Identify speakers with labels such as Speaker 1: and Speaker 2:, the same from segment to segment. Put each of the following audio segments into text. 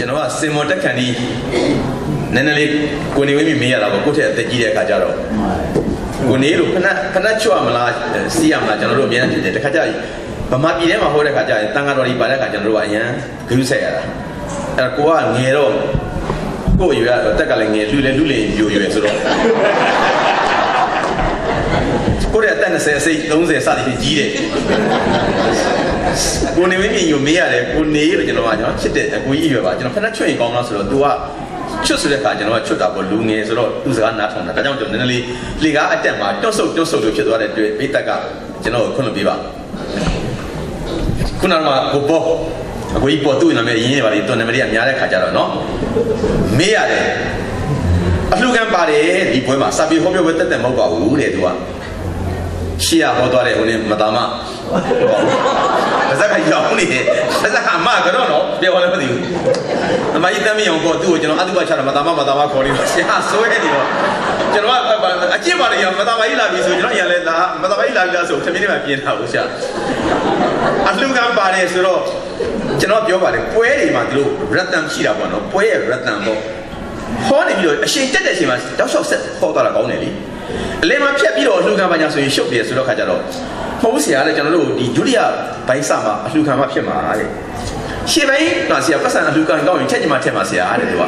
Speaker 1: ကျွန်တော်ကစင်မော်တက်ခန်ဒီနည်းနည်းလေးကိုနေဝင်းမိမေးရတာပေါ့ကိုယ့်ထက်အသက်ကြီးတဲ့အခါကျတော့ကိုနေလို့ခဏခဏချွတ်မလားစီးရမလားကျွန်တော်တို့အများကြီးဖြစ်တယ်တခါကျဗမာပြည်ထဲမှာဟောတဲ့ခါကျရင်တန်ဃာတော်ကြီးပါတဲ့ခါကျွန်တော်တို့ကအရန်ဂရုဆက်ရတာအဲ့တော့ကိုကငယ်တော့ကို့ရွယ်တက်ကလည်းငယ်လူလည်းလူလည်းယူရွယ်ဆိုတော့ကိုရဲ့အသက်20စိတ်30စသည်ဖြင့်ကြီးတယ် ကိုနေဝင်းပြင်ယူမေးရတယ်ကိုနေလို့ကျွန်တော်ကကျွန်တော်ချစ်တဲ့အကိုကြီးရွယ်ပါကျွန်တော်ခဏချွတ်ရင်ကောင်းလားဆိုတော့ तू ကချွတ်ဆိုတဲ့ခါကျွန်တော်ကချွတ်တာပေါ့လူငယ်ဆိုတော့သူ့စကားနားထောင်တာဒါကြောင့်ကျွန်တော်နည်းနည်းလေးလေကားအတက်မှာတွတ်ဆုပ်တွတ်ဆုပ်လို့ဖြစ်သွားတဲ့တွေ့ပိတ်သက်ကကျွန်တော်ကိုခွင့်လွှတ်ပေးပါခုနကကိုပေါ်အကိုကြီးပေါ်သူ့နာမည်ရင်းနေပါလေတွန်နံပါတ်ကများတဲ့ခါကျတော့နော်မေးရတယ်အလှခံပါတယ်ဒီပွဲမှာစာပေဟောပြောပဲတက်တက်မဟုတ်ပါဘူးတဲ့သူက ရှေ့ရဟောသွားတဲ့ဟိုနေမသားမပါဇက်ကရောင်းနေတယ်ဇက်ကမကတော့တော့ပြောလည်းမသိဘူးအမကြီးတမ်းမြောင်ပေါ့သူ့ကိုကျွန်တော်အတုပချတာမသားမမသားမခေါ်နေတော့ရှာဆွဲနေတော့ကျွန်တော်ကအကျင့်ပါလေရမသားမကြီးလာပြီဆိုကျွန်တော်ရလဲလာမသားမကြီးလာပြီလားဆိုသမီးလေးမှပြင်တာဟုတ်ရှာအလှကပါတယ်ဆိုတော့ကျွန်တော်ပြောပါတယ်ပွဲတွေမှာဒီလိုရတ္တန်ရှိတာပေါ့နော်ပွဲရဲ့ရတ္တန်ပေါ့ဟောနေပြီးတော့အရှင်တက်တဲ့အချိန်မှာတောက်လျှောက်ဆက်ဟောသွားတာကောင်းတယ်လေ အလင်းမှာဖြတ်ပြီးတော့အလှကပါညာဆိုရင်ရှုပ်တယ်ဆိုတော့ခါကြတော့မဟုတ်ဆရာလည်းကျွန်တော်တို့ဒီဒုတိယဘိုင်းစမှာအလှခံမှဖြစ်မှာတဲ့ရှေ့ပိုင်းကဆရာပတ်စံအလှခံကောင်းရင်ထက်ကြမှာထက်မှာဆရာတဲ့သူက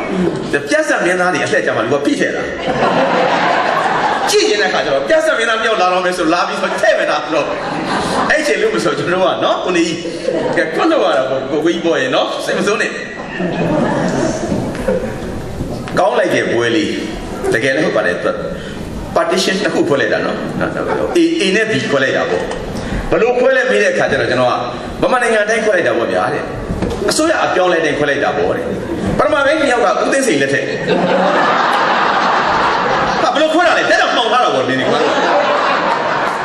Speaker 1: ပြတ်ဆက်မင်းသားတွေအလှည့်ကြမှာလူကပြည့်ထဲတာကြည့်နေတဲ့ခါကျတော့ပြတ်ဆက်မင်းသားမြောက်လာတော့မယ်ဆိုလာပြီးဆိုထဲ့မယ်တာတော့အဲ့ချိန်လို့မဆိုကျွန်တော်ကနော်ကိုနေကဲခွန်းလို့ရတာကိုကိုကြီးပေါ်ရင်နော်စိတ်မစိုးနဲ့ကောင်းလိုက်တဲ့ပွဲလေးတကယ်လည်းဟုတ်ပါတယ်သူ partition တစ်ခုဖွင့်လိုက်တာနော် A A နဲ့ B ခွဲလိုက်တာပေါ့ဘလို့ခွဲလဲမေးတဲ့အခါကျတော့ကျွန်တော်ကဗမာနိုင်ငံတိုင်းခွဲလိုက်တာပေါ့ဗျာတဲ့အစိုးရအပြောင်းလဲတိုင်းခွဲလိုက်တာပေါ့တဲ့ပထမပိုင်းမြောက်ကဦးသိန်းစိန်လက်ထက်ဟာဘလို့ခွဲတာလဲတဲ့တော့မှောင်ထားတာပေါ့ဒီဒီကွာ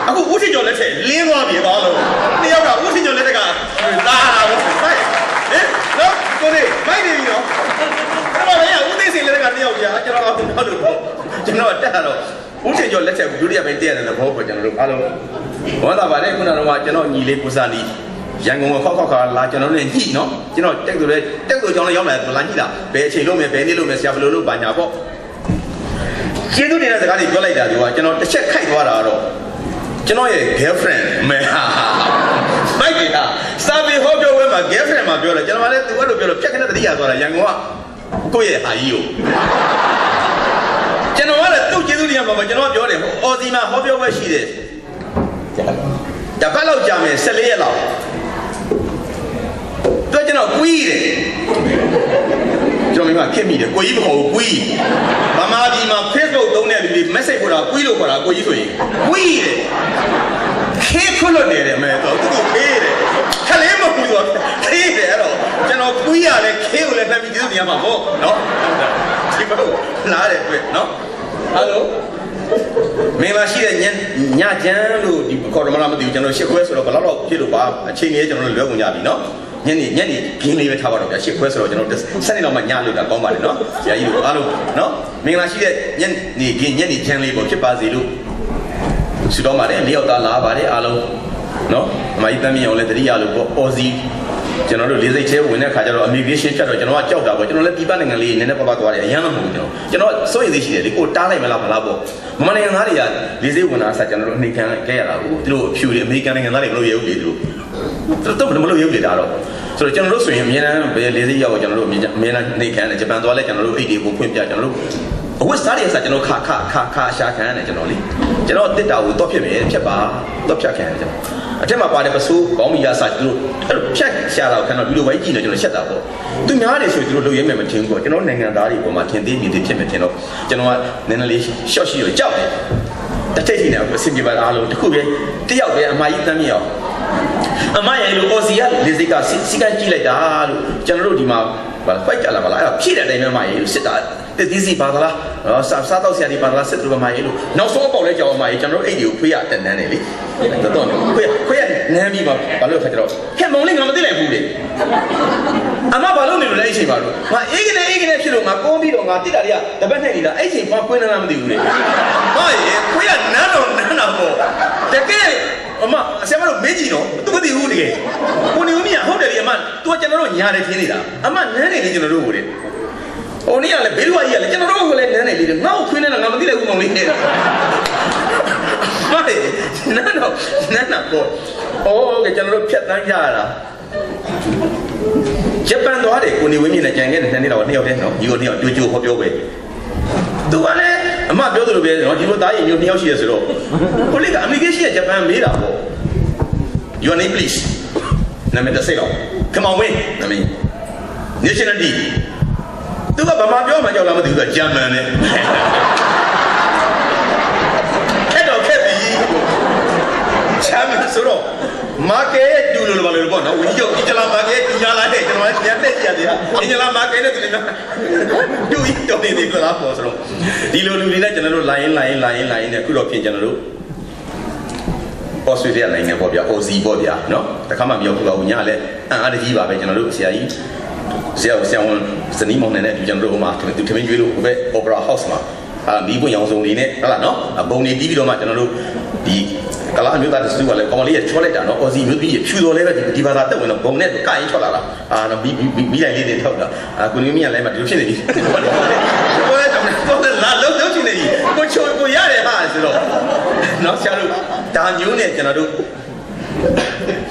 Speaker 1: အခုဦးထင်ကျော်လက်ထက်လင်းသွားပြီဘာလို့တယောက်ကဦးထင်ကျော်လက်ထက်ကလာတာပေါ့ဟဲ့ဟင်နော်ကိုနေမိုက်နေပြီနော်အဲ့တော့လည်းဦးသိန်းစိန်လက်ထက်ကတယောက်ကြာကျွန်တော်ကတော့လို့ကျွန်တော်တက်တာတော့ ဦးထင်ကျော်လက်ထက်ဒုတိယပိုင်းတည့်ရတယ်ဘောပေါ့ကျွန်တော်တို့အားလုံးဘောတာပါလေခုနကတော့ကျွန်တော်ညီလေးကိုစားနီရန်ကုန်ကခောက်ခောက်ခါလာကျွန်တော်တို့ညှိနော်ကျွန်တော်တက်သူလဲတက်သူကြောင်းလည်းရောက်လာတယ်လာညှိတာဘယ်အချိန်လုံးမယ်ဘယ်နေ့လုံးမယ်ဆရာဘယ်လိုလုပ်ပါညာပေါ့ကျေးဇူးတင်တဲ့စကားတွေပြောလိုက်တာဒီကကျွန်တော်တစ်ချက်ခိုက်သွားတာတော့ကျွန်တော်ရဲ့ girlfriend မဲဟာမိုက်ကြီးဟာစာပေဟောပြောဝဲမှာ girlfriend မှာပြောတယ်ကျွန်တော်လည်းသူအဲ့လိုပြောလို့ဖြတ်ခနဲ့တတိယသွားတာရန်ကုန်ကကိုယ့်ရဲ့ဟာကြီးကို ကျွန်တော်ကလည်းသူ့ကျေးဇူးတရားမှာပါကျွန်တော်ကပြောတယ်အော်ဒီမှာဟောပြောပွဲရှိတယ်တပတ်လောက်ကြာမယ်14ရက်လောက်တော့ကျွန်တော်ကွီးတယ်ကျွန်တော်မိမခက်မိတယ်ကိုကြီးမဟုတ်ဘူးကွီးဗမာပြည်မှာ Facebook သုံးတဲ့လူတွေ message ပို့တာကွီးလို့ခေါ်တာကိုကြီးဆိုရင်ကွီးတယ်ခေခွလို့နေတယ်မဲတော့သူကခေးတယ်ခလေးမဟုတ်ဘူးခေးတယ်အဲ့တော့ကျွန်တော်ကွီးရလဲခေးကိုလည်းနှမ်းပြီးကျေးဇူးတရားမှာပေါ့နော်ဒီမဟုတ်လားတဲ့တွေ့နော် ဟယ်လိုမင်းမရှိတဲ့ညညချမ်းလို့ဒီခေါ်ရမလားမသိဘူးကျွန်တော်ရှစ်ခွဲဆိုတော့ဘယ်တော့ဖြစ်လို့ပါအချိန်ကြီးကျွန်တော်လွယ်ကုန်ကြပြီနော်ညနေညနေဂင်းလေးပဲထားပါတော့ဗျာရှစ်ခွဲဆိုတော့ကျွန်တော်စနေတော့မှညလို့တာကောင်းပါလေနော်ဆရာကြီးတို့အားလုံးနော်မင်္ဂလာရှိတဲ့ညနေဂင်းညနေချမ်းလေးပေါ့ဖြစ်ပါစေလို့ဆုတောင်းပါတယ်လျောက်သားလာပါတယ်အားလုံးနော်အမကြီးတမ်းမြေအောင်လည်းတတိယလို့ပေါ့အော်စီ ကျွန်တော်တို့လေးစိတ်ချဲဝင်တဲ့ခါကျတော့ immigration ဖြတ်တော့ကျွန်တော်ကကြောက်တာပေါ့ကျွန်တော်လည်းပြည်ပနိုင်ငံလေးနည်းနည်းပါးပါးသွားတယ်အရင်တော့မဟုတ်ဘူးကျွန်တော်ကျွန်တော်စိုးရိမ်စိတ်ရှိတယ်လေကိုတားလိုက်မလားမလားပေါ့မမနိုင်ငံသားတွေကလေးစိတ်ဝင်တာဆက်ကျွန်တော်တို့အနေခံခဲ့ရတာကိုသူတို့အဖြူတွေအမေရိကန်နိုင်ငံသားတွေမလို့ရဘူးလေသူတို့သူတို့မလို့ရဘူးလေဒါတော့ဆိုတော့ကျွန်တော်တို့ဆိုရင်အများအားဘယ်လေးစိတ်ရောက်ကျွန်တော်တို့အများအားနေခံတယ်ဂျပန်သွားလဲကျွန်တော်တို့အိတ်တွေကိုဖွင့်ပြကျွန်တော်တို့ အဝတ်စားတွေဆက်ကျွန်တော်ခခခခရှာခံရတယ်ကျွန်တော်လေကျွန်တော်တစ်တာကိုတော့ဖြစ်မယ်ဖြစ်ပါတော့ဖြတ်ခံရတယ်ကျွန်တော်အထက်မှာပါတယ်ပစိုးကောင်းမီရစာသူတို့အဲ့လိုဖြတ်ရှာတာခံတော့ဒီလိုပဲကြည့်နေကျွန်တော်ချက်တာပေါ့သူများတယ်ဆိုသူတို့လုပ်ရဲမယ်မထင်ဘူးပေါ့ကျွန်တော်နိုင်ငံသားတွေပေါ်မှာထင်သေးမြင်သေးဖြစ်မယ်ထင်တော့ကျွန်တော်ကနည်းနည်းလေးရှော့ရှိတော့ကြောက်တယ်တစ်ထိတ်ရှိနေအဆင်ပြေပါအားလုံးတခုပဲတယောက်ပဲအမကြီးတမ်းမြောက်အမရဲ့လို့အော်စီကလေစိတ်ကစီကကြည့်လိုက်တာလို့ကျွန်တော်တို့ဒီမှာဘာဖိုက်ကြလာပါလားအဲ့ဖြည့်တဲ့အတိုင်းမှာရေစစ်တာ တည်စီပါသလားနော်စားစားတော့ဆရာဒီပါသလားစစ်သူမှာရေလို့နောက်ဆုံးအပေါက်လဲကြောင်းမှာရေကျွန်တော်တို့အိတ်တွေကိုခွေးရတက်နန်းနေလေတော်တော်ခွေးခွေးရနန်းပြီးပါဘာလို့ခါကြတော့ဟဲ့မောင်လေးငါမသိလိုက်ဘူးလေအမဘာလို့နေလို့လဲအဲ့ချိန်ပါတော့ငါအေးကနေအေးကနေဖြစ်လို့ငါကုန်းပြီးတော့ငါတိတာတွေကတပတ်နဲ့နေတာအဲ့ချိန်ဘာခွေးနန်းလားမသိဘူးလေဟာရေခွေးရနန်းတော့နန်းတော့ပေါ့တကယ်အမဆရာမတို့မေးကြည့်နော်သူမသိဘူးတကယ်ကိုနေဦးမြဟုတ်တယ်လေအမ तू ကကျွန်တော်တို့ညာတယ်ထင်နေတာအမနန်းနေလေကျွန်တော်တို့ကိုတဲ့ ဟိုနေ့ကလည်းဘေးလွားကြီးကလည်းကျွန်တော်တို့ကိုလည်းနန်းနေလေငါ့ကိုခွင်းနေတာငါမသိလိုက်ဘူးမောင်လေးတဲ့ဟုတ်တယ်နန်းတော့နန်းတော့ပေါ့ဩကကျွန်တော်တို့ဖြတ်တန်းကြရတာဂျပန်သွားတယ်ကိုနေဝင်းမြင့်နဲ့ကြံခဲ့တဲ့နှစ်နှစ်တော့နှစ်ယောက်တည်းနော်ဒီကိုနှစ်ယောက်ကြိုးကြိုးဟောပြောပဲသူကလည်းအမပြောသလိုပဲနော်ဒီလိုသားရင်မျိုးနှစ်ယောက်ရှိရဆိုတော့ကိုလေးကအမေရိကန်ရှိရဂျပန်မေးတာပေါ့ your name please နာမည်တစ်စိတ်တော့ come on win နာမည် nationality သူကဗမာပြောမှကြောက်လားမသိဘူးသူကဂျမန်နဲ့ခက်တော့ခက်ပြီဂျမန်ဆိုတော့မာကဲတူလို့ဘာလို့ပေါ့နော်ဝင်ရောက်အင်ဂျလာမာကဲတူညာလာတဲ့ကျွန်တော်ညက်တဲ့ကြတယ်အင်ဂျလာမာကဲနဲ့တူနေတူရတော်နေနေကြလားပေါ့ဆိုတော့ဒီလိုလူတွေနဲ့ကျွန်တော်တို့လိုင်းလိုင်းလိုင်းလိုင်းနဲ့ခုတော့ပြင်ကျွန်တော်တို့ဩစတြေးလျနိုင်ငံပေါ့ဗျာ OZ ပေါ့ဗျာနော်တခါမှမရောက်ဘူးကညလည်းအံအားတကြီးပါပဲကျွန်တော်တို့ဆရာကြီး ဆရာဆရာဝန်ဇနီးမောင်နဲ့ကျွန်တော်တို့ဟိုမှာသူထမင်းကျွေးလို့ဟိုဘက် Opera House မှာအာမီးပွင့်ရောင်စုံနေနဲ့ဟုတ်လားနော်ဘုံနေပြီးပြီးတော့မှကျွန်တော်တို့ဒီကလာမျိုးသားတစုကလည်းကောင်မလေးရချောလိုက်တာနော်အော်စီမျိုးပြီးဖြူတော်လဲပဲဒီဘာသာတက်ဝင်တော့ဘုံနဲ့ကရင်ချောလာတာအာနော်ပြီးပြီးပြီးလိုက်လေးတွေထောက်တာအာကိုနေမီကလည်းမဒီလိုဖြစ်နေပြီကိုလည်းတော့ကိုလည်းလာလုံးလုံးချင်နေပြီကိုချိုကိုရတယ်ဟာဆိုတော့နော်ဆရာတို့ဒါမျိုးနဲ့ကျွန်တော်တို့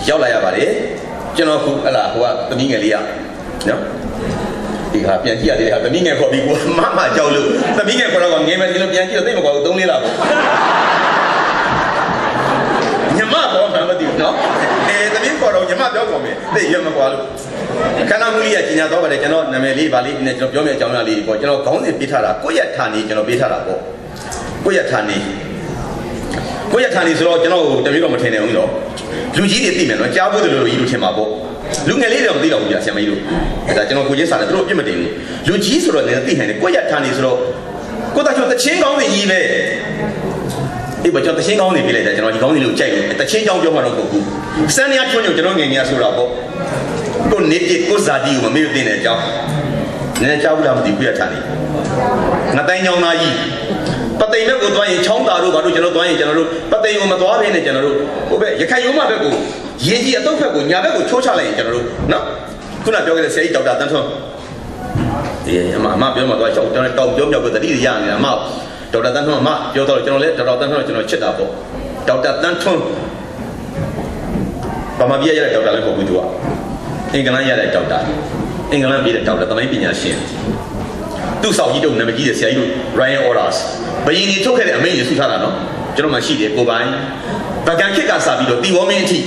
Speaker 1: ရောက်လာရပါတယ်ကျွန်တော်ခုဟလာဟိုကသမီးငယ်လေးက နော်ဒီကပြန်ကြည့်ရသေးတယ်ဟာသမီးငယ်ခေါ်ပြီးကိုမမကြောက်လို့သမီးငယ်ခေါ်တော့ငယ်မယ်ဒီလိုပြန်ကြည့်တော့သိမကွာဘူးသုံးလေးလာပေါ့ညမတော့မှမသိဘူးနော်အဲသမီးခေါ်တော့ညမပြောကုန်မယ်သိရမကွာလို့ခန္ဓာမူလေးကကြီးညာတော့ပါတယ်ကျွန်တော်နာမည်လေးဗာလေးနဲ့ကျွန်တော်ပြောမယ့်အကြောင်းအရာလေးပေါ့ကျွန်တော်ခေါင်းစဉ်ပေးထားတာကိုယ့်ရထာနေကျွန်တော်ပေးထားတာပေါ့ကိုယ့်ရထာနေ ကိုယ့်ရထာနေဆိုတော့ကျွန်တော်တမျိုးတော့မထင်နိုင်ဘူးနော်လူကြီးတွေသိမယ်နော်ကြားဖို့တယ်လို့လူကြီးတို့ထင်ပါပေါ့လူငယ်လေးတွေတော့မသိတော့ဘူးဗျာဆရာမကြီးတို့ဒါကျွန်တော်ကိုချင်းစားတယ်သူတို့အပြစ်မတင်ဘူးလူကြီးဆိုတော့လည်းသိနိုင်တယ်ကိုယ့်ရထာနေဆိုတော့ကိုယ့်သားကျွန်တော်တချင်းကောင်းနေကြီးပဲအေးဘာကျွန်တော်တချင်းကောင်းနေပြလိုက်တာကျွန်တော်ဒီကောင်းနေလို့ကြိုက်လို့တချင်းကောင်းပြောမှတော့မဟုတ်ဘူးစန်းရချွန်းချွန်းကျွန်တော်ငယ်ငယ်ဆိုတာပေါ့ကိုနေပြကိုဇာတိကိုမမေ့တင်တဲ့အကြောင်းနည်းနည်းကြားဘူးလားမသိဘူးရထားနေငတိုင်းညောင်းသားကြီး ပသိမ်ဘက်ကိုသွားရင်ချောင်းတာတို့ဘာလို့ကျွန်တော်သွားရင်ကျွန်တော်တို့ပသိမ်ကိုမသွားဘဲနဲ့ကျွန်တော်တို့ဟိုဘက်ရခိုင်ရုံးမဘက်ကိုရေးကြီးအတုတ်ဘက်ကိုညာဘက်ကိုချိုးချလိုက်ရင်ကျွန်တော်တို့နော်ခုနပြောခဲ့တဲ့ဆရာကြီးဒေါက်တာတန်းထွန်းအေးအမအမပြောမှသွားချောင်းကျွန်တော်တောင်ပြောမြောက်ကိုတတိရနေတာအမဒေါက်တာတန်းထွန်းအမပြောတော့ကျွန်တော်လည်းဒေါက်တာတန်းထွန်းကိုကျွန်တော်ချစ်တာပေါ့ဒေါက်တာတန်းထွန်းဘာမှပြရတဲ့ဒေါက်တာလည်းမဟုတ်ဘူးသူကအင်္ဂလန်ရတဲ့ဒေါက်တာအင်္ဂလန်ပြည်တဲ့ဒေါက်တာတမိုင်းပညာရှင်သူ့ဆောက်ကြီးတုံနာမည်ကြီးတဲ့ဆရာကြီးတို့ Ryan Orders ဘယင်းကြီးထုတ်ခဲ့တဲ့အမိန့်ကြီးဆုထားတာနော်ကျွန်တော်မှရှိတယ်ကိုပိုင်ဗကန်ခစ်ကစားပြီးတော့တီဝေါမင်းအထိ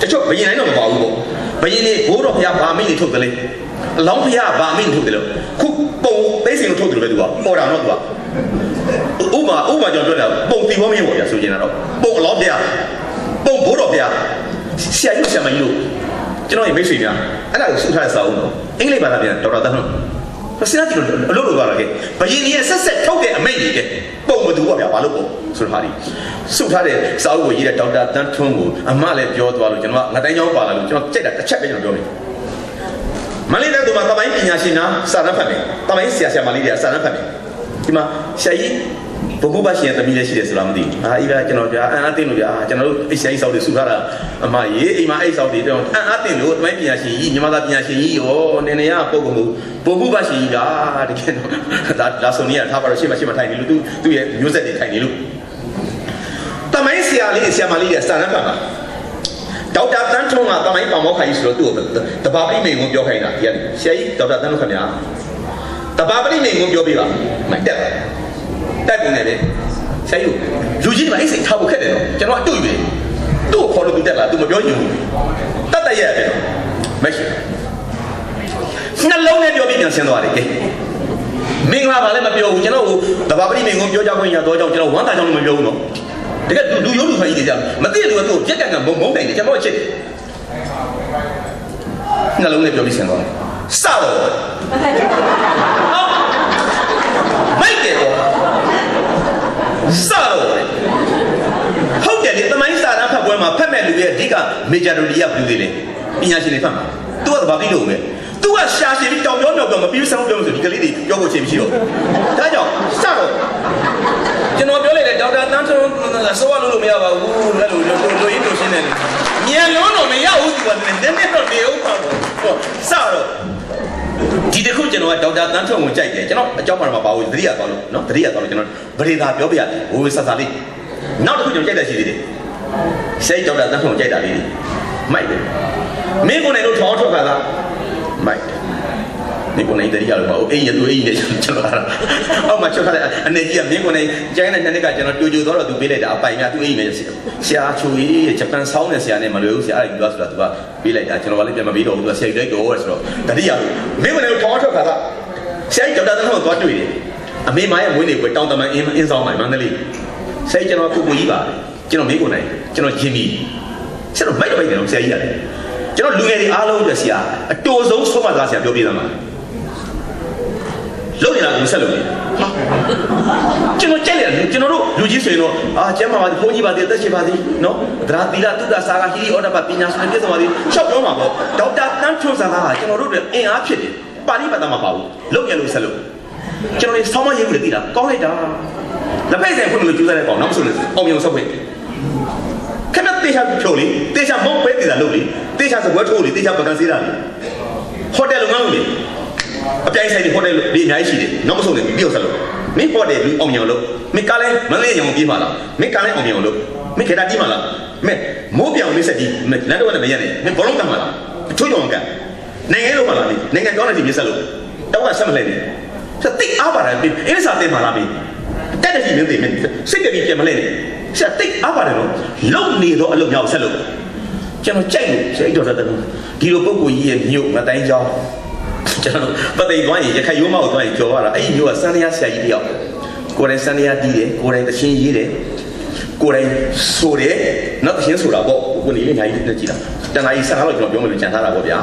Speaker 1: တချို့ဘယင်းတိုင်းတော့မပါဘူးပေါ့ဘယင်းကြီးဘိုးတော်ဖျားဗာမိန့်ကြီးထုတ်တယ်လေအလောင်းဖျားဗာမိန့်ထုတ်တယ်လို့ခုပုံသိစင်ကိုထုတ်တယ်လို့ပဲသူကပေါ်တာနော်သူကဥမာဥမာကျွန်တော်ပြောတာပုံတီဝေါမင်းပေါ့ဗျာဆိုချင်တာတော့ပုံအလောင်းဖျားပုံဘိုးတော်ဖျားဆရာကြီးဆရာမကြီးတို့ကျွန်တော်ရဲ့မိတ်ဆွေများအဲ့ဒါကိုဆုထားတဲ့စာအုပ်တော့အင်္ဂလိပ်ဘာသာပြန်ဒေါက်တာတန်းဟုတ် စဉ်းစားကြည့်လို့အလုပ်လုပ်သွားတာကဘယင်းကြီးရဲ့ဆက်ဆက်ထုတ်တဲ့အမိန့်ကြီးကပုံမတူပါဗျာဘာလို့ပုံဆိုတော့ဟာဒီစုထားတဲ့စာအုပ်ကိုရေးတဲ့ဒေါက်တာတန်းထွန်းကိုအမလည်းပြောသွားလို့ကျွန်တော်ကငတိုင်းချောင်းပါလာလို့ကျွန်တော်ကြိုက်တာတစ်ချက်ပဲကျွန်တော်ပြောမယ်မလေးတဲ့သူမှာတမိုင်းပညာရှင်နာစာရန်ဖတ်မယ်တမိုင်းဆရာဆရာမလေးတွေကစာရန်ဖတ်မယ်ဒီမှာဆရာကြီး ဘုကုဘရှင်သမီးလည်းရှိတယ်ဆိုလားမသိဘူးအာဤကကျွန်တော်ပြအန်အားတင်လို့ပြကျွန်တော်တို့အိဆရာကြီးစောက်တွေစုထားတာအမရေအိမ်မှာအိစောက်တွေတော့အန်အားတင်လို့တမိုင်းပညာရှင်ကြီးမြန်မာသားပညာရှင်ကြီးရောနည်းနည်းကပုံကုန်ဘုကုဘရှင်ကြီးကတကယ်တော့ဒါဒါဆိုနေရထားပါတော့ရှေ့မှာရှေ့မှာထိုင်နေလို့သူသူ့ရဲ့မျိုးဆက်တွေထိုင်နေလို့တမိုင်းဆရာလေးဆရာမလေးတွေစာရန်ဖတ်ပါဒေါက်တာတန်းထုံးကတမိုင်းပောင်မောက်ခိုင်ဆိုတော့သူ့ကိုတဘာပရိမိန်ကိုပြောခိုင်းတာဒီကဆရာကြီးဒေါက်တာတန်းထုံးခင်ဗျာတဘာပရိမိန်ကိုပြောပြပါမတက်ပါ တက်ပုံနဲ့လေဆရာကြီးလူကြီးကအဲ့စိတ်ထားဖို့ခက်တယ်နော်ကျွန်တော်အတူယူတယ်သူ့ကိုခေါ်လို့သူတက်လာသူမပြောယူဘူးတတ်တရရတယ်မရှိနှလုံးနဲ့ပြောပြီးပြန်ဆင်းသွားတယ်ကဲမင်္ဂလာပါလည်းမပြောဘူးကျွန်တော်တဘာပရိမိန်ကိုပြောကြခွင့်ရတော့ကြောင့်ကျွန်တော်ဝမ်းသာကြောင့်လည်းမပြောဘူးနော်တကယ်လူရိုးလူဖိုင်ကြီးတွေကြမသိတဲ့လူကသူ့ကိုပြက်ကန်ကန်မုံမုံနိုင်တယ်ကျွန်တော်ချစ်နှလုံးနဲ့ပြောပြီးဆင်းသွားတယ်စတော့မိုက်တယ်တော့ စတော့ဟုတ်တယ်လေတမိုင်းစာရန်ဖတ်ပွဲမှာဖတ်မဲ့လူရဲ့အဓိက majority ကဘယ်လိုလဲပညာရှင်တွေဖတ်မှာသူကဘာပြီးလို့ပဲသူကရှာရှည်ပြီးတောင်ပြောမြောက်ပြောမပြီးစမ်းပြောလို့ဆိုဒီကလေးတွေပြောဖို့ချိန်မရှိတော့ဒါကြောင့်စတော့ကျွန်တော်ပြောလိုက်တယ်ဒေါက်တာတန်းထွန်းဆိုးရလို့လို့မရပါဘူးအဲ့လိုလိုလိုရင်းလို့ရှင်းတယ်မြန်လုံးတော့မရဘူးဒီကနေ့နည်းနည်းတော့နေဦးပါပေါ့ဟောစတော့ ဒီတခုကျွန်တော်ကဒေါက်တာတန်းထွန်းကိုကြိုက်တယ်ကျွန်တော်အကြောင်းမှမပါဘူးတတိယသွားလို့နော်တတိယသွားလို့ကျွန်တော်ဗရေသာပြောပြရတယ်ဝေဝေဆဆလေးနောက်တစ်ခုကျွန်တော်ကြိုက်တဲ့ရှိသေးတယ်စိတ်ဒေါက်တာတန်းထွန်းကိုကြိုက်တာလေးမိုက်တယ်မင်းကိုယ်နဲ့လို့ထောင်းထွက်ခါသားမိုက်တယ် မင်းကိုနိုင်တရိယာလို့ပါအိမ်ရသူအိမ်နဲ့ကျွန်တော်အဲ့အောက်မှာချက်ခါတဲ့အနေကြီးကမင်းကိုနိုင်ကျန်တဲ့နှစ်နှစ်ကကျွန်တော်ကြိုကြိုတော့သူပေးလိုက်တာအပိုင်များသူအိမ်နဲ့ဆရာချူကြီးဂျပန်ဆောင်းတဲ့ဆရာနဲ့မလွယ်ဘူးဆရာအဲ့ဒီပြောဆိုတာသူကပေးလိုက်တာကျွန်တော်ကလည်းပြန်မပေးတော့ဘူးသူကဆရာကြီးတော့ဆိုတော့တရိယာလို့မင်းကိုနိုင်ထောင်းထွက်ခါသားဆရာကြီးဒေါက်တာသုံးတော့တွေ့တယ်အမေမရဲ့မွေးနေ့ပွဲတောင်းတမန်အင်းအင်းဆောင်နိုင်မန္တလေးဆရာကြီးကျွန်တော်ကိုကိုကြီးပါကျွန်တော်မင်းကိုနိုင်ကျွန်တော်ဂျင်မီဆရာတို့မိုက်တော့မိုက်တယ်နော်ဆရာကြီးရတယ်ကျွန်တော်လူငယ်တွေအားလုံးအတွက်ဆရာအတူဆုံးဆုံးမသားဆရာပြောပြသမှာ လုံနေတာကိုဆက်လုပ်နေကျွန်တော်ကြိုက်တယ်ကျွန်တော်တို့လူကြီးဆိုရင်တော့အာကျမ်းမာပါသည်ဘုန်းကြီးပါသည်အသက်ရှင်ပါသည်နော်သဒ္ဓသီလတုဒ္ဒစာကဟိရိဩဒပပညာရှင်ပြည့်စုံပါသည်ရှောက်ပြောမှာပေါ့ဒေါက်တာတန်းထွန်းစာကကျွန်တော်တို့တွေအင်အားဖြစ်တယ်ပါဠိပတ်သားမှာပါဘူးလုံရလို့ဆက်လုပ်ကျွန်တော်တွေဆောင်းမရေးဘူးလေသိလားကောင်းလိုက်တာလက်ဖိတ်ဆိုင်ဖွင့်လို့ကျူးစားတဲ့ကောင်နောက်ဆိုလို့အောင်မြင်ဆောက်ဖွင့်ခဏတေချာဖြုတ်လေတေချာမုတ်ပဲတည်တာလုပ်လေတေချာစပွဲထိုးလေတေချာပကံစေးတာလေဟိုတယ်လုပ်ငန်းလုပ်လေ အပြိုင်ဆိုင်တွေဟိုတယ်ဒီအများကြီးရှိတယ်နောက်မဆုံးနေပြီးတော့ဆက်လို့မင်းဟိုတယ်လူအောင်မြင်လို့မင်းကားလဲမလေးရောင်ပြေးမှာလားမင်းကားလဲအောင်မြင်လို့မင်းခေတာတီးမှာလားမင်းမိုးပြောင်လေးဆက်တီးလက်တော့လည်းမရနဲ့မင်းဘောလုံးတတ်မှာလားချိုးကြောင်ကနိုင်ငံလုံးမှာလားနိုင်ငံကျောင်းနဲ့ဒီမြစ်ဆက်လို့တောက်ကဆက်မလဲနဲ့ဆက်တိတ်အားပါတယ်အင်းစာတင်မှာလားမင်းတက်တဲ့ကြီးမင်းသိမင်းစိတ်ကြပြီးပြန်မလဲနဲ့ဆက်တိတ်အားပါတယ်နော်လုံနေတော့အလုပ်များဆက်လို့ကျွန်တော်ကြိုက်လို့စိတ်တော်တတ်တယ်ဒီလိုပုံကိုကြီးရဲ့မြို့ငတိုင်းကျောင်း ကျွန်တော်ပသိမ်သွားရင်ရခိုင်ရိုးမောက်သွားရင်ကြော်ရတာအဲ့ဒီမျိုးကစန္ဒယာဆရာကြီးတယောက်ကိုယ်တိုင်စန္ဒယာတီးတယ်ကိုယ်တိုင်သချင်းရေးတယ်ကိုယ်တိုင်ဆိုတယ်နောက်သချင်းဆိုတာပေါ့ကိုနေလေးညာကြီးနဲ့ကြည့်တာတဏှာကြီးဆက်တော့ကျွန်တော်ပြောမလို့ကြံထားတာပေါ့ဗျာ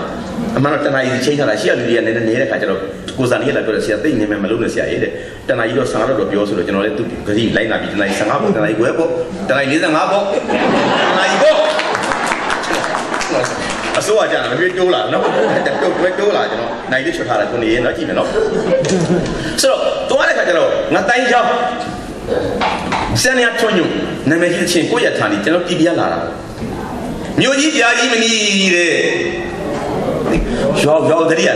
Speaker 1: အမှန်တော့တဏှာကြီးချိန်ထားတာရှိရလူတွေကနည်းနည်းနေတဲ့ခါကျတော့ကိုစာနေလာပြောတယ်ဆရာသိနေမယ်မလုပ်နဲ့ဆရာရေးတဲ့တဏှာကြီးတော့ဆန္ဒတော့ပြောဆိုတော့ကျွန်တော်လည်းသူဂရီလိုက်လာပြီတဏှာကြီး15ပေါ့တဏှာကြီးခွဲပေါ့တဏှာကြီး45ပေါ့တဏှာကြီးပေါ့ အစိုးရကြတာမပြေတိုးလာနော်တိုးတွဲတိုးလာကျွန်တော်နိုင်လေးချွတ်ထားတာကိုနေရင်တော့ကြည့်မယ်နော်ဆိုတော့တွားတဲ့ခါကျတော့ငါတိုင်းရောက်စနေထွန်းညနာမည်ကြီးချင်းကိုရထားနေကျွန်တော်ပြည်ပြလာတာမြို့ကြီးပြာကြီးမနီးတဲ့ရောက်ရောက်တည်းရ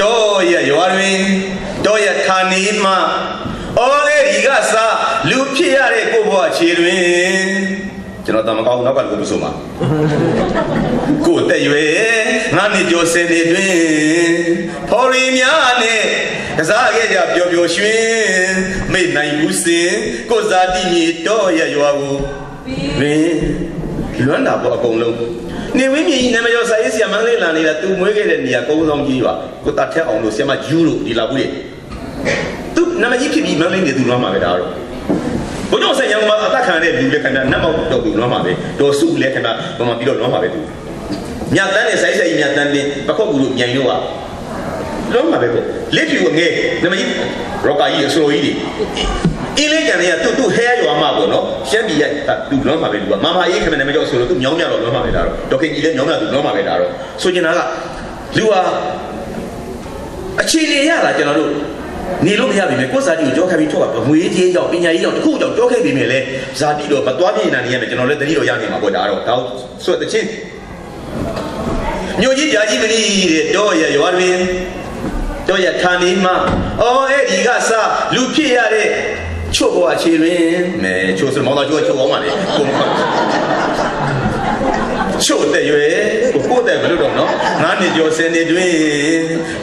Speaker 1: တော့ရရွာတွင်တော့ရဌာနေမှာအော်အဲ့ဒီကစားလူဖြစ်ရတဲ့ကိုဘွားခြေတွင် ကျွန်တော်တမကောင်းနောက်ကလူလို့ဆိုမှာကိုတက်ရွယ်ငါနှစ်ကျော်စင်နေတွင်ဖော်ရီများနဲ့ကစားခဲ့ကြပျော်ပျော်ရွှင်မိတ်နိုင်ဘူးစင်ကိုဇာတိမြေတော့ရရွာကိုပင်လွမ်းတာပေါ့အကုန်လုံးနေဝင်းမြေကြီးနာမည်ကျော်စာရေးဆရာမန်းလေးလာနေတာသူမွေးခဲ့တဲ့နေရာကုန်းဆောင်ကြီးပါကိုတတ်ထက်အောင်လို့ဆရာမယူလို့ဒီလာဘူးလေသူနာမည်ကြီးဖြစ်ပြီးမန်းလေးနေသူလွမ်းမှာပဲဒါတော့ ဘုရားဆရာမှာအသက်ခံတဲ့လူလည်းခင်ဗျာနတ်မောက်တော့သူလွမ်းမှာပဲတော်စုလည်းခင်ဗျာဘာမှပြီးတော့လွမ်းမှာပဲသူမြတ်တန်းနဲ့ဆိုင်းဆိုင်မြတ်တန်းနဲ့ပခုတ်ကူလို့မြိုင်တော့ကလွမ်းမှာပဲပေါ့လက်ဖြူငယ်နာမည်ကြီးရောကာကြီးအစလိုကြီးတွေအင်းလေးကန်တွေကသူ့သူ့ဟဲရွာမှာပေါ့နော်ရှမ်းပြည်ရဲ့သူလွမ်းမှာပဲလူကမမအေးခင်ဗျာနာမည်ကျော်ဆိုလို့သူမြောင်းမြတော့လွမ်းမှာပဲဒါတော့ဒေါခင်ကြီးလည်းမြောင်းမြသူလွမ်းမှာပဲဒါတော့ဆိုချင်တာကလူဟာအခြေအနေရတာကျွန်တော်တို့ နေလို့မရပြီမယ်ကိုယ်ဇာတိကိုကြောခဲ့ပြီးထုတ်တာငွေကြီးရောက်ပညာကြီးရောက်တခုကြောင့်ကြောခဲ့ပြီမယ်လေဇာတိတော့မသွားပြင်းနေတာနေရမယ်ကျွန်တော်လည်းတတိတော့ရနေမှာပေါ့ဒါတော့ဒါဆိုတဲ့ချင်းမြို့ကြီးပြာကြီးမနီးတဲ့တော့ရရွာတွင်တော့ရဌာနေမှာအော်အဲ့ဒီကစလူဖြစ်ရတဲ့ချို့ဘဝအခြေတွင်မဲချို့စမောင်းသားချို့ချို့အောင်ပါလေကိုမဟုတ် ချို့တဲ့ရွယ်ကိုတဲ့ဘလို့တော့နော်ငါးနှစ်ကျော်ဆယ်နှစ်တွင်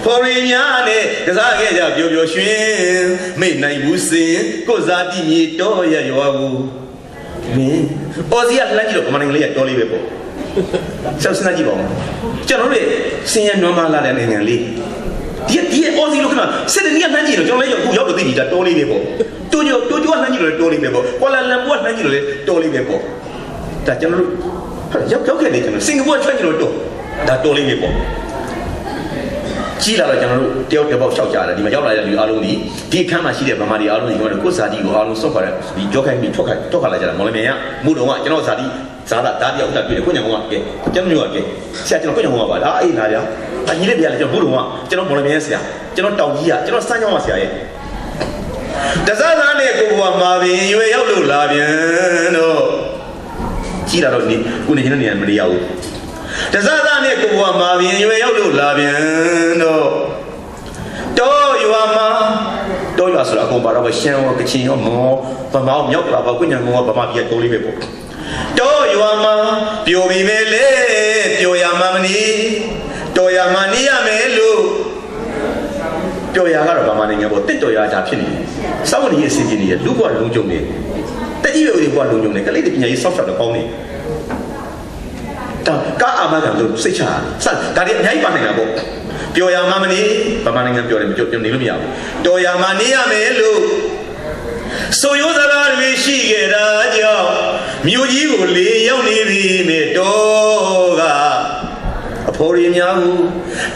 Speaker 1: ဖော်ရီများနဲ့ကစားခဲ့ကြပျော်ပျော်ရွှင်မိတ်နိုင်ဘူးစင်ကိုဇာတိမြေတော်ရရွာကိုမင်းအော်စီကလှမ်းကြည့်တော့ကမန်နိုင်ငံလေးကတော်လေးပဲပေါ့ဆက်စနာကြည့်ပါဦးကျွန်တော်တို့စင်ရနွမ်းမလာတဲ့နိုင်ငံလေးဒီဒီအော်စီလို့ခဏစစ်တနီးကနှမ်းကြည့်တော့ကျွန်တော်လည်းအခုရောက်တော့သိပြီဒါတော်လေးပဲပေါ့တိုဂျိုတိုဂျိုကနှမ်းကြည့်တော့တော်လေးပဲပေါ့ကွာလာလမ်ပူကနှမ်းကြည့်တော့လည်းတော်လေးပဲပေါ့ဒါကျွန်တော်တို့ ရောက်ရောက်ခဲ့လေကျွန်တော်စင်ကာပူထွက်ကြည့်တော့တော့ဒါတော်လေးပဲပေါ့ကြီးလာတော့ကျွန်တော်တို့တယောက်တစ်ပေါက်လျှောက်ကြတယ်ဒီမှာရောက်လာတဲ့လူအားလုံးဒီဒီအခန်းမှာရှိတဲ့ဗမာတွေအားလုံးဒီကတော့ကိုယ်ဇာတိကိုအားလုံးစော့ခါတဲ့ဒီကြောက်ခိုင်းပြီးထွက်ခိုင်းထွက်ခါလာကြတာမော်လမြိုင်ကမှုတော်ကကျွန်တော်ဇာတိဇာတာဓာတ်တယောက်တက်ပြီးတယ်ကိုညံကောင်ကကဲကျွန်တော်မျိုးကကဲဆရာကျွန်တော်ကိုညံကောင်ကပါလားအေးလာကြအညီလေးပြရလေကျွန်တော်ဘုတော်ကကျွန်တော်မော်လမြိုင်ဆရာကျွန်တော်တောင်ကြီးကကျွန်တော်စမ်းချောင်းကဆရာရဲ့တစသားနဲ့ကိုဘွားမှာပင်ရွယ်ရောက်လို့လာပြန်တော့ ကြည့်လာတော့နေကိုနေချင်းနေမနေရဘူးတစသားနဲ့ကိုဘွားမှာပင်ရွယ်ရောက်လို့လာပြန်တော့တော့ရွာမှာတော့ရွာဆိုတာအကုန်ပါတော့ရှမ်းရောကချင်ရောမောဗမာမြောက်လာပါကွညံမောဗမာပြည်တိုးလေးပဲပေါ့တော့ရွာမှာပြိုပြီးပဲလေပြိုရမှာမနီတော်ရမှာနေရမယ်လို့ပြောရကတော့ဗမာနိုင်ငံပေါ်တစ်တော်ရတာဖြစ်နေတယ်။စောင့်နေရေးအစီအစဉ်တွေလူ့ဘဝလုံးကြုံနေတ က်ကြီးရွယ်တွေဘဝလုံးကြုံနေကလေးတွေပညာရေးဆောက်ရှောက်တော့ကောင်းနေ။ဒါကားအာမခံလို့စိတ်ချစဒါတွေအများကြီးပါနေတာပေါ့။ပြောရမှာမနေဗမာနိုင်ငံပြောတယ်မပြောပြောနေလို့မရဘူး။တော်ရမှာနေရမယ်လို့ဆိုရိုးစကားတွေရှိခဲ့တာကြောင့်မြို့ကြီးကိုလေရောက်နေပြီနဲ့တော့ကအဖိုးရီများဟု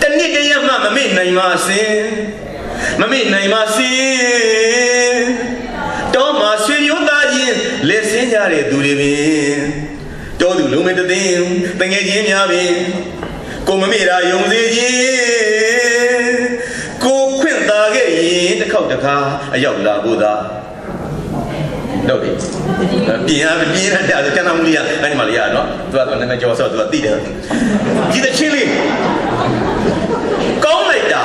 Speaker 1: တနစ်တရက်မှမမေ့နိုင်ပါစင်မမေ့နိုင်ပါစင်တော့မှဆွေမျိုးသားချင်း လက်ဆင်းကြတဲ့သူတွေပင်တော်သူလုံးမတသိန်းတငယ်ချင်းများပင်ကိုမမေ့တာယုံစေခြင်းကိုခွင့်သာခဲ့ရင်တစ်ခေါက်တစ်ခါအရောက်လာဖို့သာတော့ဒီပြင်ရပြင်ရတဲ့ကျန်တော်မူလေးကအဲ့ဒီမှာလေးရနော်သူကနာမည်ကျော်ဆိုသူကသိတယ်ဒီတချင်းလေးကောင်းလိုက်တာ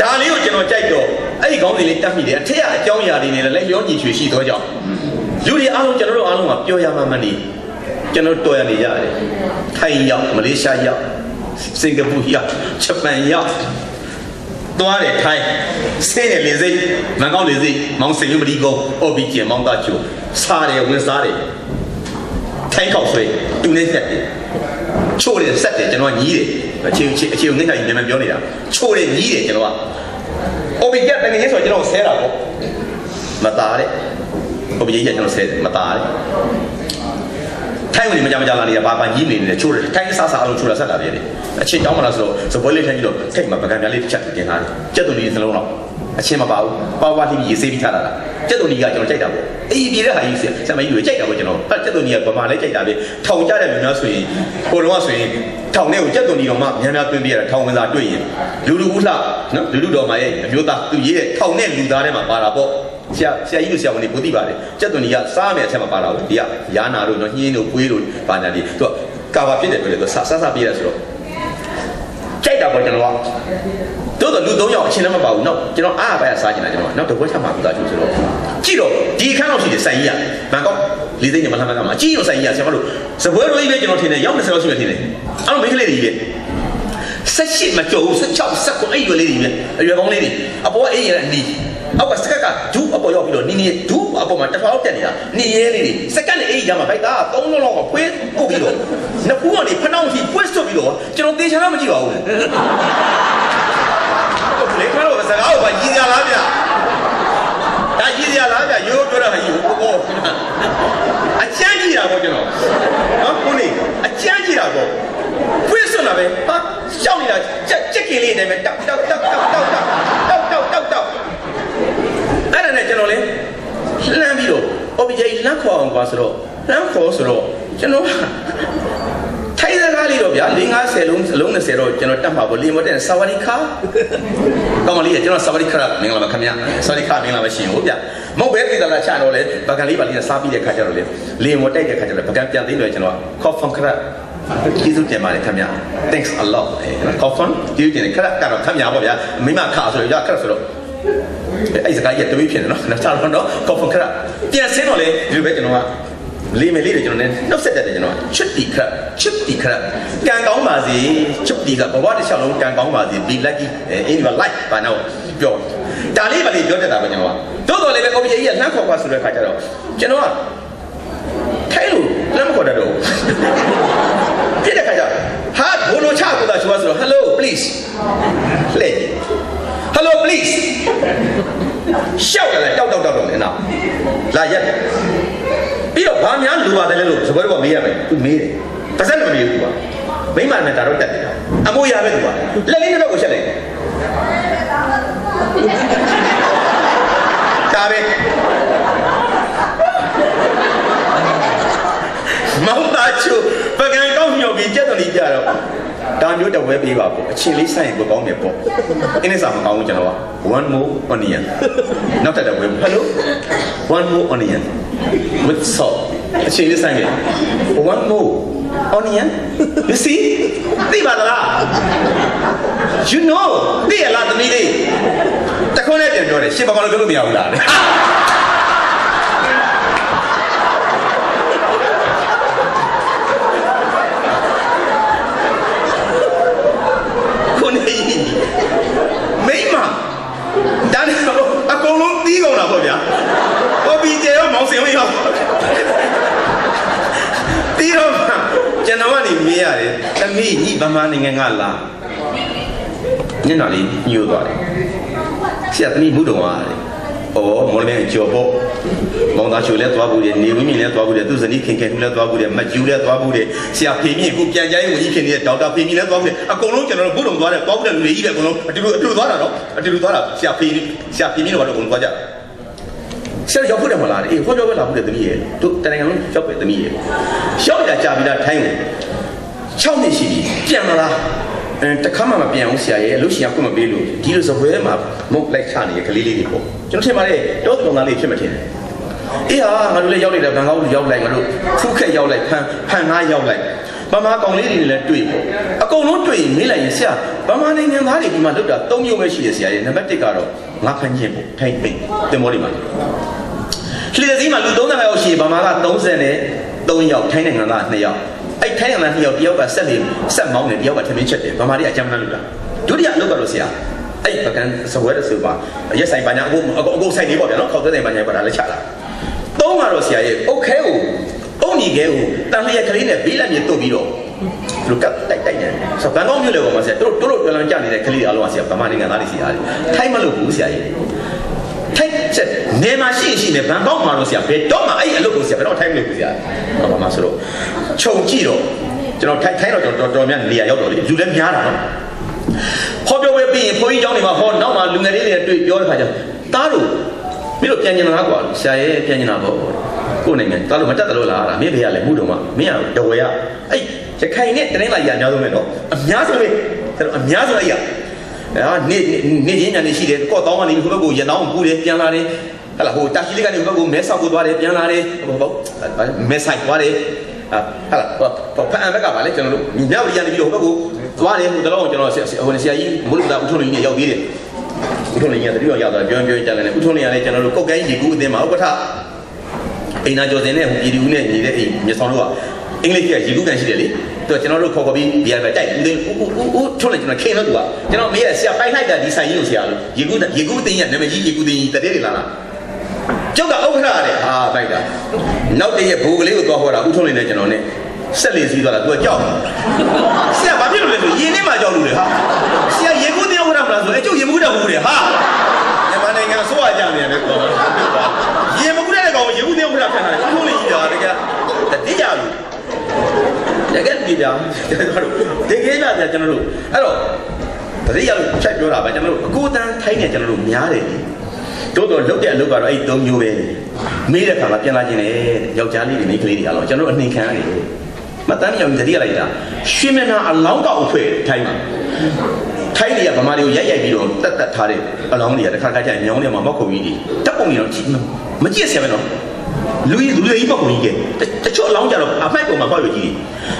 Speaker 1: ဒါလေးကိုကျွန်တော်ကြိုက်တော့အဲ့ဒီကောင်းစီလေးတတ်မိတယ်အထက်ကအကြောင်းအရာတွေနဲ့လည်းလျောညီချွေရှိသောကြောင့် လူတွေအားလုံးကျွန်တော်တို့အားလုံးကပြောရမှမနေကျွန်တော်တော်ရနေရတယ်ထိုင်းရောက်မလေးရှားရောက်စင်ကာပူရောက်ဂျပန်ရောက်သွားတယ်ထိုင်းဆင်းတယ်လေစိတ်မန်ကောင်းလေစိတ်မောင်စိန်မဒီကုန်းအော်ဘီကျင်မောင်သားချိုစားတယ်ဝင်စားတယ်ထိုင်းကောက်ဆွဲတူနေဆက်တယ်ချိုးတယ်ဆက်တယ်ကျွန်တော်ညီးတယ်အခြေအခြေအခြေကိုငိမ့်တာကြီးပြန်ပြောနေတာချိုးတယ်ညီးတယ်ကျွန်တော်ကအော်ဘီကျတကယ်ဆိုကျွန်တော်ဆဲတာပေါ့မသားတဲ့ အော်ဘီကျကျွန်တော်ဆဲတယ်မသားတဲ့ထိုင်းဝင်မကြမကြလာနေတာဘာဘာကြီးနေနေတယ်ချိုးတယ်ထိုင်းစားစားအလုံးချိုးတာဆက်လာတယ်အချင်းတောင်းမလားဆိုတော့စပွဲလေးထိုင်းကြည့်တော့ထိတ်မှာပကံများလေးတစ်ချက်တင်ထားတယ်ကြက်သွန်လေးစလုံးတော့အချင်းမပါဘူးပါဝါတိကြီးရေးဆေးပြီးထားတာလားကြက်သွန်ကြီးကကျွန်တော်ကြိုက်တာပေါ့အေးပြေတဲ့ဟာကြီးဆရာမကြီးတွေကြိုက်တာပေါ့ကျွန်တော်ဟာကြက်သွန်ကြီးကဗမာလည်းကြိုက်တာပဲထောင်ကြတဲ့လူများဆိုရင်ဟိုတော့ဆိုရင်ထောင်ထဲကိုကြက်သွန်ကြီးတော့မှများများတွင်းပြရတာထောင်ဝင်စာတွေ့ရင်လူလူဦးလှနော်လူလူတော်မရဲ့အမျိုးသားသူရေးတဲ့ထောင်နဲ့လူသားထဲမှာပါတာပေါ့ ဆရာဆရာကြီးတို့ဆရာဝန်တွေကိုသိပါတယ်ကြက်သွန်ကြီးကစားမယ်အချက်မှာပါတာဘူးဒီကရာနာတို့နော်ညင်းတို့ကွေးတို့ပါညာဒီသူကကာဘာဖြစ်တယ်ပြောတယ်သူဆဆဆပြေးတယ်ဆိုတော့ကြိုက်တာပေါ့ကျွန်တော်ကတို့တော့လူ၃ယောက်အချင်းလည်းမပါဘူး။နောက်ကျွန်တော်အားအပါရစားချင်တာကျွန်တော်နောက်တစ်ခွက်ချမှပြသားချို့ဆိုတော့ကြည့်တော့ဒီအခန်းတော့ရှိတယ်စိုင်ကြီးကဘန်ကောက်လေးသိန်းညမလှမ်းမှန်းကမှာကြည့်တော့စိုင်ကြီးကဆရာမလို့စပွဲတော်ကြီးပဲကျွန်တော်ထင်တယ်ရောက်20လောက်ရှိမှထင်တယ်။အဲ့တော့မိန်းကလေးတွေကြီးပဲဆက်ရှိမကြောက်ဘူးဆက်ချောက်ဆက်ကိုအဲ့ရွယ်လေးတွေပဲအရွယ်ကောင်းလေးတွေအပေါ်အေးရအနီး အောက်ကစကက်ကဒူးအပေါ်ရောက်ပြီးတော့နီနီဒူးအပေါ်မှာတထောင်တက်နေတာနီရဲလေးတွေစကက်နဲ့အေးရမှာဗိုက်သားသုံးလုံးလောက်ဖွေးပုတ်ပြီးတော့နှစ်ခုကနေဖနှောင်းထိပွတ်ဆွတ်ပြီးတော့ကျွန်တော်သေချာမကြည့်ပါဘူးဟုတ်လေခါတော့စကားကိုပါကြီးရလားဗျာဒါကြီးရလားဗျာရိုးပြောတာမကြီးဘူးဘောအချမ်းကြီးတာပေါ့ကျွန်တော်နော်ခုနေအချမ်းကြီးတာပေါ့ပွေးဆွတ်တာပဲဟာရှောက်နေတာကြက်ကြက်ကလေးနဲ့ပဲတောက်တောက်တောက်တောက်တောက်တောက် တော်လေလှမ်းပြီးတော့ object လမ်းခေါ်အောင်ပါဆိုတော့လမ်းခေါ်ဆိုတော့ကျွန်တော်ထိုင်းစကားလေးတော့ဗျာ၄50လုံးအလုံး20တော့ကျွန်တော်တတ်မှာပေါ့လီမတက်ဆာဝရီခါကောင်းမလေးကျွန်တော်ဆာဝရီခါမင်္ဂလာပါခင်ဗျာဆာဝရီခါမင်္ဂလာပါရှင်ဟုတ်ဗျာမဟုတ်ပဲပြည်သားလာချတော့လေပကံလေးပါလေးစားပြီးတဲ့ခါကျတော့လေလီမတက်တဲ့ခါကျတော့ပကံပြန်သိတော့ကျွန်တော် confirm ခရကျေးဇူးတင်ပါတယ်ခင်ဗျာ thanks a lot confirm ကျေးဇူးတင်တယ်ခရကတော့ခင်ဗျာပေါ့ဗျာမိမခါဆိုတော့ရခရဆိုတော့ အဲ့စကားကြီးတမိဖြစ်နေနော်နောက်တော့နော် confirm ခရပြန်ဆင်းတော့လေဒီလိုပဲကျွန်တော်ကလေးမယ်လေးတွေကျွန်တော်လည်းနှုတ်ဆက်တတ်တယ်ကျွန်တော်ချစ်တီခရချစ်တီခရကံကောင်းပါစေချစ်တီကဘဝတစ်လျှောက်လုံးကံကောင်းပါစေ be lucky in your life ဘာနောက်ပြောဒါလေးပါလေးပြောတတ်တာပဲကျွန်တော်ကသို့တော်လည်းပဲကိုပြကြီးကလှမ်းခေါ်ပါဆိုတဲ့ခါကျတော့ကျွန်တော်ကထိုင်လို့လမ်းမခေါ်တတ်တော့ဖြစ်တဲ့ခါကျဟာဘိုးလိုချကိုသာချွားဆိုတော့ hello please လေ hello please ရှောက်တယ်တောက်တောက်တောက်တော့နေနော်လာရက်ပြီးတော့ဘာများလူပါတယ်လဲလို့စပွဲတော့မေးရမယ်သူမေးတယ်ပါစက်မမေးဘူးကွာမိမနဲ့ဒါတော့တက်တယ်အမိုးရပဲသူကလက်လေးတစ်ဖက်ကိုရှက်လိုက်ဒါပဲမောင်သားချိုပကံကောက်ညော်ပြီးကြက်တော်ကြီးကြတော့ ဒါမျိုးတော့ဝဲပေးပါပေါ့အချင်းလေးဆိုင်ကိုကောင်းတယ်ပေါ့အင်းနဲ့စာမကောင်းဘူးကျွန်တော်က one more onion နောက်တစ်တော့ဝဲ hello one more onion with salt အချင်းလေးဆိုင်က one more onion you see သိပါသလား you know သိရလားသမီးလေးတခွန်းနဲ့ပြန်ပြောတယ်ရှင်းပါကောင်းလို့ပြောလို့မရဘူးလားခုနေမိမဒါနဲ့အကုန်လုံး တီးကုန်တာပေါ့ဗျာဟောပြီးကျေရောမောင်စင်ဝေးရောတီးတော့ကျွန်တော်ကနေမေးရတယ်သမီးညီဗမာနိုင်ငံကလာညနေလေးညို့သွားတယ်ဆရာသမီးမှုတော်ရတယ်ဩမော်လမြိုင်ကျော်ပေါ့မောင်သားချိုလည်းသွားဘူးတယ်နေဝင်းမြင့်လည်းသွားဘူးတယ်သူဇနီးခင်ခင်လည်းသွားဘူးတယ်မကျူလည်းသွားဘူးတယ်ဆရာဖေမြင့်ခုပြန်ကြိုင်းဝင်ကြီးခင်နေတဲ့ဒေါက်တာဖေမြင့်လည်းသွားဘူးတယ်အကုန်လုံးကျွန်တော်တို့ဘုဒ္ဓံသွားတယ်သွားဘူးတယ်လူတွေကြီးတယ်အကုန်လုံးအတူတူအတူတူသွားတာနော်အတူတူသွားတာဆရာဖေဆရာဖေမြင့်တော့အကုန်လုံးသွားကြ ဆရာရောက်ဖို့တယ်မလားအေးဟောပြောပဲလာဖို့တယ်သမီးရဲ့တို့တနိုင်ငံလုံးရောက်ပဲသမီးရဲ့ရောက်ကြကြပြီးသားထိုင်းကို6နှစ်ရှိပြီပြန်မလားအဲတခါမှမပြန်ဘူးဆရာရဲ့လို့ရှိရင်ခုမပေးလို့ဒီလိုစပွဲမှာမုတ်လိုက်ချနေတဲ့ကလေးလေးတွေပေါ့ကျွန်တော်ထင်ပါတယ်တောတုံသားလေးဖြစ်မထင်ဘူးအေးဟာငါတို့လည်းရောက်လိုက်တယ်ဘန်ကောက်ရောက်လိုက်ငါတို့ဖူးခက်ရောက်လိုက်ဖန်ဖန်ငါရောက်လိုက်ဗမာကောင်လေးတွေလည်းတွေ့ပေါ့အကုန်လုံးတွေ့ရင်မေးလိုက်ရင်ဆရာဗမာနိုင်ငံသားတွေဒီမှာလောက်တာ၃မျိုးပဲရှိရဆရာရဲ့နံပါတ်1ကတော့ငါဖန်ချင်းပေါ့ထိုင်းပိတ်တင်မောလေးမှာ လှေစည်းမှာလူ35ယောက်ရှိဗမာက30နဲ့3ယောက်ထိုင်းနိုင်ငံသား2ယောက်အဲ့ထိုင်းနိုင်ငံသား2ယောက်တယောက်ကဆက်လေးဆက်မောင်းတယ်တယောက်ကထမင်းချက်တယ်ဗမာတွေအကြမ်းမလို့လားဒုတိယအလုပ်ကတော့ဆရာအဲ့ပကံစဝဲတဲ့ဆိုပါရက်ဆိုင်ပါညာအကုန်အကုန်ဆိုင်နေပေါ့ဗျာနော်ခောက်တဲ့ဆိုင်ပါညာပါတာလည်းချလာသုံးကတော့ဆရာရဲ့အုတ်ခဲကိုအုတ်ညီခဲကိုတန်လျက်ကလေးနဲ့ဘေးလက်မြေတုတ်ပြီးတော့လူကတိုက်တိုက်နေဆိုဘန်ကောက်မြို့လေပေါ်မှာဆရာတို့တို့တို့ပြန်ကြနေတဲ့ကလေးအလုံးကဆရာဗမာနိုင်ငံသားတွေဆရာတွေထိုင်းမလို့ဘူးဆရာရဲ့ ထိုက်ချက်နေမှာရှိရင်ရှိမယ်ဘန်ကောက်မှာတော့ဆရာဘယ်တော့မှအဲ့အလုပ်ကိုဆရာဘယ်တော့ထိုင်မလို့ဆရာဘာမှဆိုတော့ခြုံကြည့်တော့ကျွန်တော်ထိုင်ထိုင်တော့ကျွန်တော်တော်တော်များနေရာရောက်တော့လေလူလည်းများတာနော်ဟောပြောဝဲပြီးရင်ဘုန်းကြီးကျောင်းတွေမှာဟောနောက်မှာလူငယ်လေးတွေတွေ့ပြောတဲ့ခါကျတားတို့မင်းတို့ပြန်ကျင်လာကွာဆရာရဲ့ပြန်ကျင်လာပေါ့ကိုနိုင်ငံတားတို့မတက်တယ်လို့လားလားမင်းဖေကလည်းမှုတုံမမင်းကတော်ရအဲ့ရခိုင်နဲ့တရင်လိုက်ရအများဆုံးပဲနော်အများဆုံးပဲဒါတော့အများဆုံးအဲ့ရ အာနေနေချင်းညာနေရှိတယ်ကော့တောင်းကနေဟိုဘက်ကိုရနောင်းပူတယ်ပြန်လာတယ်ဟလာဟိုတာရှိလေးကနေဟိုဘက်ကိုမဲဆောက်ကိုသွားတယ်ပြန်လာတယ်ဟိုဘောမဲဆိုင်သွားတယ်ဟာလာဖန်ဘက်ကပါလေကျွန်တော်တို့မြောက်ရီကနေပြီးတော့ဟိုဘက်ကိုသွားတယ်ဟိုတလောကျွန်တော်ဟိုဆရာကြီးမလို့တာဦးထုံးလေးကြီးရောက်သေးတယ်ဦးထုံးလေးကြီးကတတိယရောက်သွားပြောပြောကြတယ်ဦးထုံးလေးကလည်းကျွန်တော်တို့ကုတ်ကိုင်းရေကူးအသင်းမှာဥက္ကဋ္ဌအိမ်နာကျော်စင်နဲ့ပြည်သူနဲ့နေတဲ့အိမ်မြေဆောင်တို့က အင်္ဂလိပ်ကရေကူးကန်ရှိတယ်လေသူကကျွန်တော်တို့ခေါ်ခေါ်ပြီးဒီပဲတိုက်ဦးသိဦးဦးဦးထုံးလိုက်ကျွန်တော်ခင်တော့သူကကျွန်တော်မေးရဆရာပိုင်လိုက်တာဒီဆိုင်ကြီးလို့ဆရာလို့ရေကူးရေကူးအသင်းရနာမည်ကြီးရေကူးအသင်းကြီးတတဲ့တွေလာလားကျုပ်ကဥက္ကဋ္ဌတဲ့ဟာပိုက်တာနောက်တည့်ရဘိုးကလေးကိုသွားဟောတာဦးထုံးလေးနဲ့ကျွန်တော်နဲ့ဆက်လေစီးသွားတာသူကကြောက်ဆရာဘာဖြစ်လို့လဲဆိုရင်င်းမှာကြောက်လို့လေဟာဆရာရေကူးတရားဟောတာမလားဆိုအဲကျုပ်ရေမကူးတော့ဘူးတဲ့ဟာမြန်မာနိုင်ငံဆိုးရကြနေတယ်ကောရေမကူးတဲ့ကောင်ရေကူးတရားဟောတာခံတာဦးထုံးလေးကြီးတာတကယ်တတိယလူ တကယ်ဒီကြောင်ကျွန်တော်တို့တကယ်လာကြကျွန်တော်တို့အဲ့တော့တတိယလူဖြတ်ပြောတာပါကျွန်တော်တို့အကိုတန်းထိုင်းနေကျွန်တော်တို့များတယ်တို့တော့လုတ်တဲ့အလုပ်ကတော့အဲ့သုံးမျိုးပဲမေးတဲ့ခါမှာပြန်လာခြင်းနဲ့ယောက်ျားလေးတွေမိန်းကလေးတွေအလောကျွန်တော်တို့အနှင်ခံရတယ်မတန်းမြောင်တတိယလိုက်တာရွှေမနာအလောင်းကောက်အဖွဲထိုင်းမှာထိုင်းတွေကဗမာတွေကိုရိုက်ရိုက်ပြီးတော့တက်တက်ထားတဲ့အလောင်းတွေကတစ်ခါခါကျရင်ညောင်းနေမှာမောက်ခုံကြီးတွေတက်ပုံနေတော့မကြည့်ဆရာပဲနော် လူကြီးလူကြီးမောက်ခုံကြီးကတချို့အလောင်းကြတော့အမိုက်ပုံမှာပေါက်ရကြီး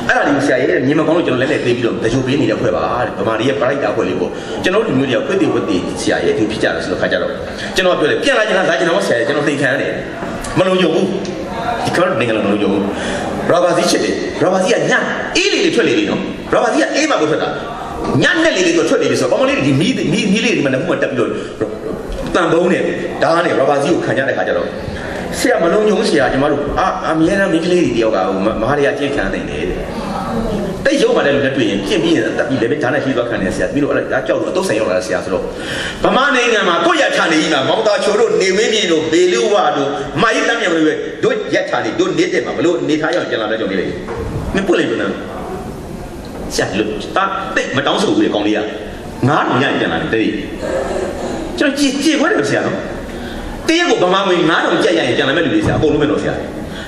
Speaker 1: အဲ့ဒါလေးဆရာရဲ့မြေမကောင်းလို့ကျွန်တော်လက်လက်သေးပြီးတော့တချို့ပေးနေတဲ့ဖွဲ့ပါတဲ့ဗမာတွေရဲ့ပရိုက်တာဖွဲ့လေးပေါ့ကျွန်တော်တို့လူမျိုးတွေကခွေးတိဝတ်တိဆရာရဲ့သူဖြစ်ကြတယ်ဆိုတော့ခါကြတော့ကျွန်တော်ပြောတယ်ပြန်လာကျွန်တော်လာကျွန်တော်ဆရာရဲ့ကျွန်တော်သိခံရတယ်မလုံခြုံဘူးဒီကောနိုင်ငံလုံးမလုံခြုံဘူးရာဘာစီချစ်တယ်ရာဘာစီကညအေးလေးလေးထွက်လေလေးနော်ရာဘာစီကအေးမှကိုထွက်တာညနဲ့လေးလေးကိုထွက်လေလေးဆိုတော့ကောင်မလေးဒီမီးမီးမီးလေးဒီမှာလည်းမှုတက်ပြီးတော့တန်ပုံးနဲ့ဓာတ်နဲ့ရာဘာစီကိုခံကြတဲ့ခါကြတော့ ဆရာမလုံးညုံဆရာကျမတို့အာအမြဲတမ်းမိန်းကလေးတွေတယောက်ကမဟာရရကြိတ်ခံနေတယ်တိတ်ရုံပါတဲ့လူနဲ့တွေ့ရင်ပြင့်ပြီးရင်တက်ပြီးလည်းပဲဓာတ်နဲ့ရှိသွားခံနေဆရာပြီးတော့အဲ့ဒါကြောက်လို့အတုတ်ဆိုင်ရောက်လာတဲ့ဆရာဆိုတော့ဗမာနိုင်ငံမှာကိုရထာနေကြီးမှာမောင်သားချိုတို့နေမင်းမြေတို့ဘေလူဝါတို့မာယီတမ်းမြေတို့ပဲတို့ရက်ထာနေတို့နေတဲ့မှာဘလို့နေထားရအောင်ကျန်လာတဲ့ကြောင့်လေးမင်းပွင့်လိုက်လို့နော်ဆရာလို့တာတိတ်မတောင်းဆိုဘူးလေကောင်းလေးကငါးညညကျန်လာတယ်တိတ်ကျွန်တော်ကြည်ကြည်ခွဲတယ်ဆရာနော် တရက်ကိုဗမာငွေ9000ကျပ်ရရင်ကျန်လာမဲ့လူတွေဆရာအကုန်လုံးပဲတော့ဆရာ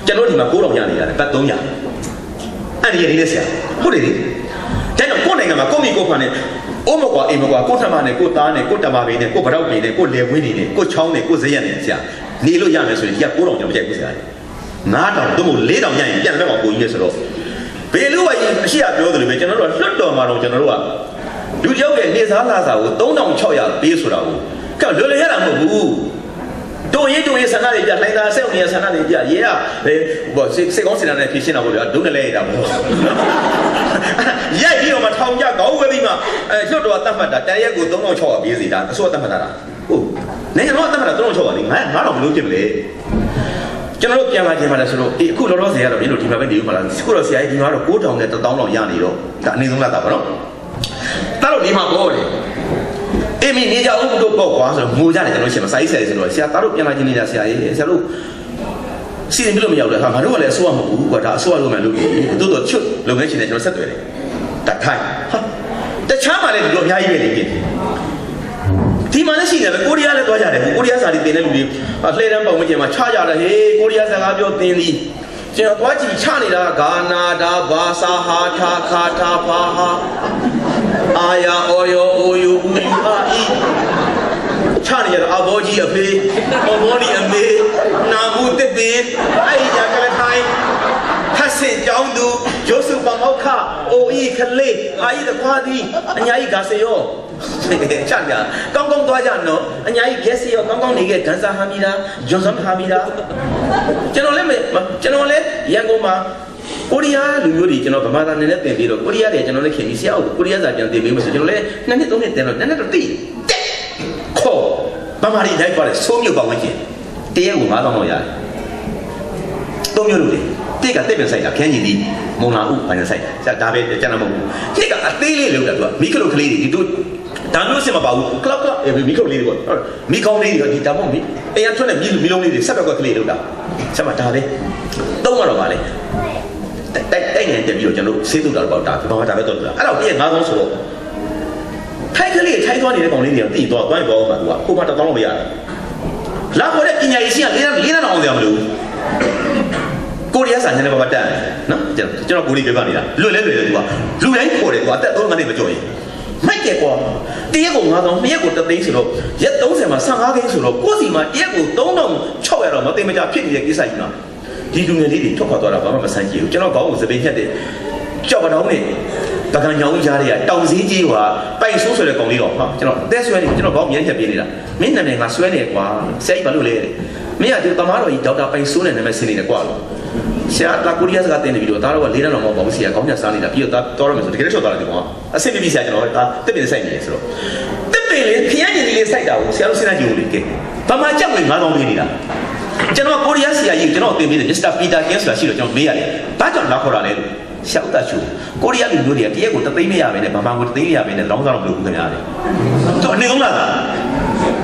Speaker 1: ကျွန်တော်ဒီမှာ9000ရနေရတယ်ပတ်300အဲ့ဒီရည်လေးဆရာဟုတ်တယ်လေဒါကြောင့်ကိုယ်နိုင်ငံမှာကိုမိကိုဖန်နဲ့အိုးမကွာအိမ်မကွာကိုထမနဲ့ကိုသားနဲ့ကိုတမပေနဲ့ကိုဗရောက်ပေနဲ့ကိုလေဝင်းနေနဲ့ကိုချောင်းနဲ့ကိုဇရက်နဲ့ဆရာနေလို့ရမယ်ဆိုရင်ရက်9000ကျွန်တော်မကြိုက်ဘူးဆရာ9000တို့မို့4000ရရင်ပြန်လက်အောင်ကိုကြီးလဲဆိုတော့ဘေလူဝကြီးအရှိရပြောသလိုပဲကျွန်တော်တို့ကလွတ်တော်မှာတော့ကျွန်တော်တို့ကလူတယောက်ရဲ့နေစားလာစာကို3600ပေးဆိုတာကိုကလွယ်လွယ်ရတာမဟုတ်ဘူး တို့ရေးတို့ရေးဆန္ဒတွေပြလှိုင်းသာဆက်နေရဆန္ဒတွေပြရေးရဟိုစိတ်ကောင်းစင်တာနဲ့ဖြည့်ရှင်းတာပေါ့ဗျာဒုနဲ့လဲရတာပေါ့ရိုက်ပြီးတော့မှထောင်ကြကောင်းဝဲပြီးမှအဲလွတ်တော်တတ်မှတ်တာတရက်ကို3600ပေးစီတာအစိုးရတတ်မှတ်တာဟုတ်နိုင်ငံတော်တတ်မှတ်တာ3600လေငါငါတော့မလို့ဖြစ်မလဲကျွန်တော်တို့ပြန်လာခြင်းပါလဲဆိုတော့ဒီအခုလောလောဆယ်ကတော့မင်းတို့ဒီမှာပဲနေဦးမလားအခုတော့ဆရာကြီးဒီမှာတော့9000နဲ့1000လောက်ရနေတော့ဒါအနည်းဆုံးလာတာပါနော်တားတော့ဒီမှာပေါ်တယ် အေးမင်းနေကြဦးတို့ပေါ့ကွာဆိုတော့ငိုကြတယ်ကျွန်တော်ရှင်မစာရေးဆရာကြီးဆိုတော့ဆရာတားတို့ပြန်လာခြင်းနေတာဆရာကြီးဆရာတို့စီရင်ပြီးလို့မရောက်တယ်ဟာငါတို့ကလည်းအစိုးရမဟုတ်ဘူးကွာဒါအစိုးရလုပ်မယ်လုပ်ပြီးတိုးတော့ချွတ်လုပ်ငန်းရှင်တွေကျွန်တော်ဆက်သွယ်တယ်တခိုင်ဟာတခြားမှလည်းဒီလိုအများကြီးပဲလေပြင်ဒီမှာလည်းရှိတယ်ပဲကိုရီးယားလည်းသွားကြတယ်ကိုရီးယားစာတွေတင်တဲ့လူတွေလှည့်တန်းပုံမကျင်မှာချကြတယ်ဟေးကိုရီးယားစကားပြောသင်သည်ကျွန်တော်သွားကြည့်ချနေတာဂါနာဒါဘာစာဟာထာခါထာဖာဟာ အာယာအော်ယောအိုယူဘူယူအာဤချနေရတော့အဘောကြီးအဖေအဘောဒီအမေနာဘူးတစ်ပင်အဲ့ဒီကြကလည်းထိုင်ဟတ်စင်ကြောင်းသူဂျိုဆုပမောက်ခအိုဤခလေးအာဤတခွားသည်အညာဤကစေယောချကြကောင်းကောင်းသွားကြနော်အညာကြီး guest ရောကောင်းကောင်းနေခဲ့ဂန်စာဟာမီလားဂျွန်ဆန်ဟာမီလားကျွန်တော်လည်းကျွန်တော်လည်းရန်ကုန်မှာ ကိုရီးယားလူမျိုးတွေကျွန်တော်ဗမာသားနဲ့လည်းတင်ပြီးတော့ကိုရီးယားတွေကျွန်တော်လည်းခင်ပြီးဆရာကိုကိုရီးယားစာပြန်တင်ပေးမယ်ဆိုကျွန်တော်လည်းနှစ်နှစ်သုံးနှစ်တင်တော့နည်းနည်းတော့တိတက်ခေါ်ဗမာတွေလိုက်ပါတယ်ဆိုးမြုပ်ပါဝင်ချင်းတရက်ကို9000လောက်ရတယ်သုံးမျိုးလူတွေတိတ်ကတက်ပြန်ဆိုင်တာခန်းကြီးဒီမုံလာဥဘာနဲ့ဆိုင်တာဒါပဲကျွန်တော်မဟုတ်ဘူးတိတ်ကအသေးလေးလောက်တာသူကမိခလုတ်ကလေးတွေဒီတို့ဒါမျိုးစင်မပါဘူးကလောက်ကလောက်မိခုတ်လေးတွေပေါ့မိကောင်းလေးတွေဒီဒါပေါ့မိအရင်ထွက်တဲ့မိမီလုံးလေးတွေဆက်တော့ကလေးလောက်တာဆက်မဒါပဲသုံးရတော့ပါလေ တိုက်တိုက်နေတယ်ပြီးတော့ကျွန်တော်ဆေးတူတာတော့ဒါဘာဒါပဲတော့အဲ့တော့ပြည့်9000ဆိုတော့ထိုက်ကလေးထိုက်သွားနေတဲ့ကောင်လေးတွေတီးသွားသွားပေါ်မှာသူကကိုမတောင်းလို့မရတယ်လာခေါ်တဲ့ပညာရေးရှိကလေးလေးနဲ့အောင်တယ်မလို့ကိုရီးယားစာညနေပါပါတက်နော်ကျွန်တော်ကျွန်တော်ကိုရီးပြောပြနေတာလွတ်လဲလွတ်လဲသူကလူတိုင်းခေါ်တယ်သူကအသက်3မိနစ်မကျော်ရင်မိုက်တယ်ကွာတရက်ကို9000နှစ်ရက်ကို3သိန်းဆိုတော့ရက်30မှာ15သိန်းဆိုတော့ကိုယ်စီမှာတရက်ကို3600တော့မသိမကြဖြစ်နေတဲ့ကိစ္စကြီးမှာ ဒီလူငယ်လေးတွေထွက်ခွာသွားတာဘာမှမဆန်းကြည့်ဘူးကျွန်တော်ခေါင်းကိုစပိန်ဖြတ်တယ်ကြောက်ပတောင်းနဲ့ပကံညောင်းကြားတွေကတောင်စည်းကြီးကပိုင်ဆိုးဆိုတဲ့ကောင်လေးတော့ဟာကျွန်တော်အသက်ဆွဲနေကျွန်တော်ခေါင်းမြဲဖြတ်ပြေးနေတာမင်းနာမည်ငါဆွဲနေကွာဆရာကြီးဘာလို့လဲမင်းကဒီတမားတော်ကြီးဒေါက်တာပိုင်ဆိုးနဲ့နာမည်ဆင်းနေတယ်ကွာလို့ဆရာလာကိုရီးယားစကားတင်နေပြီးတော့ဒါတော့ကလေးတန်းတော့မဟုတ်ပါဘူးဆရာကောင်းညစားနေတာပြီးတော့တော်ရမယ်ဆိုတကယ်ချော့သွားတယ်ဒီကောင်အဆင်ပြေပြီဆရာကျွန်တော်ဒါတစ်ပင်စိုက်နေတယ်ဆိုတော့တစ်ပင်လေးခရမ်းကျင်လေးစိုက်တာကိုဆရာတို့စဉ်းစားကြည့်ဦးလေကဲဘာမှကြောက်ဝင်9000ပေးနေတာ ကျွန်တော်ကိုရီးယားဆရာကြီးကျွန်တော်တင်ပေးတယ်မစ္စတာပီတာကင်းဆိုတာရှိတော့ကျွန်တော်မေးရတယ်ဘာကြောင့်လာခေါ်တာလဲလို့ရှောက်တာချူကိုရီးယားလူမျိုးတွေကတရက်ကိုတသိန်းမရပဲနဲ့ဗမာကိုတသိန်းရပဲနဲ့လောင်းစားတော့မလုပ်ဘူးခင်ဗျာလေသူအနေဆုံးလာတာ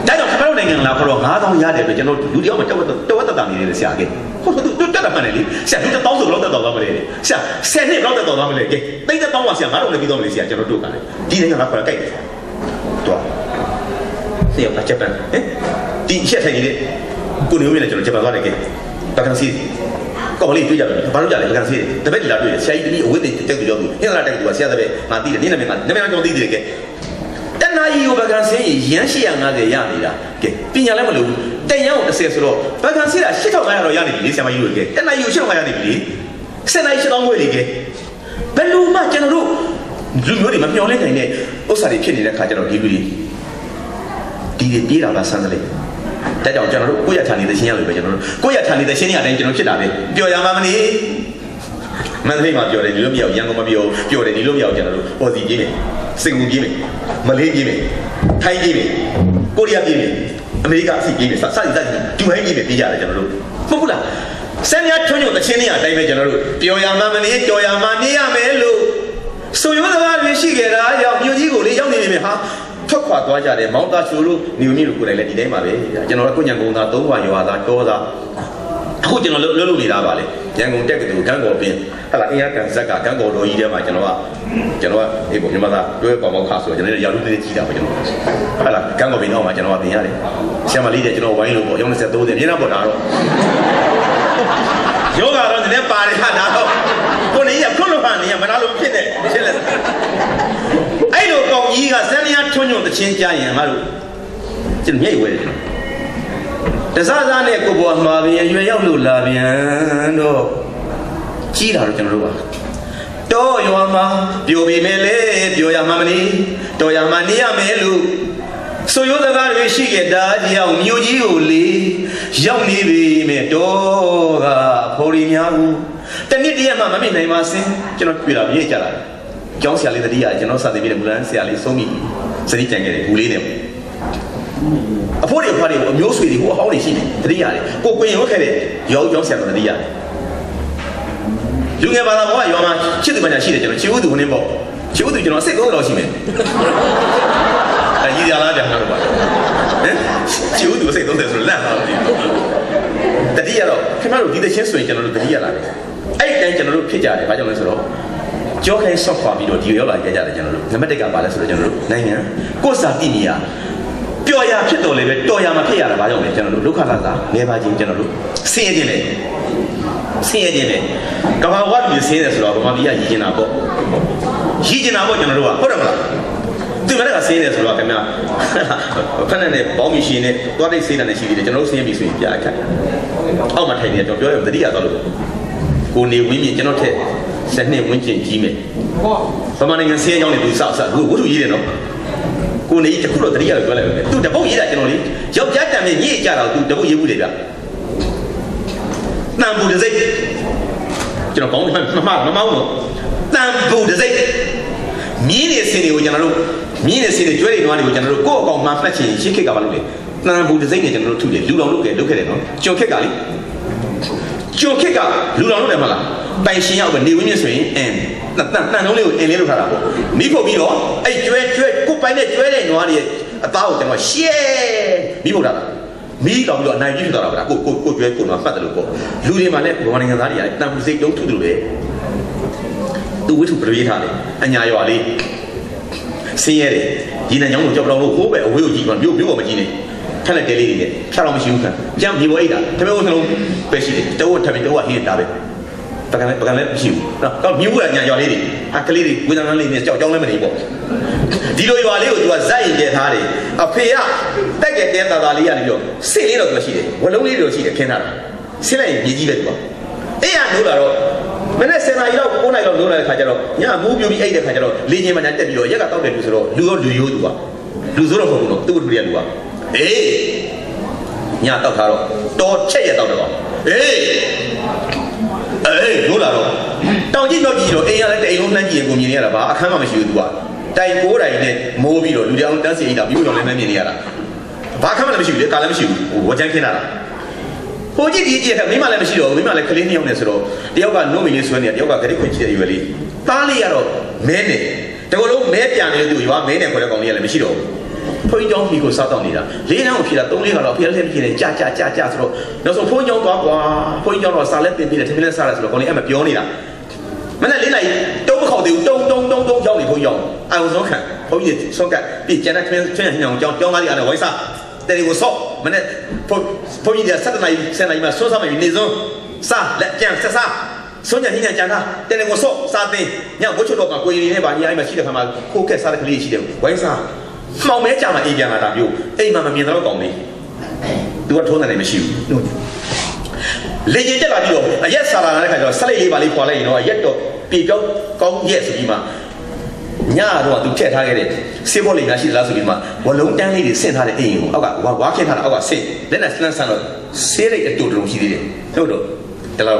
Speaker 1: ဒါကြောင့်ခမတို့နိုင်ငံလာခေါ်တော့9000ရတယ်ပဲကျွန်တော်လူတယောက်မှတဝက်တဝက်တတနေတယ်ဆရာကဲဟုတ်သူတက်တာမှန်တယ်လေဆရာသူတောင်းဆိုတော့တက်တော်သွားမလဲဆရာဆယ်နှစ်တော့တက်တော်သွားမလဲကဲတိတ်တက်တောင်းပါဆရာငါတို့လည်းပြီးတော့မလဲဆရာကျွန်တော်တို့ကလည်းဒီနိုင်ငံလာခေါ်တော့ကြိုက်တယ်တော့ဆရာကဂျပန်ဟင်ဒီချက်ထိုင်နေတဲ့ ကိုနေဦးလည်းကျွန်တော်ဂျပန်သွားတယ်ကဲတက္ကစီကောလေးတွေ့ကြတယ်ဘာလို့ကြလဲကန်စီတပည့်လာတွေ့ဆရာကြီးတပည့်အဝတ်တွေတက်ကြကြောင်းဟင်းလာတက်ကြဆရာတပည့်ငါသိတယ်နင်းနာမည်ငါနာမည်ကျွန်တော်သိတယ်ကဲတနာကြီးကိုဗကန်စင်းရန်850ရနေတာကဲပညာလည်းမလို့တန်ရန်ကို30ဆိုတော့ဗကန်စီးတာ8500တော့ရနေပြီလေဆရာမကြီးတို့ကဲတနာကြီးကို8500ရနေပြီလေစက်နိုင်8000ခွေလေကဲဘယ်လိုမှကျွန်တော်တို့လူမျိုးတွေမမျှော်လင့်နိုင်တဲ့ဥစ္စာတွေဖြစ်နေတဲ့ခါကျတော့ဒီလူတွေဒီတွေပြေးတာပါဆန်းစလို က်တဲ့ကြောင့်ကျွန်တော်တို့ကိုယ့်ရထာနေတဲ့ရှင်းရလို့ပဲကျွန်တော်တို့ကိုယ့်ရထာနေတဲ့ရှင်းရတဲ့အတိုင်းကျွန်တော်ဖြစ်တာပဲပျော်ရမှာမနေမန္တလေးမှာပျော်တယ်ဒီလိုမရဘူးရန်ကုန်မှာပျော်ပျော်တယ်ဒီလိုမရဘူးကျွန်တော်တို့ပေါ်စီပြေးမယ်စင်ကူပြေးမယ်မလေးပြေးမယ်ထိုင်းပြေးမယ်ကိုရီးယားပြေးမယ်အမေရိကအစီပြေးမယ်စစစစဒူဟိုင်းပြေးမယ်ပြေးကြတယ်ကျွန်တော်တို့မဟုတ်ဘူးလားဆယ်မြထွန်းညွန့်တချင်းနေရအတိုင်းပဲကျွန်တော်တို့ပျော်ရမှာမနေပျော်ရမှာနေရမယ်လို့ဆိုရိုးစကားတွေရှိခဲ့တာရောက်မြို့ကြီးကိုလေရောက်နေနေမယ်ဟာ ထွက်ခွာသွားကြတယ်မောင်သားချိုတို့နေုံမြင့်တို့ကိုယ်တိုင်လည်းဒီတိုင်းပါပဲကျွန်တော်ကကိုညံကုန်းသားသုံးခွာရွာသားတောသားအခုကျွန်တော်လှုပ်လှုပ်နေတာပါလေရန်ကုန်တက်ကတူကန်းကော်ပင်ဟလာအင်အားကန်ဇက်ကကန်းကော်တော်ကြီးထဲမှာကျွန်တော်ကကျွန်တော်ကအေးပေါ့မြန်မာသားတွဲပေါ်မောက်ခါဆိုတော့ကျွန်တော်ရာလူတွေကြီးတာပေါ့ကျွန်တော်ဟလာကန်းကော်ပင်တော့မှကျွန်တော်ကပြင်ရတယ်ဆရာမလေးတဲ့ကျွန်တော်ဝိုင်းလို့ပေါ့ရောင်း23တဲ့ပြင်းတော့ပေါ့ဒါတော့ယောဂတော့နည်းနည်းပါတယ်ဟာဒါတော့ ကိုနေရခွလို့ဟာနေရမနာလို့ဖြစ်နေရှင်းလဲအဲ့လိုကောင်ကြီးကစံရထွန်းညွန့်တချင်းကြရင်ငါတို့ကျန်မြိတ်ဝဲတယ်တစားစားနဲ့ကိုဘောမှာပြန်ရွယ်ရောက်လို့လာပြန်တော့ကြီးတာတော့ကျွန်တော်တို့ပါတော်ရွာမှာပြိုပေမဲ့လေပြိုရမှာမနေတော်ရမှာနေရမယ်လို့ဆိုရိုးစကားတွေရှိခဲ့တာကြောင့်မြို့ကြီးကိုလေရောက်နေပြီမဲ့တော်ကဖော်ရီများဘူး တနည်းတည်းမှမမေ့နိုင်ပါစင်းကျွန်တော်တွေ့တာမြင်ကြတာကျောင်းဆရာလေးတတိယကျွန်တော်စတင်ပြီးတဲ့မူလန်းဆရာလေးဆုံးပြီစတိကြံခဲ့တယ်ဘူးလေးနဲ့အဖိုးတွေဖားတွေအမျိုးဆွေတွေဟိုအဟောင်းတွေရှိတယ်တတိယတယ်ကိုကိုရင်ဝတ်ခဲ့တဲ့ရောကျောင်းဆရာတော်တတိယတယ်လူငယ်ဘာသာဘောကရောမှာချစ်သူပညာရှိတယ်ကျွန်တော်ချစ်ဦးသူဝင်ပေါ့ချစ်ဦးသူကျွန်တော်စိတ်သုံးတော့ရှိမယ်အဲကြီးရလားကြာတော့ပါဟမ်ချစ်ဦးသူစိတ်သုံးတယ်ဆိုလန့်လာတယ်တတိယတော့ခင်ဗျားတို့ဒီသချင်းဆိုရင်ကျွန်တော်တို့တတိယလာတယ် အဲ့တိုင်းကျွန်တော်တို့ဖြစ်ကြတယ်ဘာကြောင့်လဲဆိုတော့ကြောခိုင်းဆော့ခွာပြီးတော့ဒီရောက်လာကြကြတယ်ကျွန်တော်တို့နံပါတ်1ကပါလဲဆိုတော့ကျွန်တော်တို့နိုင်ငံကိုယ်စာတိမိယာပျော်ရဖြစ်တော်လေပဲတော်ရမှာဖြစ်ရတာဘာကြောင့်လဲကျွန်တော်တို့ဒုက္ခကသာနေပါချင်းကျွန်တော်တို့ဆင်းရဲခြင်းလေဆင်းရဲခြင်းလေကဘာဝတ်ပြီးဆင်းရဲဆိုတော့ဗမာပြည်ကရည်ကျင်တာပေါ့ရည်ကျင်တာပေါ့ကျွန်တော်တို့ကဟုတ်တယ်မလားသူမလည်းကဆင်းရဲဆိုတော့ခင်ဗျာဖက်နဲ့ပေါင်းမီရှင်နဲ့သွားတိတ်ဆေးတာနဲ့ရှိသေးတယ်ကျွန်တော်တို့ဆင်းရဲပြီဆိုရင်ပြအခက်အောက်မှာထိုင်နေကျွန်တော်ပြောရရင်တတိယသွားလို့ ကိုနေဝင်းမြင့်ကျွန်တော်ထက်ဆက်နှစ်ဝင်းကျင်ကြီးမယ်ဗမာနိုင်ငံဆင်းရဲကြောင်းနေသူစစဝတ္ထုရေးတယ်နော်ကိုနေတခုတော့တတိယလို့ပြောလိုက်မယ်သူတပုတ်ရေးတာကျွန်တော်လေယောက်ျားတံမြင့်ညစ်ကြတော့သူတပုတ်ရေးဘူးလေဗျတန်ဘူးတစိတ်ကျွန်တော်ကောင်းတယ်မမမမောင်းတော့တန်ဘူးတစိတ်မြင်းနေစင်တွေကိုကျွန်တော်တို့မြင်းနေစင်တွေကျွဲတွေနွားတွေကိုကျွန်တော်တို့ကိုယ့်အကောင်မှမှတ်ချင်ရှင်းခက်ကပါလို့လေတန်ဘူးတစိတ်နဲ့ကျွန်တော်တို့ထုတယ်လူတော်လုပ်ခဲ့လုပ်ခဲ့တယ်နော်ကျွန်ခက်ကလေ ကျွန်ခက်ကလူတော်လုပ်တယ်မလားပိုင်ရှင်ရောက်ပဲနေဝင်းမြင့်ဆိုရင်အင်းတန်တန်လုံးလေးကိုအင်းလေးလုပ်ထားတာပေါ့မိဖို့ပြီးတော့အဲ့ကျွဲကျွဲကိုပိုင်နဲ့ကျွဲတဲ့နွားတွေအသားကိုကျွန်တော်ရှဲမိဖို့ထားတာမီးတော်ပြီးတော့အနိုင်ကြီးဖြစ်သွားတာဗျာကိုကိုကိုကျွဲကိုတော့ဖတ်တယ်လို့ပေါ့လူတွေမှာလည်းဘဝနိုင်ငံသားတွေကတန်ပူစိတ်တုံးထုတယ်လို့ပဲသူဝိထုပြရေးထားတယ်အညာရွာလေးဆင်းရဲတယ်ဒီနံကြောင်းကိုကြောက်တော့လို့ကိုပဲအဝေးကိုကြည့်ပါမြို့မြို့ပေါ်မကြည့်နဲ့ ထက်လက်တဲလေးတွေနဲ့ဖြတ်တော့မရှိဘူးခံကြမ်းမြေပေါ်အိတ်တာတမန်ကိုနှလုံးပဲရှိတယ်တဝတ်ထမင်းတဝတ်ဟင်းတာပဲပကံလည်းပကံလည်းမရှိဘူးနော်တော့မြို့ကညာရွာလေးတွေအကလေးတွေဝေဒနာလေးနဲ့ကြောက်ကြောင်းလည်းမနေပေါ့ဒီလိုရွာလေးကိုသူကဇက်ရင်ကျဲထားတယ်အဖေကတက်ကဲတဲတာတာလေးရတယ်ပြောစစ်လေးတော့သူရှိတယ်ဝလုံးလေးတော့ရှိတယ်ခင်းထားတာဆင်းလိုက်ရင်မြေကြီးပဲသူကအဲ့ရနိုးလာတော့မနေ့7နာရီလောက်9နာရီလောက်နိုးလာတဲ့ခါကျတော့ညမူးပြူပြီးအိတ်တဲ့ခါကျတော့လေချင်းမှညာတက်ပြီးတော့ရက်ကတောက်တယ်လို့ဆိုတော့လူရောလူရိုးသူကလူဆိုးတော့မဟုတ်ဘူးနော်သူ့လူတွေကလူက အေးညတောက်ထားတော့တော်ချက်ရတောက်တော့အေးအေးနိုးလာတော့တောင်ကြီးတော့ကြီးတော့အိမ်ရလည်းတိမ်လုံးနှမ်းကြည့်ရင်ကိုမြင်နေရတာဘာအခန်းမှမရှိဘူးသူကတိုင်ကိုးတိုင်နဲ့မိုးပြီးတော့လူတွေအောင်တန်းစီအိတ်တာပြီးတော့လည်းနှမ်းမြင်နေရတာဘာအခန်းမှလည်းမရှိဘူးလေကာလည်းမရှိဘူးဟိုဝကြမ်းခင်းလာတာဟိုကြည့်ဒီကြည့်တဲ့မိမလည်းမရှိတော့ဘူးမိမလည်းကလေးနှစ်ယောက်နဲ့ဆိုတော့တယောက်ကနို့မီလေးဆွဲနေတယ်တယောက်ကဂရိခွင့်ချစ်တဲ့ရွယ်လေးသားလေးကတော့မဲနေတကယ်လို့မဲပြန်နေတဲ့သူရွာမဲနေခေါ်တဲ့ကောင်လေးကလည်းမရှိတော့ဘူး ဘုန်းကြီးကျောင်းကြီးကိုစားတော့နေတာလေးနှောင်းကိုဖြေတာ၃လေးကတော့ဖေလည်းလည်းဖြေတယ်ကြာကြာကြာကြာဆိုတော့နောက်ဆုံးဘုန်းကြီးကျောင်းသွားကွာဘုန်းကြီးကျောင်းတော့စားလည်းပြင်ပြတယ်ထမင်းလည်းစားတယ်ဆိုတော့ကောင်လေးအဲ့မပြောနေတာမနေ့လေးလိုက်တုံးမခေါက်သေးဘူးတုံးတုံးတုံးတုံးကြောင်းနေဘုန်းကြီးကျောင်းအာရုံဆုံးခံဘုန်းကြီးဆုံးကပြီးကျန်တဲ့ထမင်းချွန်းညောင်ကျောင်းကျောင်းသားတွေအဲ့ဒါဝိုင်းစားတယ်ကိုဆော့မနေ့ဘုန်းကြီးက7နာရီ7နာရီမှာစိုးစားမယ်နေစုံစားလက်ကြံဆက်စားစွန့်ညာညညာကြံတာတယ်ကိုဆော့စားသိညဘိုးချုပ်တော့ကကိုရီနေပါညီအိမ်မှာရှိတဲ့ခါမှာခိုးခက်စားတဲ့ကလေးရှိတယ်ဝိုင်းစား မှောင်မဲကြမှာအေးပြန်လာတာမျိုးအိမ်မှာမမြင်တော့ကောင်းလေးသူကထုံးတယ်မရှိဘူးလေရင်တက်လာပြီးတော့အရက်ဆာလာတဲ့ခါကျတော့ဆက်လိုက်လေးပါလေးခွာလိုက်ရင်တော့အရက်တော့ပြေပြောင်းကောင်းရက်ဆိုပြီးမှညတော့သူထည့်ထားခဲ့တဲ့ဆေးဘောလေးများရှိသလားဆိုပြီးမှဝလုံးတန်းလေးတွေဆင့်ထားတဲ့အိမ်ကိုအောက်ကဝါဝါခင်းထားတာအောက်ကဆင့်လက်နဲ့ဆန်းဆန်းတော့ဆေးရိတ်အတူတူရှိသေးတယ်ဟုတ်တော့တလောက်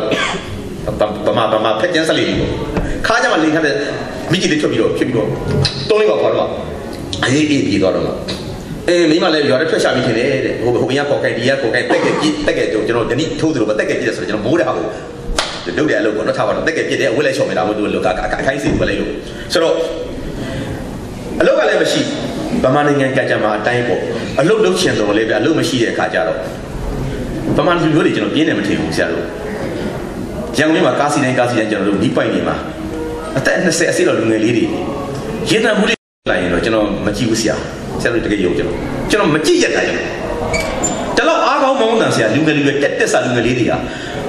Speaker 1: ဗမာဗမာဖက်ကျန်းဆက်လေးကိုခါကြမှာလိန်ထားတဲ့မိကြီးလေးထွက်ပြီးတော့ဖြစ်ပြီးတော့တုံးလေးပါခေါ်တော့ အေးအေးပြီးတော့တော့အေးမိမလည်းရွာထဲထွက်ရှာပြီးထင်တယ်တဲ့ဟိုဟိုအရင်ပေါ်ကိုင်ဒီရပေါ်ကိုင်တက်ကပြတက်ကကျွန်တော်ဒီနေ့ထိုးသလိုပဲတက်ကပြတယ်ဆိုတော့ကျွန်တော်မိုးတဲ့ဟာကိုလုပ်တယ်အလုပ်ပေါ့နော်ထားပါတော့တက်ကပြတယ်အဝတ်လဲချော်မယ်ဒါမှမဟုတ်လို့ကအခိုင်းစီပဲလိုက်လို့ဆိုတော့အလုပ်ကလည်းမရှိဗမာနိုင်ငံကကြမှာအတိုင်းပေါ့အလုပ်လုပ်ချင်တော့လေဗျအလုပ်မရှိတဲ့အခါကျတော့ဗမာလူမျိုးတွေကျွန်တော်ပြင်းတယ်မထင်ဘူးဆရာတို့ရန်ကုန်မြို့မှာကားစီတိုင်းကားစီတိုင်းကျွန်တော်တို့နီးပိုက်နေမှာအသက်20အစိလောက်လူငယ်လေးတွေရင်းနှံမှုလေးလိုက်ရင်တော့ကျွန်တော်မ ကြည့်ဘူးဆရာဆရာတို့တကယ်ရုပ်ကျွန်တော်ကျွန်တော်မကြည့်ရတာကျွန်တော်တလောက်အားကောင်းမောင်းတန်ဆရာလူငယ်လူတွေတက်တက်ဆာလူငယ်လေးတွေက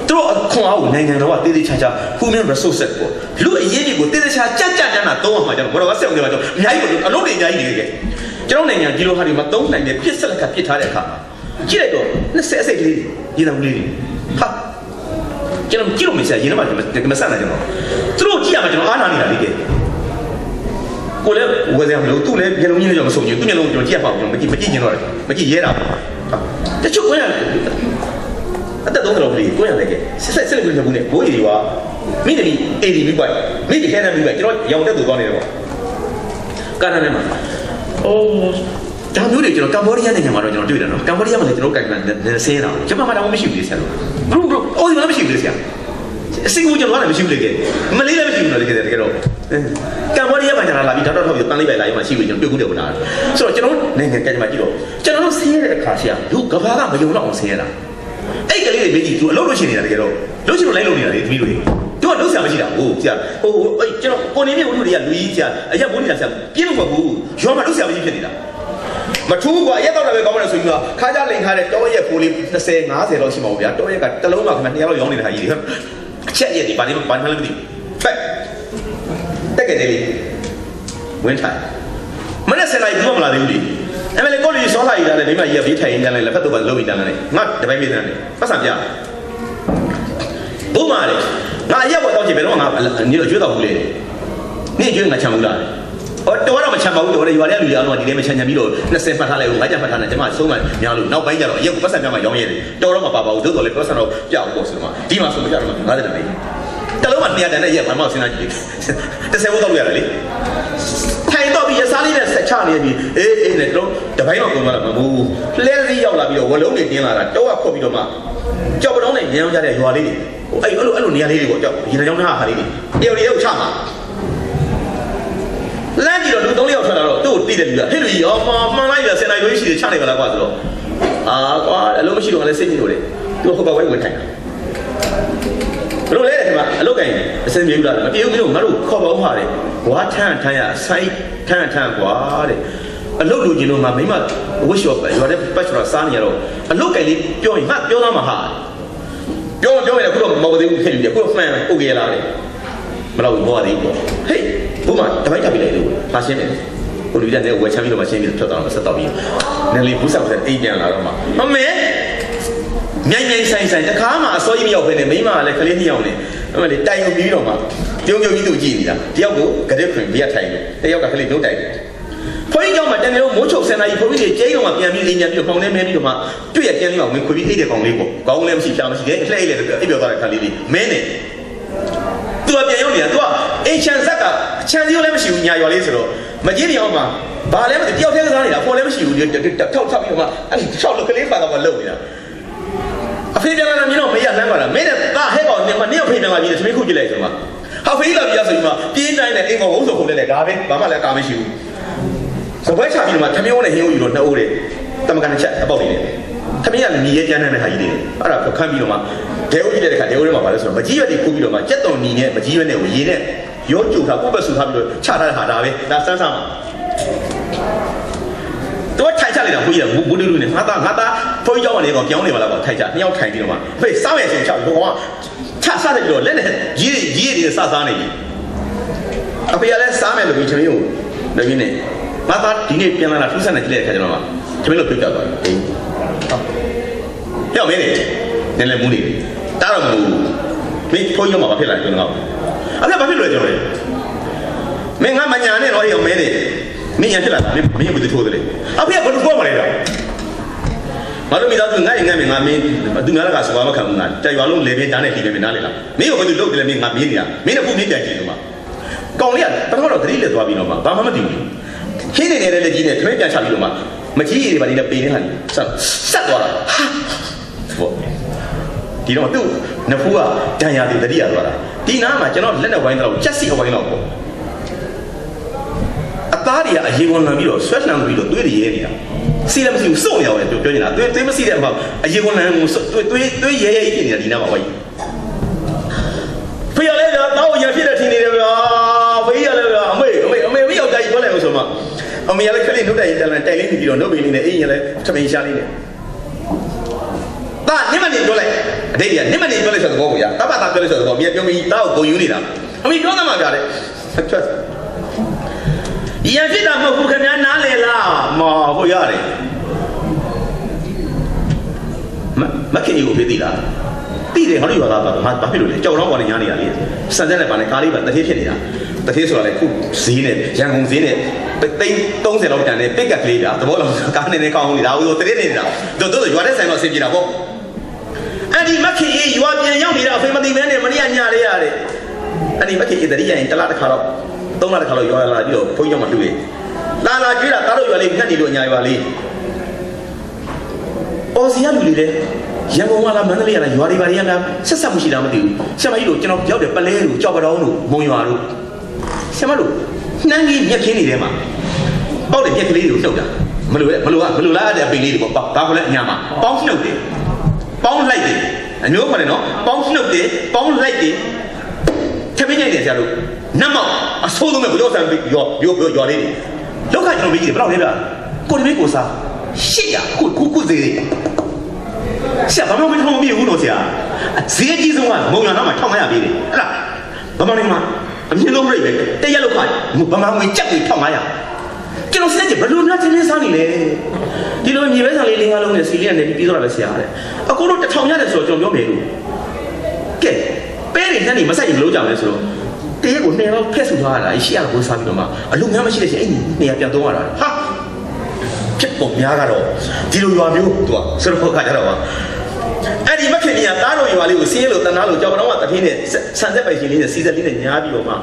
Speaker 1: သူတို့အခွန်အားကိုနိုင်ငံတော်ကတည်တည်ချာချာ human resources ကိုလူအရေးကြီးကိုတည်တည်ချာကြကြကြနာသုံးအောင်မှာကျွန်တော်ဘောတော့ဆက်အောင်ကြပါကျွန်တော်အများကြီးကိုအလုံးတွေအများကြီးတွေခဲ့ကျွန်တော်နိုင်ငံဒီလိုဟာဒီမှာသုံးနိုင်တဲ့ပြစ်ဆက်လက်ကပြစ်ထားတဲ့အခါမှာကြည့်လိုက်တော့20အစိတ်ကလေးရေတောင်ကလေးဟာကျွန်တော်ကြည့်လို့မစရာရေတော့မမဆန်နိုင်ကျွန်တော်သူတို့ကြည့်ရမှာကျွန်တော်အားနာနေတာလေကဲ ကိုလည်းဝယ်စရာမလိုသူ့လည်းမျက်လုံးကြီးလည်းကျွန်တော်မဆုံးဘူးသူ့မျက်လုံးကျွန်တော်ကြည့်ရပါဘူးကျွန်တော်မကြည့်မကြည့်ကျင်တော့မကြည့်ရဲတာတချို့ကိုရအသက်သုံးတော်ကလေးကိုရလည်းကဲဆက်ဆက်ဆက်လို့ပြောဘူးနဲ့ဘိုးကြီးကမိတယ်အေဒီမိပိုက်မိတယ်ခဲနေမိပိုက်ကျွန်တော်ရောင်တက်သူသွားနေတယ်ပေါ့ကာနာနဲ့မှာအိုးဒါမျိုးတွေကျွန်တော်ကမ္ဘောဒီးယားနိုင်ငံမှာတော့ကျွန်တော်တွေ့တယ်နော်ကမ္ဘောဒီးယားမှာလည်းကျွန်တော်ကိုင်မှန်ဆင်းတာကျွန်မမှတော့မရှိဘူးလေဆရာတို့ဘလို့ဘလို့အိုးဒီမှာမရှိဘူးလေဆရာအစိမ်းကိုကျွန်တော်လည်းမရှိဘူးလေကဲမလေးလည်းမရှိဘူးလေကဲတကယ်တော့ ကမ္ဘောဒီးယားမှာကျွန်တော်လာပြီးဒေါက်တာထောက်ပြီးတန်းလေးပဲလာပြီးမှရှိပြီကျွန်တော်တွေ့ခုတယ်ခုနာဆိုတော့ကျွန်တော်နိုင်ငံကကြမှာကြည့်တော့ကျွန်တော်တို့ဆင်းရတဲ့အခါဆရာလူကဘာကမယုံတော့အောင်ဆင်းရတာအဲ့ကလေးတွေမေးကြည့်သူအလုပ်လုပ်ရှင်နေတာတကယ်တော့လုပ်ရှင်လို့လိုက်လုပ်နေတာလေသမီးတို့တွေသူကလုပ်ဆရာမရှိတာဟုတ်ဆရာဟိုအဲ့ကျွန်တော်ကိုနေမြင့်ဝို့တွေကလူကြီးဆရာအရက်ဘိုးနေတာဆရာပြင်းလို့မဟုတ်ဘူးရွာမှာလုပ်ဆရာမရှိဖြစ်နေတာမထူးကွာရက်တော့လည်းပဲကောင်းမလို့ဆိုပြီးတော့ခါကြလိန်ထားတဲ့တောရက်ဖိုးလေး20 50လောက်ရှိမှာပေါ့ဗျာတောရက်ကတစ်လုံးမှာခင်ဗျ200လောက်ရောင်းနေတာကြီးတွေအချက်ရက်ဒီဘာနေဘာနေလဲမသိဘူးဖက်တ က်ကြတယ်လေဝင်းထိုင်မနေ့စနေဘူးမလာသေးဘူးဒီအမေလေကိုလီစောလာရီလာတယ်မိမကြီးကဘေးထိုင်နေတယ်လက်ဖက်တော့လုံးပြီးတန်းတယ်ငါတပိုင်းပေးတယ်ပတ်စံပြဘုမာလေငါရက်ပေါ်တော့ကြည့်ဘယ်တော့ငါညီတော့ကျွေးတော့ဘူးလေနေ့ကျွေးငါချမ်းဘူးလားဟောတော့တော့မချမ်းပါဘူးတော့ရွာထဲလူတွေအားလုံးဒီနေ့မချမ်းချမ်းပြီးတော့20မှတ်ထားလိုက်ဘူးငါကြမှတ်ထားတယ်ကျမဆုံးမှများလို့နောက်ပိုင်းကျတော့အရက်ကိုပတ်စံပြမှရောင်းရတယ်တော်တော့မပါပါဘူးသို့တော်လည်းပတ်စံတော့ပြအောင်ပေါ့ဆိုတော့ဒီမှာဆိုမကြတော့ငါတဲ့တယ်လေ တလုံးမှ200တန်နဲ့ရက်ဘာမှစဉ်းစားကြည့်30ဘုတ်တော့ရတယ်လေထိုင်တော့ပြီးရစားလေးနဲ့ဆက်ချနေပြီအေးအေးနဲ့တော့တပိုင်းတော့ကုန်သွားတာမဟုတ်ဘူးလဲစီရောက်လာပြီးတော့ဝလုံးတွေတင်းလာတာတော့ခွတ်ပြီးတော့မှကြောက်ပတုံးနဲ့ညံကြတဲ့ရွာလေးတွေဟိုအဲ့အဲ့လိုအဲ့လိုနေရာလေးတွေပေါ့ကြောက်ရေတောင်သားဟာလေးတွေတယောက်တယောက်ချမှာလမ်းကြည့်တော့လူသုံးယောက်ထွက်လာတော့သူ့ကိုတိတယ်လူကဟဲ့လူကြီးရောမှန်လိုက်ရစင်နိုင်လို့ရှိတယ်ချနေကြလားကွာဆိုတော့အာကွာအလုံးမရှိတော့လည်းစိတ်ညစ်လို့လေသူဟိုဘက်ဝဲဝင်ထိုင်တာဘ လို့လဲဒီမှာအလုတ်ကင်အစင်ပြေဘူးလားမပြေဘူးမျိုးငါတို့ခေါ်ပေါင်းပါတယ်ဝါထန်ထန်ရဆိုင်ထန်ထန်ကွာတဲ့အလုတ်လူချင်းတို့မှာမိမဝစ်ရှော့ရွာတဲ့ပတ်စရာစားနေရတော့အလုတ်ကင်လေးပြောရင်မှပြောသားမှာဟာပြောပြောရင်ခုတော့မဟုတ်သေးဘူးဖြစ်ပြီခုတော့မှန်ဟုတ်ကြရလားလေမတော့ဘောရသေးဘူးဟေးဘုမတပိုက်တက်ပြီလေလို့မရှင်းတယ်ကိုလူကြီးတဲ့ဝယ်ချမ်းပြီးတော့မရှင်းပြီးထွက်သွားတော့ဆက်တော့ပြီးနယ်လီဘူးဆောက်တဲ့အိမ်ပြန်လာတော့မှမမေ မြိုင်မြိုင်ဆိုင်ဆိုင်တခါမှအစောကြီးမရောက်ဖ ೇನೆ မိမကလည်းကလေးနှစ်ယောက်နဲ့အမလေးတိုင်ရုံပြီးတော့မှပြုံးပြုံးကြီးသူကြည့်နေတာတယောက်ကိုကတဲ့ခွင်ပြတ်ထိုင်လို့တယောက်ကကလေးနှုတ်တိုင်တယ်ခွင်းကြောင်မှာတန်တယ်လို့မိုးချုပ်စင်နာကြီးခွင်းကြီးကျဲရုံမှာပြန်ပြီးအိမ်ပြန်ပြီးတော့ပေါင်နေမဲပြီးတော့မှတွေ့ရကျန်းလေးမှာဝင်ခွေပြီးအိတ်တဲ့ကောင်လေးပေါ့ကောင်းလည်းမရှိဖြာမရှိတယ်အလှဲ့အိတ်လည်းအိတ်ပြောသွားတဲ့ခါလေးလေးမင်းနဲ့သူကပြန်ရောက်နေတာသူကအိမ်ချန်ဇက်ကချန်စီကိုလည်းမရှိဘူးညာရွာလေးဆိုတော့မကြီးပြောင်းမှာဘာလဲမသိတယောက်တည်းကစားနေတာပေါ်လည်းမရှိဘူးထောက်ထောက်ပြီးတော့မှအဲ့ဒီထောက်လို့ကလေးပါတော့လုံနေတာအ ဖေပြန်လာတာမင်းတော့မေးရလမ်းပါလားမင်းနဲ့သားဟဲ့ကောင်နဲ့မနေ့ကဖေးပြန်လာပြီးသမီးခုကြည့်လိုက်ဆိုမှဟာဖေးလာပြီးရဆိုပြီးမှပြင်းတိုင်းနဲ့အိမ်ကောင်ဝုန်းဆိုခုလဲလေဒါပဲဘာမှလည်းအကာမရှိဘူးစပွဲချပြီးတော့မှသမီးဝနဲ့ဟင်းဦးယူတော့နှစ်အိုးတယ်တမကန်တစ်ချက်အပေါက်နေတယ်သမီးကလည်းညီရဲကျန်းတဲ့ဟာကြီးတွေအဲ့ဒါခန့်ပြီးတော့မှဒဲဦးကြီးတဲ့ခါဒဲဦးထဲမှာပါလဲဆိုတော့မကြီးရွက်တွေခုပြီးတော့မှကြက်တုံညီနဲ့မကြီးရွက်နဲ့ကိုရေနဲ့ရောကြိုထားပုတ်ပတ်ဆူထားပြီးတော့ချထားတဲ့ဟာဒါပဲဒါစမ်းစမ်း သူကထိုင်ချလိုက်တာဘုရားဘုဒ္ဓလူနဲ့ငါသားငါသားဘုရားကြောင့်လည်းကောင်ပြောင်းနေပါလားကောင်ထိုင်ချနှစ်ယောက်ထိုင်ပြီးတော့မှဖေးစားမယ်ဆိုရင်ချောက်ဘုကောင်ကချဆတဲ့ပြီးတော့လက်နဲ့ကြီးကြီးတွေစစားနေပြီအဖေကလည်းစားမယ်လို့ပြီးကျွန်တော်တို့လည်းပြင်းနေငါသားဒီနေ့ပြန်လာတာထူးဆန်းတဲ့ကြည့်တဲ့အခါကျတော့ကျွန်တော်တို့ပြောပြသွားတယ်ပြောင်းမင်းနေနည်းနည်းမူးနေတယ်တားတော့မူးမင်းဘုရားမှာဘာဖြစ်လာလဲကျွန်တော်အဲ့ဒါဘာဖြစ်လို့လဲကျွန်တော်မင်းငါမညာနဲ့တော့ရုံမင်းနေ မင်းညာဖြစ်လာမင်းမင်းဘယ်သူထိုးတယ်လဲအဖေကဘယ်လိုပြောမလဲတော့မတော်မိသားစုငါ့ရင်ငါ့မင်းငါမင်းသူများကဆိုမခံဘူးငါတိုက်ရွာလုံးလေပြင်းတားနဲ့ဒီပဲနားလေလားမင်းကဘယ်သူလုပ်တယ်လဲမင်းငါမင်းနေတာမင်းနဲ့ခုမင်းပြန်ကြည့်တော့မှာကောင်လေးကပထမတော့သတိလက်သွားပြီးတော့မှဘာမှမသိဘူးခင်းနေနေတဲ့လက်ကြီးနဲ့ထွေးပြန်ချပြီးတော့မှမကြီးရည်ပါလိမ့်နဲ့ပေနေတာဆက်ဆက်သွားတာဟာဘောဒီတော့သူ့နဖူးကဒဏ်ရာတွေတတိယသွားတာဒီနားမှာကျွန်တော်လက်နဲ့ဝိုင်းတော့ကြက်စီအဝိုင်းတော့ပေါ့အ သားတွေကအရေကုန်လန်ပြီးတော့ဆွဲလှန်ပြီးတော့သွေးတွေရဲနေတာစီလည်းမရှိဘူးစုံနေအောင်ပြောပြောနေတာသွေးသွေးမရှိတဲ့အမှအရေကုန်လန်ကိုသွေးသွေးသွေးရဲရဲဖြစ်နေတာဒီနားမှာဝိုင်းဖေရလဲတော့တောက်ရဖြစ်တဲ့ထင်နေတယ်ဗျာဖေးရလဲဗျာအမေအမေအမေမရောက်တိုင်းပြောလိုက်အောင်ဆိုမှအမေရလဲခလေးနှုတ်တိုင်တန်တိုင်လေးနေပြီးတော့နှုတ်ပင်လေးနဲ့အိမ်ရလဲထမင်းရှားလေးနဲ့တာနိမနေပြောလိုက်အတိတ်ကနစ်မနေပြောလိုက်ဆိုတဲ့သဘောကိုရတပတ်သားပြောလိုက်ဆိုတဲ့သဘောမြေပြောပြီးတောက်ကိုယူနေတာအမေပြောသမှာပြတယ်ထွက် ရန်ဖြစ်တာမဟုတ်ဘူးခင်ဗျာနားလေလားမော်ဟုတ်ရတယ်မမခင်ကြီးကိုဖြစ်သေးလားတိတယ်ဟောဒီဘာသာဘာဘာဖြစ်လို့လဲကြောက်တော့ပေါ်နေညာနေတာလေစံစက်နဲ့ပါနေကားလေးပါတတိဖြစ်နေတာတတိဆိုတာလေခုဈေးနဲ့ရန်ကုန်ဈေးနဲ့သိန်း30လောက်တန်တဲ့ပက်ကကလေးတာသဘောလောက်ကားနေနေကောင်းနေတာဟိုတတိနေတာတို့တို့ရွာတဲ့ဆိုင်တော့ဆင်ပြေတာပေါ့အဲ့ဒီမခင်ကြီးရွာပြန်ရောက်နေတာအဖေမသိမဲနဲ့မနေ့ကညာလေးရတယ်အဲ့ဒီမခင်ကြီးတတိယရင်တစ်လတစ်ခါတော့ သုံးလတစ်ခါတော့ရွာလာပြီးတော့ဘုန်းကြီးကျောင်းမှာတွေ့တယ်လာလာကြွေးတာတားလို့ရွာလေးငှက်နေလို့ညာရွာလေးအော်စီရလူလေးလေရန်ကုန်ကလားမန္တလေးကလားရွာတွေဘာတွေကလားဆက်ဆက်မှုရှိလားမသိဘူးဆရာမကြီးတို့ကျွန်တော်ရောက်တယ်ပလဲတို့ကြောက်ပတောင်းတို့မုံရွာတို့ဆရာမတို့နှမ်းကြီးမြက်ခင်းနေထဲမှာပေါက်တယ်မြက်ကလေးတွေကိုနှုတ်တာမလို့မလို့ကမလို့လားတဲ့အပိလေးတွေပေါ့ဘာခေါ်လဲအညာမှာပေါင်းနှုတ်တယ်ပေါင်းလိုက်တယ်အမျိုးခေါ်တယ်နော်ပေါင်းနှုတ်တယ်ပေါင်းလိုက်တယ်ချက်ပင်းညိုက်တယ်ဆရာတို့ နတ်မောက်အဆိုးဆုံးပဲဘုရားဆံပြီးရောရောရောရောလေးတွေလောက်ခကျွန်တော်မေးကြည့်တယ်ဘယ်လောက်လဲဗျာကိုဒီမေးကိုစားရှစ်ရခုခုခုသေးတယ်ဆရာဘာမှမထောင်မပြဘူးလို့ဆရာဈေးကြီးဆုံးကမုံရနာမှာ1500ပေးတယ်အဲ့ဒါဘာမှနေမှာအမြင့်ဆုံးရိတ်ပဲတရက်လောက်ခဘာမှငွေကြက်ပြီး1500ကျွန်တော်စတဲ့ဘယ်လိုများတင်းတင်းစားနေလဲဒီလိုမြေပဲဆန်လေးလေးငါလုံးနဲ့စီလေးနဲ့ပြီးပြီးတော့လည်းဆရာတဲ့အခုတော့တထောင်ရတယ်ဆိုတော့ကျွန်တော်ပြောမယ်လို့ကဲပဲတွေနဲ့နေမဆိုင်ရင်မလို့ကြမယ်ဆိုတော့ တရက်ကိုနှစ်ယောက်ဖက်ဆူသွားရတာရှေ့ကကိုစားပြီးတော့မှအလူများမရှိတဲ့ရှင်အဲ့နေရာပြန်သုံးရတာဟာဖြစ်ပုံများကတော့ဒီလိုရွာမျိုးသူကစရဖို့ခါကြတော့ပါအဲ့ဒီမခင်ကြီးကတားတော်ရွာလေးကိုစီးရဲလို့တနာလို့ကြောက်တော့ကတထင်းနဲ့ဆန်သက်ပိုင်ရှင်လေးနဲ့စီးစက်လေးနဲ့ညားပြီးတော့မှ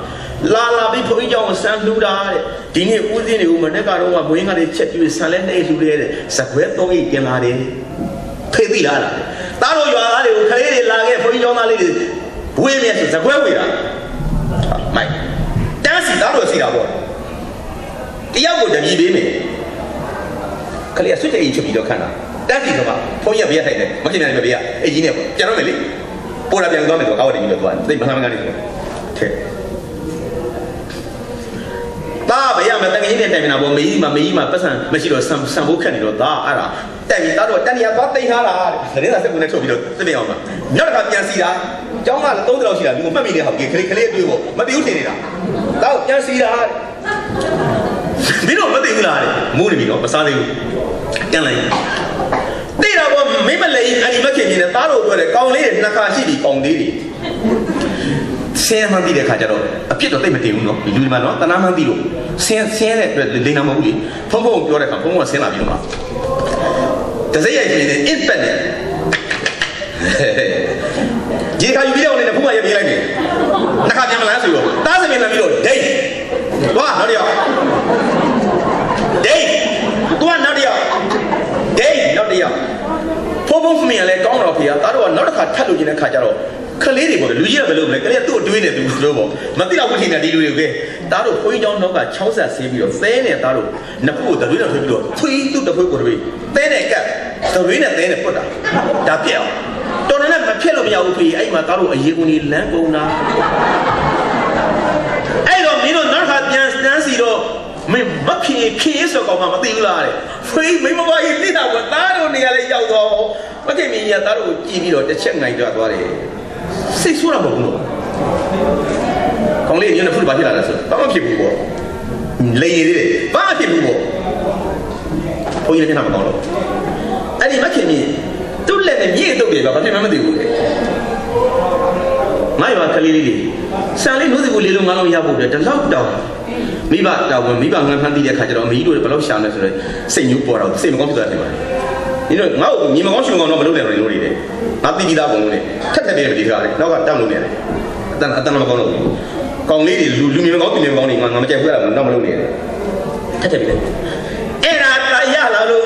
Speaker 1: လာလာပြီးဘုန်းကြီးကျောင်းကိုဆန်လှူတာတဲ့ဒီနေ့ဦးစင်းတွေကိုမနေ့ကတော့ကမွေးငါလေးချက်ကျွေးဆန်လဲနေလှူရဲတဲ့စကွဲသုံးအိတ်กินလာတယ်ဖေးသိလားလားတားတော်ရွာသားတွေကိုခလေးတွေလာခဲ့ဘုန်းကြီးကျောင်းသားလေးတွေဝေးမြဲဆိုစကွဲဝေးတာ မိုက်တန်းစီတားတော်စီတာပေါ့တယောက်ကိုတပြီပေးမယ်ခလေးကဆွတ်တဲ့အိတ်ချုပ်ပြီးတော့ခန့်တာတန်းစီတော့ဖုန်းရပြရထိုင်တယ်မခင်မြန်မပြရအေးကြီးနဲ့ပေါ့ပြန်တော့မယ်လေပေါ်လာပြန်သွားမယ်ဆိုကားဝတ်တင်ပြီးတော့သွားသိမမှန်မှန်ကနေဆိုထဲဒါဘရမတငယ်နဲ့တိုင်နေတာပေါ့မေကြီးမမေကြီးမပတ်စံမရှိတော့ဆံဆံဖို့ခက်နေတော့ဒါအဲ့ဒါတက်ပြီးသားတော့တန်ရသွားတိတ်ထားတာတဲ့ဒါစက်ကူနဲ့ထုတ်ပြီးတော့သိမြအောင်ပါနောက်တစ်ခါပြန်စီတာ ကျောင်းကလည်း30လောက်ရှိတာဒီကိုမှတ်မိတဲ့ဟာကလေးကလေးအတွေ့ပေါ့မသိဘူးထင်နေတာတော့ပြန်စီတာဒီတော့မသိဘူးလားတဲ့မိုးနေပြီတော့မစားသေးဘူးတန်လိုက်တိတာပေါ့မိမလေးအဲ့ဒီမခင်မြင်တဲ့သားတို့ပြောတယ်ကောင်းလေးတွေနှစ်ခါရှိပြီကောင်းလေးတွေဆင်းမှန်းပြီးတဲ့ခါကျတော့အပြစ်တော့တိတ်မတင်ဘူးနော်ဒီလူဒီမှာနော်တနာမှန်းပြီးလို့ဆင်းဆင်းတဲ့အတွက်လိန်နာမဟုတ်ဘူးလေဖုံဖုံပြောတဲ့ခါဖုံဖုံကဆင်းလာပြီးတော့မှတစိမ့်ရိုက်နေတယ် impact နဲ့ ဒီခါယူပြီးတော့နေတဲ့ဖုံးကရပြေးလိုက်တယ်နှစ်ခါပြန်မလားဆိုတော့တားစမင်းလာပြီးတော့ဒိတ်သွားနောက်တစ်ယောက်ဒိတ်သွားနောက်တစ်ယောက်ဒိတ်နောက်တစ်ယောက်ဖုံဖုံဖမင်းကလည်းကောင်းတော့ဖေကတားတော့နောက်တစ်ခါထပ်လို့ကျင်တဲ့ခါကျတော့ခလေးတွေပေါ့လူကြီးကဘယ်လိုမလဲကလေးကသူ့အတွင်းနဲ့သူလို့ပေါ့မသိတော့ဝိထင်နေဒီလူတွေကတားတို့ခွေးချောင်းတော့ကချောင်းဆက်ဆေးပြီးတော့သဲနေတားတို့နှစ်ဖူးကိုတရွေးတော့ထွေးပြီးတော့ခွေးသူ့တစ်ဖူးကိုတရွေးသဲနဲ့ကပ်တရွေးနဲ့သဲနဲ့ပုတ်တာဒါပြက်အောင် တော်တော်နဲ့မဖြစ်လို့မရဘူးဖေအဲ့မှာတားတို့အရေးကုန်ကြီးလမ်းကုန်တာအဲ့တော့မင်းတို့နောက်ခါပြန်စတန်းစီတော့မင်းမဖြစ်ဖြစ်ဆိုကောင်မှမသိဘူးလားတဲ့ဖေးမိမမကြီးလိတာကသားတို့နေရာလေးရောက်တော့မခင်မင်းကြီးကသားတို့ကြည့်ပြီးတော့တစ်ချက်ငိုင်ကြသွားတယ်စိတ်ဆိုးတာမဟုတ်ဘူးနော်ကောင်းလေးညနေဖုတ်ပါဖြစ်လာတယ်ဆိုဘာမှဖြစ်ဘူးပေါ့လိန်ရည်လေးဘာမှဖြစ်ဘူးပေါ့ဘုန်းကြီးလည်းမျက်နှာမကောင်းတော့အဲ့ဒီမခင်ကြီး သူ့လက်နဲ့မြေတုပ်တယ်ဘာဖြစ်မှမသိဘူးလေငါရွာကလေးလေးတွေဆန်လေးနှုတ်စီကိုလေးလုံးငါလုံးရဖို့အတွက်ဒီလောက်တောင်မိဘတောင်မိဘငန်းဖမ်းပြီးတဲ့ခါကျတော့အမေကြီးတို့ဘယ်လောက်ရှာလဲဆိုတော့စိတ်ညူးပေါ်တော့စိတ်မကောင်းဖြစ်သွားတယ်ပါဒီတော့ငါ့ကိုညီမကောင်းရှင်ကောင်းတော့မလုပ်နိုင်တော့လို့နေတယ်ငါတိတိသားကုန်လို့နေထက်ထက်နေတယ်ဒီခါလေးနောက်ကတောက်လို့နေတယ်အတန်အတန်မကောင်းလို့ကောင်လေးတွေလူလူမြင်မကောင်းသူမြင်မကောင်းတွေငါငါမကြိုက်ဘူးလားတော့မလုပ်နေတယ်ထက်ထက်ပြီးလေအဲ့ဒါတာ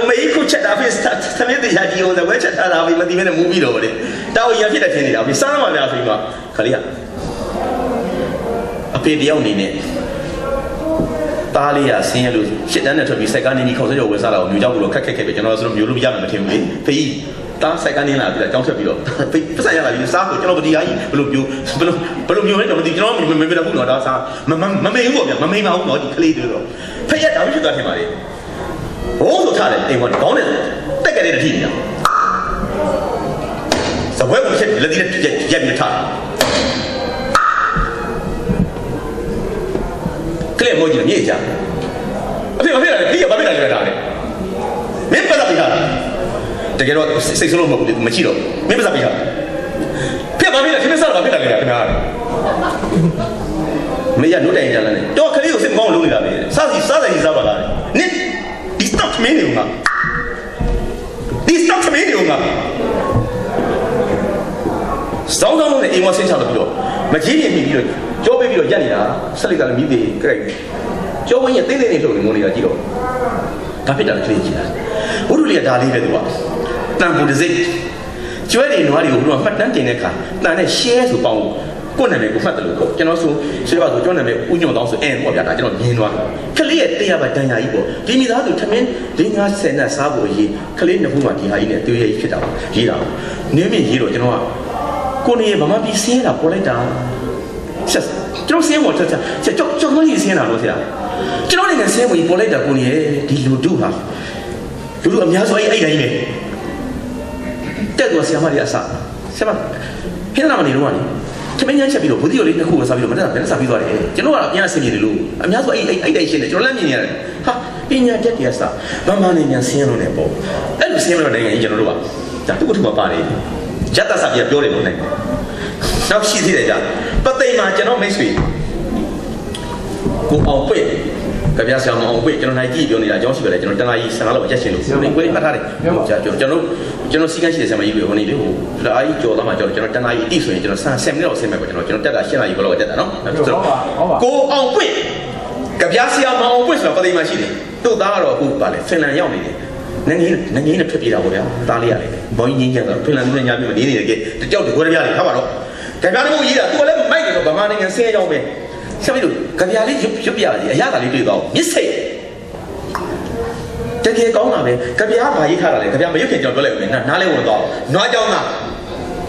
Speaker 1: ရလာလို့မေးခုချက်တာဖြစ်သမီးတရားကြီးဟိုဇဝဲချက်ထားတာပြီးမသိမဲနဲ့မူးပြီးတော့လေတောက်ရဖြစ်တဲ့ထင်နေတာပြီးစားမှများဆိုပြီးမှခလေးကအဖေတယောက်အနေနဲ့သားလေးရဆင်းရလို့ရှစ်တန်းနဲ့ထွက်ပြီးစိုက်ကားနေပြီးခေါက်စကြောဝယ်စားလာအောင်မျိုးကြောက်လို့ခက်ခက်ခက်ပဲကျွန်တော်ဆိုတော့မျိုးလို့ရမယ်မထင်ဘူးလေဖေးတားစိုက်ကားနေလာပြီးတော့ကြောင်းထွက်ပြီးတော့ဖေးပတ်ဆိုင်ရလာပြီးစားကိုကျွန်တော်ပတရားကြီးဘယ်လိုမျိုးဘယ်လိုဘယ်လိုမျိုးလဲတော့မသိကျွန်တော်မမေ့ဘူးတော့ဒါစားမမမမေ့ဘူးပေါ့ဗျာမမေ့ပါဘူးတော့ဒီကလေးတွေတော့ဖေးရတာဖြစ်သွားထင်ပါလေ ဘိုးဆိုထားတယ်အိမ်ပေါ်ခေါင်းနဲ့တက်ကလေးတည်းထိနေတာသပွဲကိုချက်လက်သီးနဲ့ရက်ရက်ပြီးထားကလေးမိုးကြီးမြေကြအဖေမဖေးတယ်ဒီကဘာဖြစ်တာလဲတာလဲမင်းပတ်သက်ပြီးတာတကယ်တော့စိတ်ဆိုးလို့မဟုတ်ဘူးမရှိတော့မင်းပတ်သက်ပြီးတာဖေးဘာဖြစ်လဲခင်ဗျားစားဘာဖြစ်တာလဲခင်ဗျားမေရနို့တိုင်ကြလားတော့ခလေးကိုစိတ်မကောင်းလို့နေတာပဲစားစီစားစီစားပါလားနင်ဒီ stop မင်းနေဦးမှာဒီ stop မင်းနေဦးမှာစောင်းစောင်းနဲ့အိမ်ဝဆင်းချလို့ပြီးတော့မကြီးရင်ပြီးတော့ကြောပေးပြီးတော့ရက်နေတာဆက်လက်ကလည်းမိသေးကြိုက်ကြောဝင်းရဲ့တင်းတင်းနေလို့ငုံနေတာကြည့်တော့ဒါဖြစ်တာကလေးကြည့်တာဘုရုလေးကဒါလေးပဲသူကတန်ဖို့တစ်စိတ်ကျွဲတွေနွားတွေကိုဘုရုကမှတ်တမ်းတင်တဲ့အခါတန်နဲ့ share ဆိုပေါင်း ကိုယ်နာမည်ကိုမှတ်တယ်လို့ပေါ့ကျွန်တော်ဆိုဆွေးပါဆိုကျွန်တော်နာမည်ဦးညွန့်တောင်းဆိုအဲပေါ့ဗျာဒါကျွန်တော်မြင်သွားခလေးရဲ့တရားပါတန်ရာကြီးပေါ့ဒီမိသားစုထမင်း၄၅ဆယ်နဲ့စားဖို့အရေးခလေးနှစ်ခုမှဒီဟာကြီးနဲ့တွေ့ရဖြစ်တာပါရေးတာနင်းမြင့်ရေးတော့ကျွန်တော်ကကိုနေရဗမာပြည်စင်းတာပေါ်လိုက်တာဆက်ကျွန်တော်စင်းပေါ်ချက်ချက်ကြောက်ကြောက်မကြီးစင်းတာလို့ဆရာကျွန်တော်နိုင်ငံစင်းပေါ်ပေါ်လိုက်တာကိုနေရဒီလူတို့ဟာလူတို့အများစုအဲ့အဲ့တိုင်းပဲတက်တော့ဆရာမကြီးအစားဆရာမဟင်းလာမနေတော့ကနေ သမင်းညချက်ပြီးတော့ဘုဒ္ဓရောလေးနှစ်ခုပဲစားပြီးတော့မတက်တာဘယ်နဲ့စားပြီးသွားတယ်ကျွန်တော်ကတော့ပြန်ဆင်းပြေတယ်လို့အများစုအဲ့အဲ့အဲ့တိုင်းရှင်းတယ်ကျွန်တော်လည်းမြင်ရတယ်ဟာပညာတက်တရားစားဗမာနိုင်ငံဆင်းလို့လည်းပေါ့အဲ့လိုဆင်းလို့နိုင်ငံကြီးကျွန်တော်တို့ကဒါသူ့ကိုသူ့မှာပါတယ်ရတ္တစာပြပြောတယ်လို့နိုင်နောက်ရှိသေးတယ်ကြာပသိမ်မှာကျွန်တော်မိတ်ဆွေကိုအောင်ပွင့် ကြပြဆရာမအောင်ပွင့်ကျွန်တော်နိုင်ကြည့်ပြောနေတာအကြောင်းရှိပါလေကျွန်တော်တနာကြီး15လောက်ရက်ရှင်လို့ကိုယ်ကိုယ်ပတ်ထားတယ်ကြာကျွန်တော်ကျွန်တော်စီကန်းရှိတဲ့ဆရာမကြီးတွေဟိုနေ့လေဟိုအားကြီးကြော်သားမှာကြော်ကျွန်တော်တနာကြီးအတိဆိုရင်ကျွန်တော်10မိနစ်လောက်ဆင်းမဲ့ပဲကျွန်တော်ကျွန်တော်တက်တာ10နာရီဘလောက်တက်တာနော်ကိုအောင်ပွင့်ကြပြဆရာမအောင်ပွင့်ဆိုတော့ပသိမ်မှာရှိတယ်သူ့သားကတော့အခုပါလေဖင်လန်ရောက်နေတယ်နိုင်ငံနိုင်ငံနဲ့ထွက်ပြေးတာပေါ့ဗျာတားလေးရတယ်ဘောင်းကြီးငင်းကတော့ဖင်လန်နဲ့ညာပြီးမနေနေတယ်ကဲတကြောက်တကွဲပြားလေးထားပါတော့ကြပြားတို့ရေးတာသူကလည်းမိုက်တယ်တော့ဗမာနိုင်ငံဆင်းရောက်ပဲ ဆက်ပြီးတော့ကြပြားလေးရွတ်ရွတ်ပြရတယ်အရသာလေးတွေ့တော့မြစ်စိတ်တကယ်ကောင်းတာပဲကြပြားဘာရေးထားတာလဲကြပြားမရွတ်ခင်ကျွန်တော်ပြောလိုက်ဦးမယ်နားလဲဝင်တော့နွားကြောင်းသား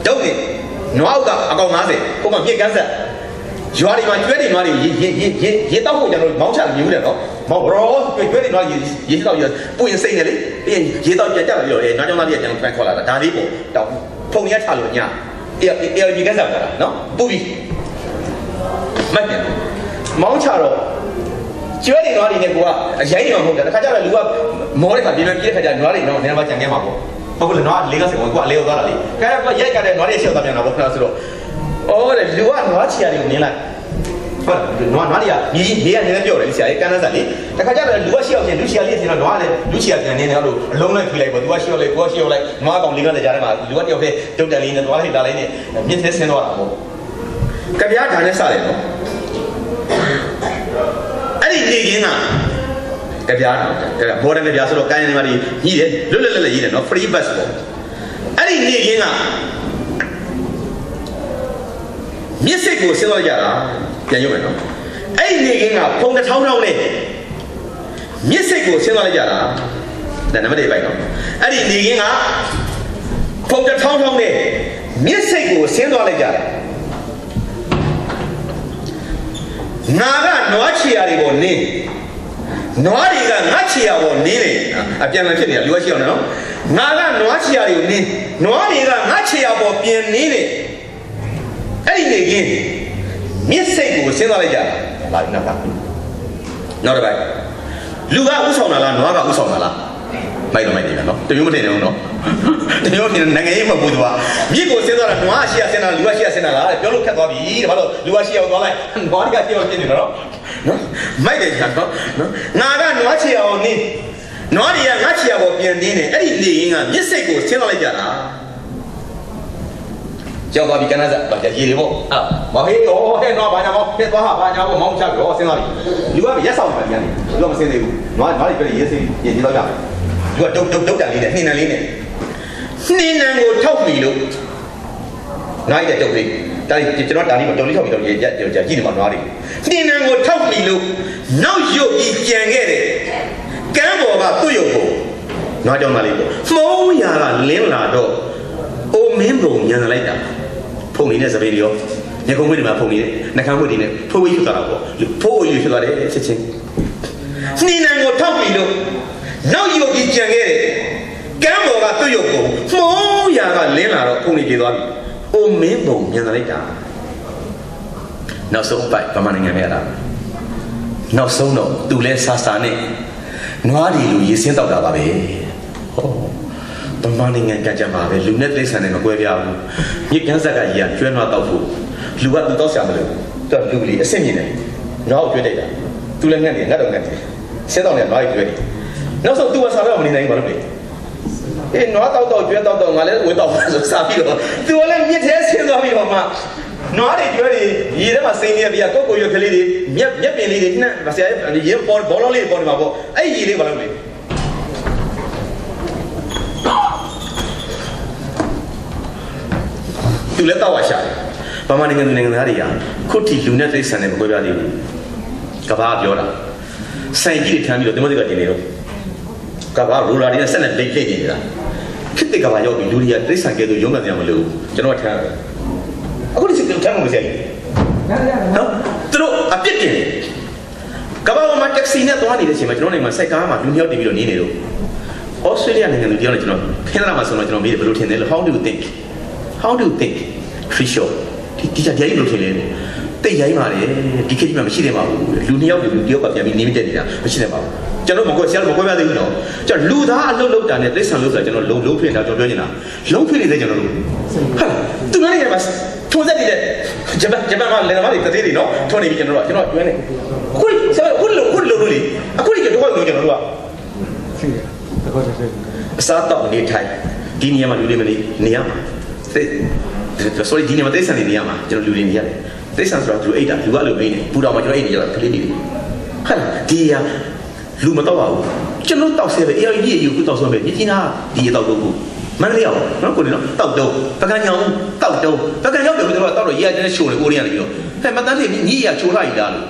Speaker 1: ဒုတ်နေနွားဥကအကောင်90ဟိုမှာမြစ်ကန်းဆက်ရွာတွေမှာကျွဲတွေနွားတွေရေရေရေရေတောက်ဖို့ကျွန်တော်မောင်းချမြူးတယ်နော်မောင်းရောကျွဲတွေနွားရေရေတောက်ရပူရင်စိတ်နေလေပြီးရင်ရေတောက်ပြန်တက်လာပြီးတော့အဲနွားကြောင်းသားလေးကကျွန်တော်ဖန်ခေါ်လာတာဒါလေးပေါ့တောက်ဖုန်ရချလို့ညအေးအေးရေကန်းဆက်ပါလားနော်ပူပြီး မှတ်တယ်မောင်းချတော့ကျွဲတွေနွားတွေနဲ့ကိုကအရင်ရောမဟုတ်တယ်တခါကျတော့လူကမောတဲ့ခါပြင်ပြန်ပြေးတဲ့ခါကျနွားတွေတော့နည်းနည်းမှကြံခဲ့မှာပေါ့ဟုတ်ကဲ့နွားလေးကစင်ကိုကအလေးကိုသွားတာလေခါကျတော့ရိုက်ကတဲ့နွားတွေရှေ့သွားပြန်တာပေါ့ခဏဆိုတော့အော်လေလူကနွားချီရတယ်ကိုမြင်လိုက်ဟုတ်နွားနွားတွေကညီကြီးရေးကနေပြောတယ်ဆရာကြီးကန်းန်းစားလေတခါကျတော့လူကရှေ့ရောက်ချင်းလူချီရလေးချင်းတော့နွားလည်းလူချီရပြန်နေတယ်လို့အလုံးလိုက်ဖိလိုက်ပေါ့သူကရှေ့ရောက်လိုက်ကိုကရှေ့ရောက်လိုက်နွားကောင်လေးကလည်းကြားထဲမှာလူကတယောက်တည်းတုတ်တန်လေးနဲ့နွားလေးလာလိုက်နဲ့မြင့်သေးဆင်းသွားတာပေါ့ ကြပြားဓာတ်နဲ့စတယ်နော်အဲ့ဒီနေကင်းကကြပြားဘော်ဒန်ကြပြားဆိုတော့ကိုင်းနေမှာကြီးကြီးတယ်လွတ်လွတ်လပ်လပ်ကြီးတယ်နော် free bus ပေါ့အဲ့ဒီနေကင်းကမြစ်စိတ်ကိုဆင်းသွားကြတာပြန်ရုပ်မယ်နော်အဲ့ဒီနေကင်းကဖုံတစ်ထောင်းထောင်းနဲ့မြစ်စိတ်ကိုဆင်းသွားလိုက်ကြတာဒါနံပါတ်၄ပိုက်နော်အဲ့ဒီနေကင်းကဖုံတစ်ထောင်းထောင်းနဲ့မြစ်စိတ်ကိုဆင်းသွားလိုက်ကြတာ ငါကနွားချီရတွေကိုနင်းနွားတွေကငါချီရပေါ်နင်းနေအပြန်ပြန်ဖြစ်နေတာလူကရှိအောင်နော်ငါကနွားချီရတွေကိုနင်းနွားတွေကငါချီရပေါ်ပြင်နင်းနေအဲ့ဒီနေကင်းမြစ်စိတ်ကိုစဉ်းစားလိုက်ကြလာပြီနောက်ကနောက်တစ်ပိုက်လူကဥဆောင်တာလားနွားကဥဆောင်တာလား မိုက်တော့မိုက်နေတယ်နော်တမျိုးမထင်နေဘူးနော်တမျိုးထင်နိုင်ငံရေးမဟုတ်ဘူးသူကမြစ်ကိုစဉ်းစားတာနွားအရှိရစဉ်းစားလူကရှိရစဉ်းစားလားပြောလို့ခက်သွားပြီတဲ့ဘာလို့လူကရှိရသွားလိုက်နွားကရှိရဖြစ်နေတော့နော်မိုက်တယ်ကြာနော်ငါကနွားချီရအောင်နင်းနွားတွေကငါချီရပေါ်ပြန်နင်းတယ်အဲ့ဒီနေရင်ကမြစ်စိတ်ကိုစဉ်းစားလိုက်ကြတာရောက်သွားပြီကနဇတ်ဘာရေလေပေါ့အာမဟေးရောဟဲ့တော့ဘာညာမောဟဲ့သွားဟာဘာညာပေါ့မောင်းချပြီဟောစဉ်းစားပြီလူကရက်ဆောင်တယ်ပြန်နေလူကမစဉ်းသေးဘူးနွားနွားတွေပြည့်ရေးစင်းရေးကြည့်တော့ကြ လူကတုတ်တုတ်တုတ်တန်လေးနဲ့နှင်းတန်လေးနဲ့နှင်းတန်ကိုထောက်ပြီလို့နိုင်တဲ့တုတ်လေးဒါကျွန်တော်ဒါလေးမတော်လေးထောက်ပြီးတော့ရေးကြကြကြည့်နေမှာနွားတွေနှင်းတန်ကိုထောက်ပြီလို့နောက်ရုပ်ပြီးကြံခဲ့တယ်ကမ်းပေါ်ကသူ့ရုပ်ကိုနွားကြောင့်မလေးပေါ့မှုံးရာကလင်းလာတော့အိုမင်းပုံညံလိုက်တာဖုန်နေတဲ့စပင်းရောညကုံးမွေးတွေမှာဖုန်နေတဲ့နှကန်းမွေးတွေနဲ့ဖိုးဝေးဖြစ်သွားတာပေါ့ဖိုးဝေးဖြစ်သွားတယ်ချက်ချင်းနှင်းနံကိုထောက်ပြီးလို့ နောက်ရုပ်ကြီးကြံခဲ့တယ်ကမ်းပေါ်ကသူ့ရုပ်ကိုမှုံးရာကလင်းလာတော့ဖုန်နေပြေသွားပြီအိုမင်းဘုံမြန်လာလိုက်တာနောက်ဆုံးပိုက်ဗမာနိုင်ငံရဲ့အလားနောက်ဆုံးတော့သူလဲဆာဆာနဲ့နွားဒီလူရေစင်းတောက်တာပါပဲဟောဗမာနိုင်ငံကကြမှာပဲလူနဲ့တိရစ္ဆာန်နဲ့မကွဲပြားဘူးမြစ်ကမ်းဆက်ကကြီးကကျွဲနွားတောက်ဖို့လူကသူတောက်ရှာမလို့သူကလူကလေးအဆင့်မြင်တယ်နွားကိုကျွဲတိုက်တာသူလည်းငတ်နေငတ်တော့ငတ်တယ်ဆင်းတော့လည်းနွားကြီးကျွဲတယ် နောက်ဆုံးသူကစားတော့မနေနိုင်ဘူးဘာလို့လဲအေးနွားတောက်တော့ကျွဲတောက်တော့ငါလည်းဝင်တော့ဆိုစားပြီးတော့သူကလည်းမြစ်ထဲဆင်းသွားပြီးတော့မှနွားတွေကျွဲတွေရေထဲမှာစိမ့်နေပြီကကိုကိုရွက်ကလေးတွေမြက်မြက်ပင်လေးတွေနှံ့ဆရာရေပေါ်ဘောလုံးလေးပေါ်နေမှာပေါ့အဲ့ရေလေးဘာလို့လဲသူလည်းတောက်ဝါရှာတယ်ဗမာနိုင်ငံသူနိုင်ငံသားတွေကခုထိလူနဲ့တိရစ္ဆာန်နဲ့မကွဲပြားသေးဘူးကဘာပြောတာဆိုင်ကြီးတွေထမ်းပြီးတော့ဒီမတွေကတင်နေတော့ ကဘာရူလာတွေနဲ့ဆက်လက်လိတ်လိတ်နေတာခစ်တဲ့ကဘာရောက်ပြီးလူတွေကတိရစ္ဆာန်ကဲသူရုံးကန်ကြမလို့ကျွန်တော်ထမ်းတယ်အခုဒီစစ်ထမ်းမှုမဆရာကြီးနော်သူတို့အပြစ်တင်တယ်ကဘာမှာတက္ကစီနဲ့သွားနေတဲ့အချိန်မှာကျွန်တော်နိုင်ငံမှာစိုက်ကားမှာလူမျိုးတင်ပြီးတော့နေနေတော့ဩစတြေးလျနိုင်ငံလူတယောက်နဲ့ကျွန်တော်ခင်ဗျားမှာဆိုတော့ကျွန်တော်မေးတယ်ဘယ်လိုထင်လဲလို့ how do you think how do you think Trisha ဒီဒီကြရိုင်းလို့ထင်လဲတိတ်ရိုင်းပါလေဒီခေတ်မှာမရှိတယ်ပါဘူးလူနှစ်ယောက်လူတယောက်ကပြန်ပြီးနေမတက်နေတာမရှိတယ်ပါဘူး ကျွန်တော်မကွက်ဆရာမကွက်ပြသေးဘူးနော်ကျွန်တော်လူသားအလုပ်လုပ်တာနဲ့တိတ်ဆန်လို့ဆိုတာကျွန်တော်လုံလုံးဖိနေတာကျွန်တော်ပြောနေတာလုံးဖိနေတဲ့ကျွန်တော်တို့ဟာသူလည်းနေမှာထုံးစက်နေတဲ့ဂျပန်ဂျပန်မှာလည်းမလေးတသေးတွေနော်ထုံးနေပြီကျွန်တော်တို့ကျွန်တော်ကျွမ်းနေအခုဆရာအခုလို့အခုလို့လို့လေအခုဒီကတော့ကျွန်တော်တို့က
Speaker 2: ရှိတယ်တကောတက်တယ်
Speaker 1: အစားတော့နေထိုင်ဒီနေရာမှာလူတွေမနေနေရမှာသိ sorry ဒီနေရာမှာတိတ်ဆန်နေနေရမှာကျွန်တော်လူတွေနေရတယ်တိတ်ဆန်ဆိုတော့သူအိတ်တာလူကလူနေပူတော်မှာကျွန်တော်အိတ်နေရတာကလေးတွေဟာဒီရ လူမတော့ပါဘူးကျွန်တော်တောက်ဆဲပဲ AR ကြီးရေကိုတောက်ဆဲပဲမြကြီးနာဒီရတောက်တော့ဘူးမန္တလေးအောင်နော်ကိုနေနော်တောက်တော့ပကံညောင်တောက်တော့ပကံရောက်တယ်ကျွန်တော်တောက်တော့ရေရတဲ့ချိုးလေကိုရီးယားနေပြီးတော့ဟဲ့မတန်းလေးညီရချိုးလိုက်လားလို့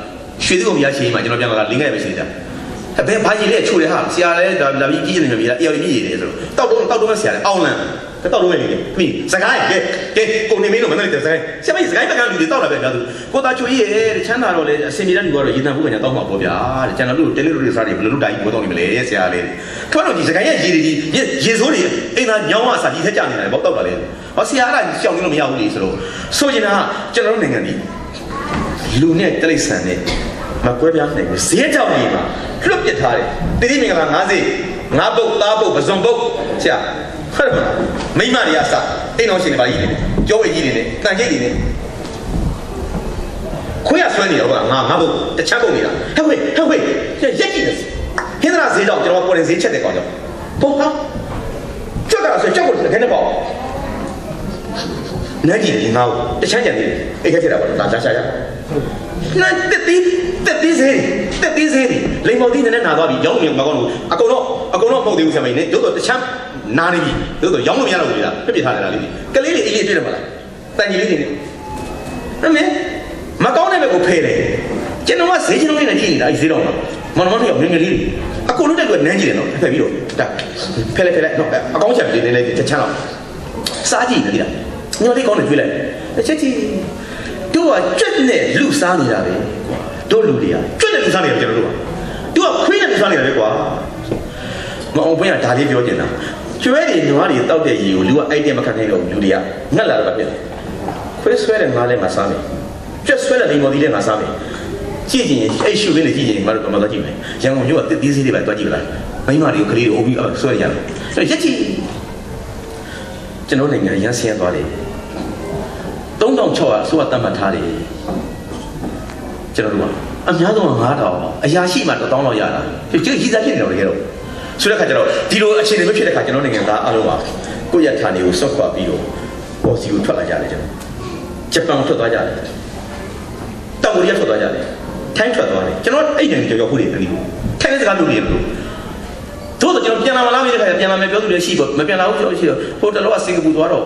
Speaker 1: ရွှေသူကောင်မရရှိမှကျွန်တော်ပြန်လာလင်းခဲ့ပဲရှိနေတာဘယ်ဘာကြီးလဲချိုးတယ်ဟာဆရာလဲဒါဒါပြီးကြီးနေပြီလားအေယော်ကြီးကြီးတယ်ဆိုတော့တောက်တော့တောက်တော့ဆရာလဲအောင်လန် တောက်တော့ပဲလေမိစကိုင်းကဲကဲကိုနေမင်းတို့မနဲ့တဲ့စကိုင်းဆရာမကြီးစကိုင်းဘက်ကလူတွေတောက်လာပဲဗျာသူကိုသားချိုကြီးရဲ့ချမ်းသာတော့လေအစင်မြေတဲ့လူကတော့ရေတံဖို့ကညာတောက်မှာပေါ့ဗျာတဲ့ကျွန်တော်တို့တယ်လီရိုတွေစားတွေဘယ်လိုလုပ်တာကြီးဘောတော့နေမလဲဆရာလေးထွန်းတော့ဒီစကိုင်းရဲ့ရေတွေကြီးရေစိုးတွေအိမ်သားညောင်းမစာကြီးထက်ကြနေတာပေါ့တောက်တာလေဟောဆရာအဲ့ဒါရှောင်လို့မရဘူးလေဆိုတော့ဆိုရင်ကကျွန်တော်တို့နိုင်ငံကြီးလူနဲ့တိရစ္ဆာန်နဲ့မကွဲပြားနိုင်ဘူးဈေးကြောင်ကြီးမှာလွတ်ပစ်ထားတယ်တိရိမင်္ဂလာ90ငါးပုတ်သားပုတ်ပဇွန်ပုတ်ဆရာ ဟုတ်တယ်မမိမတွေကစအိမ်တော်ရှင်တွေပါကြီးနေတယ်ကြောဝဲကြီးတွေနဲ့တန်ချိတ်တွေနဲ့ခွေးရဆွဲနေတော့ကငါငါပုတ်တချမ်းပုတ်နေတာဟဲ့ဝေးဟဲ့ဝေးရက်ကြည့်တယ်ဟင်္ဒရာဈေးကြောင်ကျွန်တော်ပေါ်ရင်ဈေးချက်တယ်ကောင်ကြောင့်ပုံဟာကြောက်တာဆိုကြောက်ကိုတကယ်နဲ့ပေါ့နိုင်ကြည့်ငါ့ကိုတချမ်းကြံနေတယ်အိတ်ခက်ထည့်တာပေါ့ဒါရှာရှာရ那တက်သေးတက်သေးစေတက်သေးစေလိမ္မော်တီးနဲ့နာသွားပြီရောင်းနေမှာကောင်းလို့အကုန်တော့အကုန်တော့မဟုတ်သေးဘူးဆရာမကြီးနဲ့တို့တော့တချမ်း နာနေပြီတို့တော့ရောင်းလို့မရတော့ဘူးလားပြပြထားတယ်လားလေးကလေးလေးအေးလေးတွေ့တယ်မလားတန်ကြီးလေးတွေနဲ့အမေမကောင်းတဲ့ဘက်ကိုဖယ်တယ်ကျွန်တော်ကဈေးချင်းလုံးလေးနဲ့ကြည့်နေတာအဲဈေးတော့မှာမနမတို့ကငငယ်လေးအကုန်လုံးတက်ကွနန်းကြည့်တယ်နော်ဖယ်ပြီးတော့ဒါဖယ်လိုက်ဖယ်လိုက်နော်အကောင်းချက်လေးလေးလေးတချမ်းတော့စားကြည့်နေလားညော်လေးကောင်းတယ်တွေ့လိုက်တစ်ချက်ကြည့်တို့ကကြွက်နဲ့လူစားနေတာပဲတို့လူတွေကကြွက်နဲ့လူစားနေတာကျွန်တော်တို့ကတို့ကခွေးနဲ့လူစားနေတာပဲကွာမအောင်ဘင်းကဒါလေးပြောချင်တာ ကျွဲတွေနွားတွေတောက်တဲ့ရေကိုလူကအိုက်တယ်မခံနိုင်တော့ဘူးလူတွေကငတ်လာတော့ပြတယ်ခွေးဆွဲတဲ့ငါးလဲငါစားမယ်ကြွက်ဆွဲတဲ့လိမ္မော်သီးလဲငါစားမယ်ကြည့်ကြည့်ရင်အဲ့ရှုလေးနဲ့ကြည့်ကြည့်ရင်ငါတို့ကမသွားကြည့်မယ်ရန်ကုန်မြို့ကတစ်သီးစည်းတွေပဲသွားကြည့်လားမိမတွေကိုကလေးကိုအုပ်ပြီးဆွဲရတယ်အဲ့ရက်ကြည့်ကျွန်တော်နိုင်ငံရန်ဆင်းသွားတယ်3600အစိုးရတတ်မှတ်ထားတယ်ကျွန်တော်တို့ကအများဆုံး9000အရာရှိမှ1000လောက်ရတာဒီကြီးကြီးစားဖြစ်နေတော့တကယ်တော့ ဆိုတဲ့ခါကျတော့ဒီလိုအခြေအနေမဖြစ်တဲ့ခါကျွန်တော်နိုင်ငံသားအားလုံးကကိုယ့်ရဌာနေကိုစော့ခွာပြီးတော့ဘောစီကိုထွက်လာကြတယ်ကျွန်တော်ဂျပန်ထွက်သွားကြတယ်တောင်ကိုရီးယားထွက်သွားကြတယ်ထိုင်းထွက်သွားတယ်ကျွန်တော်အဲ့ဒီကြောက်ခုတွေတတိကိုထိုင်းတဲ့စကားမျိုးတွေလို့တို့တော့ကျွန်တော်ပြန်လာမလားမသိတဲ့ခါပြန်လာမယ်ပြောသူတွေရှိပေါ့မပြန်လာဘူးပြောရှိတော့ဟိုတလောကစင်ကာပူသွားတော့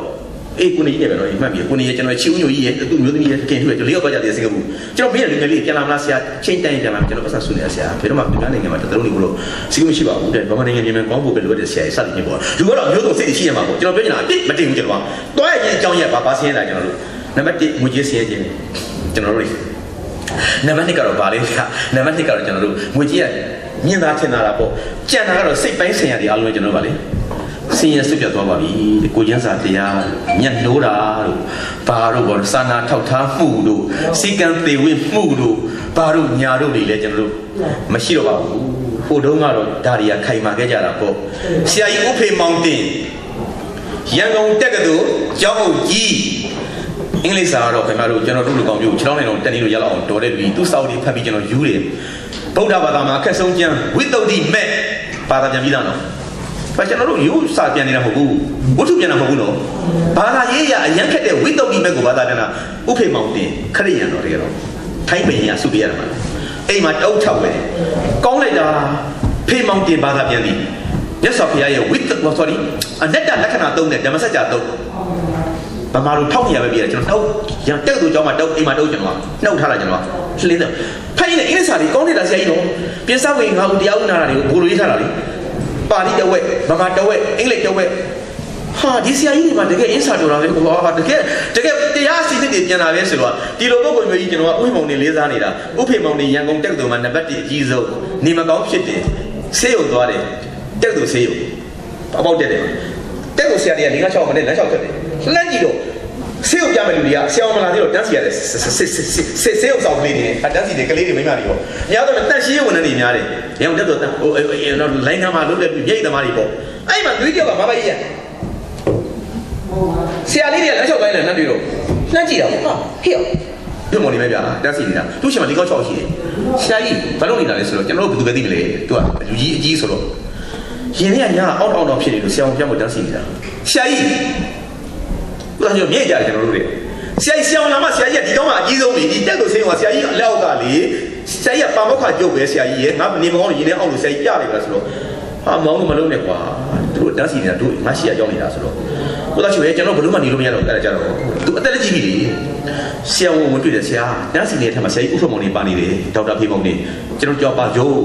Speaker 1: အေးကိုနေကြီးနေပဲတော့မှတ်ပြီကိုနေကြီးကျွန်တော်ချီဦးညိုကြီးရဲ့သူ့မျိုးသမီးရဲ့ခင်တွေ့လေးယောက်သွားကြတယ်စင်ကာပူကျွန်တော်မေးတယ်လူငယ်လေးပြန်လာမလားဆရာချင်းတိုင်းပြန်လာကျွန်တော်ပတ်စံဆွနေရဆရာဘယ်တော့မှဒီနိုင်ငံမှာတလုံးနေဘူးလို့စီးမရှိပါဘူးတဲ့ဘာမှနိုင်ငံပြင်မှာကောင်းဖို့ပဲလိုတဲ့ဆရာကြီးစသည်ဖြင့်ပေါ့လူကတော့မျိုးစုံစိတ်ရှိရမှာပေါ့ကျွန်တော်ပြောချင်တာအပြစ်မတင်ဘူးကျွန်တော်ကတွားရရင်အကြောင်းရဘာပါဆင်းရတာကျွန်တော်တို့နံပါတ်1ငွေကြေးဆင်းရဲခြင်းကျွန်တော်တို့နံပါတ်2ကတော့ဗာလေးဗျာနံပါတ်2ကတော့ကျွန်တော်တို့ငွေကြေးကမြင်သာထင်သာတာပေါ့ကြံတာကတော့စိတ်ပိုင်းဆိုင်ရာတွေအားလုံးကျွန်တော်တို့ဗာလေ ဆင်းရဲဆွတ်ပြတ်သွားပါပြီကိုကျန်းစာတရားညက်နှိုးတာတို့ဘာတို့ဘောစာနာထောက်ထားမှုတို့စီကံသေးဝိမှုတို့ဘာတို့ညာတို့တွေလည်းကျွန်တော်တို့မရှိတော့ပါဘူးဟိုတုန်းကတော့ဒါရီယာခိုင်မာခဲ့ကြတာပေါ့ဆရာကြီးဥဖေမောင်တင်ရန်ကုန်တက္ကသိုလ်ကျောင်းအုပ်ကြီးအင်္ဂလိပ်စာကတော့ခင်ဗျားတို့ကျွန်တော်တို့လူကောင်မျိုးခြေထောက်နဲ့တော့တက်နေလို့ရလောက်အောင်တော်တဲ့လူကြီးသူစောက်တွေဖတ်ပြီးကျွန်တော်ယူတယ်ဗုဒ္ဓဘာသာမှာအခက်ဆုံးကျမ်းဝိတ္တုဒ္ဓိမဲ့ဘာသာပြန်ပြီးသားနော် ဘာကျွန်တော်တို့ရိုးစာပြန်နေတာမဟုတ်ဘူးဝတ္ထုပြန်တာမဟုတ်ဘူးနော်ဘာသာရေးရအရန်ခက်တဲ့ဝိတ္တုပိမဲ့ကိုဘာသာပြန်တာဥဖေမောင်တင်ခရိယန်တော်တကယ်တော့ထိုင်းပင်ရစုပြရမှာအိမ်မှာတောက်ချောက်ပဲကောင်းလိုက်တာဖေမောင်တင်ဘာသာပြန်သည်မြတ်စွာဘုရားရဲ့ဝိတ္တု sorry အနတ္တလက္ခဏာသုံးတဲ့ဓမ္မစကြာသုံးဗမာတို့ထောက်နေရပဲပြည်တယ်ကျွန်တော်တောက်ရန်တက်သူကျောင်းမှာတောက်အိမ်မှာတောက်ကျွန်တော်နှုတ်ထားလိုက်ကျွန်တော်လှင်းတယ်ဖိုင်နေအင်းစာလေးကောင်းနေတာဆရာကြီးတော့ပြင်စဝင်ငါဦးတရားဦးနာတာတွေကိုဘိုးလိုရေးထားတာလေ ပါဠိတဝက်ဗမာတဝက်အင်္ဂလိပ်တဝက်ဟာဒီဆရာကြီးတွေမှာတကယ်အင်းစာပြောတာလေကွာတကယ်တကယ်တရားစီစစ်တွေပြန်လာပဲဆိုတော့ဒီလိုပုဂ္ဂိုလ်မျိုးကြီးကျွန်တော်ကဥဖေမောင်နေလေးစားနေတာဥဖေမောင်နေရန်ကုန်တက္ကသိုလ်မှာနံပါတ်1အကြီးဆုံးနေမကောင်းဖြစ်တယ်ဆေးရုံသွားတယ်တက္ကသိုလ်ဆေးရုံအပေါက်တက်တယ်တက္ကသိုလ်ဆရာတွေက၄၅6မိနစ်လမ်းလျှောက်ထွက်တယ်လှမ်းကြည့်တော့ ဆေးရုံပြမယ်လူတွေကဆရာအောင်မလာသေးတော့တန်းစီရတယ်ဆေးရုံဆောင်ကလေးတွေအတန်းစီတွေကလေးတွေမိမတွေပေါ့အများတော့တန့်ရှင်းရေးဝန်ထမ်းတွေများတယ်ရန်ကုန်တက္ကသိုလ်ဟိုလိုင်းနာမှာလုပ်တဲ့မြိတ်သမားတွေပေါ့အဲ့မှာသွေးကြောက်ကမမကြီးရဆရာလေးတွေကလက်လျှောက်ပိုင်းလည်းနှမ်းတွေ့တော့လှမ်းကြည့်တာဟာဟေ့ပြမော်နေပဲဗျာတန်းစီနေတာသူ့ရှင်မလေးကောက်ချောက်ရှိတယ်ဆရာကြီးဘာလုပ်နေတာလဲဆိုတော့ကျွန်တော်တို့ဘယ်သူပဲသိမလဲသူကလူကြီးအကြီးဆိုတော့ရင်ထဲကညာအောက်အောက်တော့ဖြစ်နေလို့ဆရာအောင်ပြန်မတန်းစီနေတာဆရာကြီး သူကညမြဲကြတယ်ကျွန်တော်တို့တွေဆရာကြီးဆရာအောင်လာမှဆရာကြီးကဒီတော့မှအကြီးဆုံးပြီဒီတက်ကိုဆင်းသွားဆရာကြီးအလောက်ကလေဆရာကြီးကပါမောက်ခကျုပ်ပဲဆရာကြီးရဲ့ငါနေမကောင်းလို့ရင်ထဲအောက်လို့ဆရာကြီးပြလိုက်ပါဆိုတော့ ဟာမောင်းလို့မလုံးနဲ့ကွာသူတို့တန်းစီနေတာတို့ငါရှိရကြောင်းနေတာဆိုတော့ကိုသားချိုရဲ့ကျွန်တော်ဘယ်လို့မှနေလို့မရတော့အဲ့ဒါကြတော့သူအသက်လက်ကြီးပြီလေဆရာဝန်ဝင်တွေ့တယ်ဆရာတန်းစီနေတဲ့ထက်မှာဆရာကြီးဥဖမောင်နေပါနေတယ်ဒေါက်တာဖေမောင်နေကျွန်တော်ကြောက်ပါဂျိုး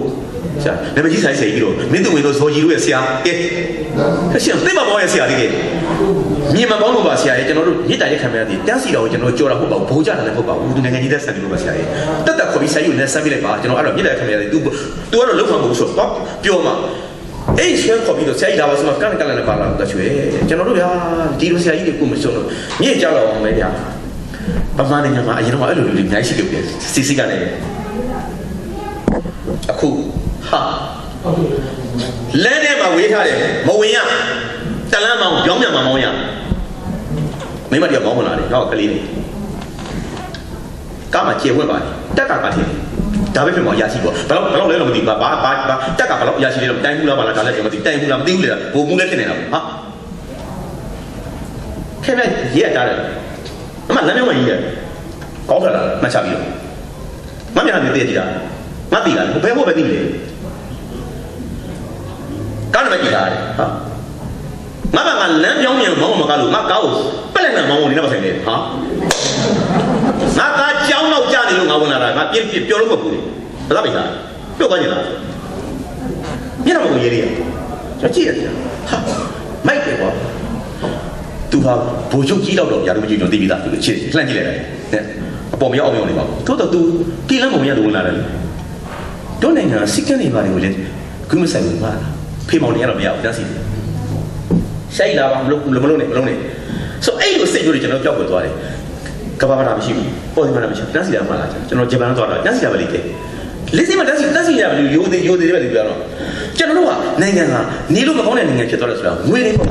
Speaker 1: ဆရာနာမည်ကြီးဆိုင်ဆိုင်ပြီးတော့မင်းသူဝင်တော့ဇော်ကြီးတို့ရဲ့ဆရာကဲဆရာသိမမောရဲ့ဆရာလေးကမြင်မပေါင်းလို့ပါဆရာရဲ့ကျွန်တော်တို့မြစ်တာရက်ခံမရသေးတန်းစီတော်ကိုကျွန်တော်ကြော်တာဟုတ်ပါဘူးဘိုးကြတာလည်းဟုတ်ပါဘူးသူနိုင်ငံကြီးသက်ဆန်လို့ပါဆရာရဲ့တက်တက်ခေါ်ပြီးဆရာကြီးကိုလည်းဆမ်းပြလိုက်ပါကျွန်တော်အဲ့တော့မြစ်တာရက်ခံမရသေး तू तू ကတော့လောက်ဖန်မဟုတ်ဆိုတော့ပြောမှာ အေးဆရာခေါ်ပြီးတော့ဆရာကြီးလာပါဆိုမှကန်ကန်လည်းပါလာတော့ချွေကျွန်တော်တို့ဗျာဒီလိုဆရာကြီးတွေကိုမစုံလို့မြင့်ကြတော့အောင်လေဗျာပမာနိုင်ငံမှာအရင်တော့အဲ့လိုလူတွေအများကြီးရှိလို့ပြစီစီကလည်းအခုဟာလမ်းထဲမှာဝေးထားတယ်မဝင်ရတလန်းမောင်ပြောင်းပြန်မမောင်းရမိမတယောက်မောင်းမလာတယ်တော့ကလေးလေးကားမှာကျေဝက်ပါတယ်တက်ကပါထင် ဒါပဲဖြစ်မှာအရာရှိပေါ့ဘယ်တော့ဘယ်တော့လဲတော့မသိဘူးဘာဘာဘာတက်ကဘယ်တော့အရာရှိလဲတော့တိုင်မှုလားဘာလားဒါလည်းကျွန်တော်မသိတိုင်မှုလားမသိဘူးလေဘိုးမှုလည်းဖြစ်နေတာပေါ့ဟာခဲမဲ့ရဲတာတယ်အမလမ်းထဲမှာကြီးတယ်ကောင်းထလာမှတ်ချပြီးတော့မမြင်နေတည့်ကြည့်တာမသိလားဘယ်ဟုတ်ပဲသိလေကားနံပါတ်ကြည့်တာဟာငါကငါလမ်းပြောင်းမြန်မောင်းမကားလို့ငါကားကိုပက်လက်နဲ့မောင်းနေတော့ဆိုင်နေဟာ ငါကားကြောင်းတော့ကြာနေလို့ငါဝင်လာတာငါပြင်းပြပြောလို့မဟုတ်ဘူးဘာသာပိတ်တာပြုတ်သွားနေတာမျက်နှာမကိုရေးရကျွန်တော်ကြည့်ရတယ်ဟာမိုက်တယ်ကွာသူဟာဘိုလ်ချုပ်ကြီးတော့တော့ရာထူးကြီးကျွန်တော်သိပြီးသားသူချစ်လှမ်းကြည့်လိုက်တယ်အပေါ်မရောက်အောင်ရောက်နေပါဘူးသို့တော့ तू ဒီလမ်းမဝင်ရလို့ဝင်လာတယ်တို့နိုင်ငံစိတ်ကနေပါလေကိုလေခုမဆိုင်ဘူးပါဖေးမောင်နေရတော့မရဘူးတန်းစီတယ်ရှိုက်လာပါမလို့မလို့နဲ့မလို့နဲ့ဆိုအဲ့လိုစိတ်မျိုးတွေကျွန်တော်ကြောက်ွယ်သွားတယ် ကဘာဘာမရှိဘူးပေါ်ဒီမှာမရှိဘူးတန်းစီလာမှလာကျွန်တော်ဂျပန်သွားတော့တန်းစီလာပဲလေကဲလေးစိမတန်းစီတန်းစီရပါလို့ရိုးသေးရိုးသေးပဲလေပြောတော့ကျွန်တော်တို့ကနိုင်ငံကနေလို့မကောင်းတဲ့နိုင်ငံဖြစ်သွားတယ်ဆိုတာငွေလေးပေါ့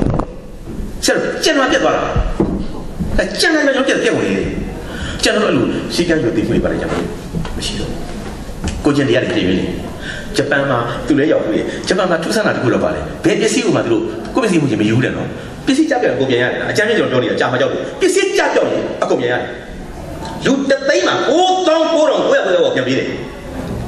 Speaker 1: ဆက်ကျန်မှာပြတ်သွားတာအဲကျန်မှာကျွန်တော်ပြတ်ပြတ်ဝင်နေကျွန်တော်တို့လူစီကံကြိုသိခွေပါတယ်ကျွန်တော်မရှိတော့ကိုကျင်တရားတွေပြည်ပြီဂျပန်မှာသူလည်းရောက်ပြီဂျပန်မှာထူးဆန်းတာတခုတော့ပါလေဘယ်ပစ္စည်းကိုမှသူတို့ကိုပစ္စည်းမှုချင်းမယူတယ်နော် ပစ္စည်းကြပြောက်ကိုပြန်ရတယ်အကြမ်းကြီးကျွန်တော်ပြောနေတာကြာမကြောက်ဘူးပစ္စည်းကြပြောက်ရင်အကုန်ပြန်ရတယ်လူတသိန်းမှာ9900 900ကိုပြန်ပြီးတယ်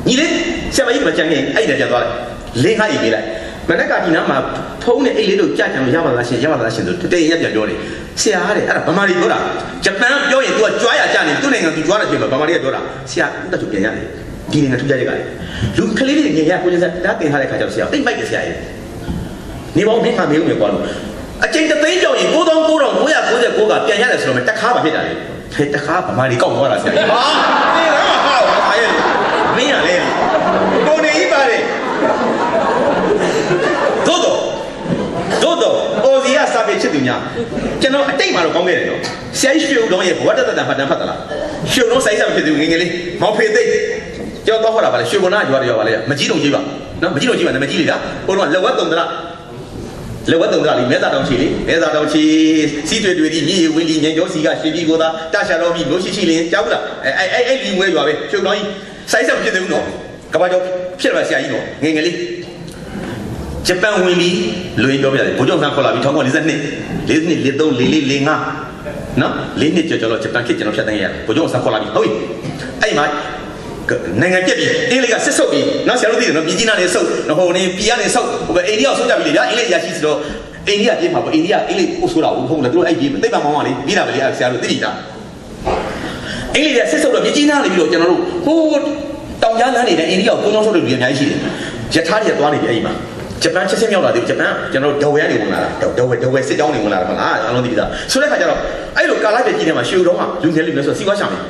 Speaker 1: ညီလေးဆရာမကြီးကကြံနေအဲ့ဒါကြံသွားလိုက်လင်းခါကြီးပေးလိုက်မနက်ကဒီနားမှာဖုံးနဲ့အိတ်လေးတို့ကြာကြံလို့ရပါလားရှင်ရပါလားရှင်ဆိုတတိယရက်ပြန်ပြောတယ်ဆရာတဲ့အဲ့ဒါဗမာတွေပြောတာဂျပန်ပြောရင် तू ကကြွားရကြနေသူ့နိုင်ငံ तू ကြွားတယ်ပြင်မှာဗမာတွေကပြောတာဆရာဥတ္တသူပြန်ရတယ်ဒီနိုင်ငံထူးခြားချက်ကလေလူကလေးတွေငယ်ရကိုကျစားတားတင်ထားတဲ့ခါကျတော့ဆရာအိတ်မိုက်တယ်ဆရာရဲ့နေပေါင်းမင်းကမေးလို့မယ်ကွာလို့ အချိန်တသိန်းကြောင်ရင်9999ကပြန်ရတယ်ဆိုတော့တက်ခါပါဖြစ်တာလေဟဲ့တက်ခါဗမာတွေကောက်သွားတာဆရာကြီးဟာနေတော့ဟာဟာရဲ့မင်းရလေကိုနေကြီးပါတယ်သို့တော့သို့တော့စာပေချစ်သူများကျွန်တော်အတိတ်မှာတော့ကောင်းခဲ့တယ်နော်ဆရာကြီးရွှေဦးတော်ရဲ့ဘဝတတတန်ဖတ်တမ်းဖတ်သလားရွှေဦးတော်ဆိုင်စားဖြစ်သူငယ်ငယ်လေးမောင်ဖေသိကျော်တော့ဟောတာပါလေရွှေဘုံနာရွာရွာပါလေမကြီးတော့ကြီးပါနော်မကြီးတော့ကြီးပါနဲ့မကြီးလေလားဟိုတော့လက်ဝတ်တုံတလား လက်ဝတ်တုံတလားလေမဲသာတောင်ချီလေမဲသာတောင်ချီစီးတွေတွေဒီမြေဝင်းလီညံကျော်စီကရှင်ပြီးကိုသာတရှာတော်ပြီးလို့ရှိရှိလင်းကြောက်လားအဲအဲအဲလီငွဲရွာပဲရွှေတော်ကြီးဆိုင်စားဖြစ်တယ်ဦးနော်ကဘာကြောင့်ဖြစ်လာဆရာကြီးနော်ငယ်ငယ်လေးဂျပန်ဝင်ပြီးလူရင်းပြောပြတယ်ဘိုးကျောင်းဆန်းခေါ်လာပြီး1942 42 43 44 45နော်လေးနှစ်ကျော်ကျော်တော့ဂျပန်ခေတ်ကျွန်တော်ဖြတ်တန်းရရတယ်ဘိုးကျောင်းဆန်းခေါ်လာပြီးဟုတ်ပြီအဲ့မှာ နိုင်ငံပြက်ပြီးအင်းလေးကဆက်ဆုပ်ပြီးနော်ဆရာတို့သိတယ်နော်ပြည်ကြီးနာနေဆုပ်နော်ဟိုနေပြည်ကနေဆုပ်ဟိုပဲအိန္ဒိယကိုဆုပ်ကြပြီလေဗျာအင်းလေးရရှိဆိုတော့အိန္ဒိယပြေးမှာပေါ့အိန္ဒိယအင်းလေးပို့ဆိုတာဘူးဟုတ်လားသူတို့အဲ့ဒီသိပ္ပံမောင်းကလေပြီးတာပဲလေဆရာတို့သိပြီလားအင်းလေးကဆက်ဆုပ်တော့ပြည်ကြီးနာနေပြီးတော့ကျွန်တော်တို့ဟိုတောင်ကြားလမ်းနေတဲ့အိန္ဒိယကိုကုန်းချောင်းဆုပ်လို့လူအများကြီးရှိတယ်ယထာတွေသွားနေပြီအဲ့ဒီမှာဂျပန်ချက်ချင်းမြောက်လာတယ်ဂျပန်ကျွန်တော်ဒဝဲနေဝင်လာတာဒဝဲဒဝဲစစ်ကြောင်းနေဝင်လာတာမလားအလုံးသိပြီသားဆိုတဲ့ခါကျတော့အဲ့လိုကာလာပြကြီးထဲမှာရွှေတော်ကလူငယ်လူငယ်ဆိုစီးပွားရှာမယ်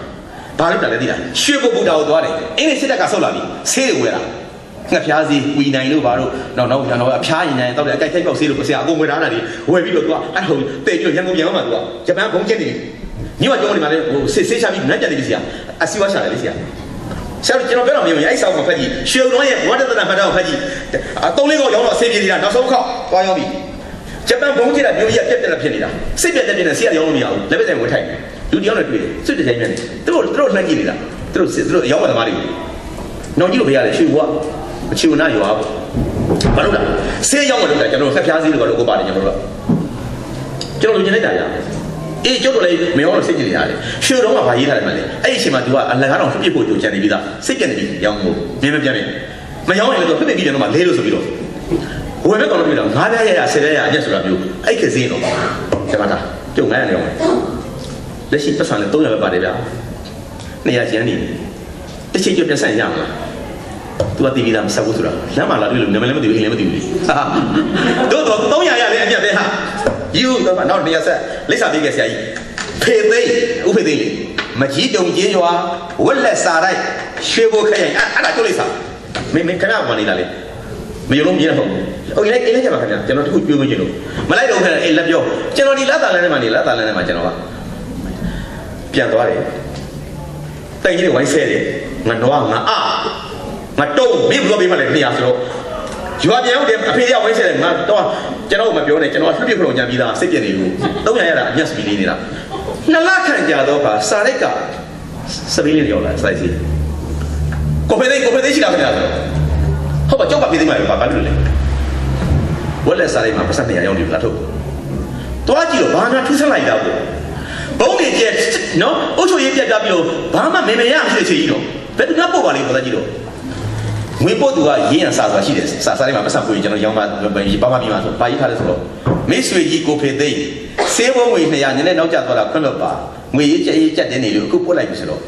Speaker 1: ဘာလို့တာလဲသိလားရွှေပုတ်ပုတ်တာကိုသွားတယ်အင်းလေးစစ်တပ်ကဆုတ်လာပြီဆေးတွေဝယ်လာငှက်ဖျားစီဝီနိုင်လို့ဘာလို့နောက်နောက်ကျွန်တော်အဖျားရင်နိုင်တော့တယ်အကြိုက်ထိုက်ပေါက်ဆေးလို့ဆရာအကုန်ဝယ်ထားတာဒီဝယ်ပြီးတော့သူကအဲ့ဟိုတဲ့ပြီးတော့ရန်ကုန်ပြန်အောင်မှာသူကဂျပန်ဘုံကျင်းနေပြီညီမကျောင်းနေမှာလေဟိုဆေးဆေးရှာပြီးနတ်ကြတယ်ပြီဆရာအစီဝါရှာတယ်လေဆရာဆရာကျွန်တော်ပြောတော့မင်းအဲ့ဆောက်မှာဖက်ကြည့်ရွှေုံတော်ရဲ့ဝါဒတနာဖက်တော့ဖက်ကြည့်အသုံးလေးကောရောင်းတော့အဆေးပြေးနေတာနောက်ဆုံးခောက်သွားရောင်းပြီဂျပန်ဘုံကျင်းတာမျိုးကြီးကပြက်ပြက်ဖြစ်နေတာစိတ်ပြက်ပြက်နဲ့ဆရာရောင်းလို့မရဘူးလက်ပတ်ဆိုင်ဝင်ထိုက် လူတယောက်နဲ့တွေ့တယ်စွတ်တဲ့ဆိုင်မြန်နေသူတို့သူတို့လှမ်းကြည့်နေတာသူတို့သူတို့ရောင်းမသမားတွေနောက်ကြည့်လို့ပြရတယ်ရွှေဘွားအချီဝနာရွာပေါ့ဘာလို့လဲဆေးရောင်းမလို့လဲကျွန်တော်ဆက်ဖျားစီးလို့ကတော့ကိုပါတယ်ကျွန်တော်တို့ကကျွန်တော်လူချင်းလိုက်တာရအေးကျုပ်တို့လည်းမရောတော့စိတ်ကြည်ရတယ်ရွှေတော့ကဘာရေးထားတယ်မလဲအဲ့ဒီအချိန်မှာ तू ကအလကားတော်ပြစ်ဖို့ကြိုချန်နေပြီးသားစိတ်ပြက်နေပြီရောင်းဖို့မြင်မပြတ်နဲ့မရောင်းရင်လည်း तू ပြစ်ပြီးတယ်တော့မှလဲလို့ဆိုပြီးတော့ဝယ်မဲ့ကောင်လို့ပြောတော့ငါးပြားရရဆယ်ပြားရအမျက်ဆိုတာမျိုးအဲ့ခက်စင်းတော့ကျွန်မသားကျုပ်ငါးရနေအောင် လက်ရှိပတ်စံလည်း300ပဲပါတယ်ဗျာ200ကျန်းနေတစ်ချိန်ကျပြတ်ဆန်ရမလားသူကတီဗီသားမဆက်ဘူးဆိုတာလမ်းမှာလာတွေ့လို့နာမည်လည်းမသိဘူးအိမ်လည်းမသိဘူးလေတို့တော့300ရလည်းအပြတ်ပဲဟာယူတော့နောက်နေရာဆက်လိပ်စာပေးခဲ့ဆရာကြီးဖေသိဥဖေသိလေမကြီးတုံကျင်းရွာဝက်လက်စာတိုက်ရွှေဘိုခရိုင်အဲ့ဒါတို့လိပ်စာမင်းမင်းခဏမှနေလာလေမယုံလို့မြင်တော့ဟုတ်လေအိမ်လေးကြပါခင်ဗျာကျွန်တော်တခုပြောမချင်လို့မလိုက်တော့ခင်ဗျာအိမ်လက်ပြောကျွန်တော်ဒီလက်သာလန်းထဲမှာနေလက်သာလန်းထဲမှာကျွန်တော်က ပြန်သွားတယ်တိုင်ကြီးတွေဝိုင်းဆဲတယ်ငါတော့ငါအာငါတုံးမင်းဘလို့ပေးမှလဲ200ဆိုတော့ရွာပြန်ဟုတ်တယ်အဖေရောက်ဝိုင်းဆဲတယ်ငါတော့ကျွန်တော်မပြောနဲ့ကျွန်တော်လှပြစ်ခလုံးညာပြီးသားစိတ်ပြနေလို့300ရတာအမျက်စပီလေးနေတာနှစ်လခန့်ကြာတော့ပါစာရိုက်ကစပီလေးတွေရောက်လာစိုက်စီကိုဖေးသိကိုဖေးသိရှိတာခင်ဗျာဟုတ်ပါကြောက်ကဖေးသိမှာပါဘာလို့လဲဝက်လက်စာရိုက်မှာပတ်စံ200ရောက်နေပြီလားထုတ်တွားကြည့်တော့ဘာမှထူးဆန်းလိုက်တာပေါ့ ဘုံနေကျက်နော်အုတ်ချိုရေးပြတ်ပြပြီးတော့ဘာမှမေမေရမရှိတဲ့ချိန်ကြီးတော့ဘယ်သူကပို့ပါလိမ့်ခေါ်သားကြည့်တော့ငွေပို့သူကရင်းရစာဆိုတာရှိတယ်စာစာလေးမှာပတ်စံပွင့်ကျွန်တော်ရောင်းမှပါမပြီးမှဆိုပါရေးထားတယ်ဆိုတော့မိတ်ဆွေကြီးကိုဖေသိစေးဘုံငွေ200နည်းနည်းနောက်ကျသွားတာခွင့်လွတ်ပါငွေရေးကြက်ရေးကြက်တင်းနေလို့အခုပို့လိုက်ပြီဆိုတော့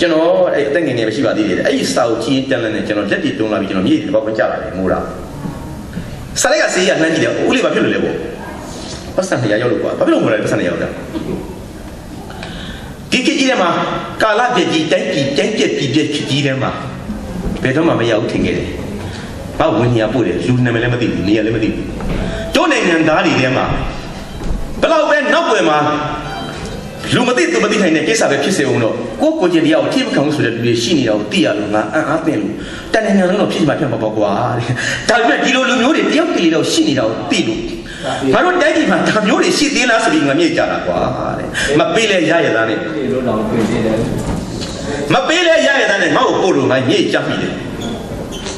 Speaker 1: ကျွန်တော်အဲ့အသက်ငယ်ငယ်မရှိပါသေးတယ်အဲ့ဒီစာကိုကြီးတန်းလန်းနဲ့ကျွန်တော်လက်တီတွန်းလာပြီးကျွန်တော်မြေကြီးတစ်ပေါက်ဝင်ကြလာတယ်ငိုတာစာလိုက်ကစေးရနှမ်းကြည့်တယ်ဦးလေးဘာဖြစ်လို့လဲပေါ့ပတ်စံ200ရောက်လို့ကွာဘာဖြစ်လို့ငိုလဲပတ်စံ200ရောက်တာ ဒီခေတ်ကြီးထဲမှာကာလပြည့်ကြီးတိုင်းပြည်တိုင်းပြည့်ပြည်ပြည့်ကြီးထဲမှာဘယ်တော့မှမရောက်ထင်ခဲ့တယ်။ဘာဝင်ညာပို့တယ်လူနာမည်လည်းမသိဘူးနေရာလည်းမသိဘူး။တို့နိုင်ငံသားတွေထဲမှာဘယ်တော့ပဲနောက်ွယ်မှာလူမသိသူမသိနိုင်တဲ့ကိစ္စပဲဖြစ်စေအောင်တော့ကိုကိုကျင်တရားကိုထိမခံလို့ဆိုတဲ့လူတွေရှိနေတာကိုသိရလို့ငါအံ့အားသင့်လို့တန်နိုင်ငံလုံးတော့ဖြစ်မှာဖြစ်မှာပေါ့ကွာတဲ့။ဒါပေမဲ့ဒီလိုလူမျိုးတွေတယောက်ကလေးတော့ရှိနေတာကိုသိလို့ ငါတို့တိုင်းပြည်မှာဒါမျိုးတွေရှိသေးလားဆိုပြီးငါမြေ့ကြတာကွာတဲ့။မပေးလဲရရသားနဲ့
Speaker 2: ဒီလိုတော့ပြင်နေတယ်
Speaker 1: မပေးလဲရရတဲ့နဲ့ငါ့ကိုပို့လို့ငါညစ်ကြပြီတယ်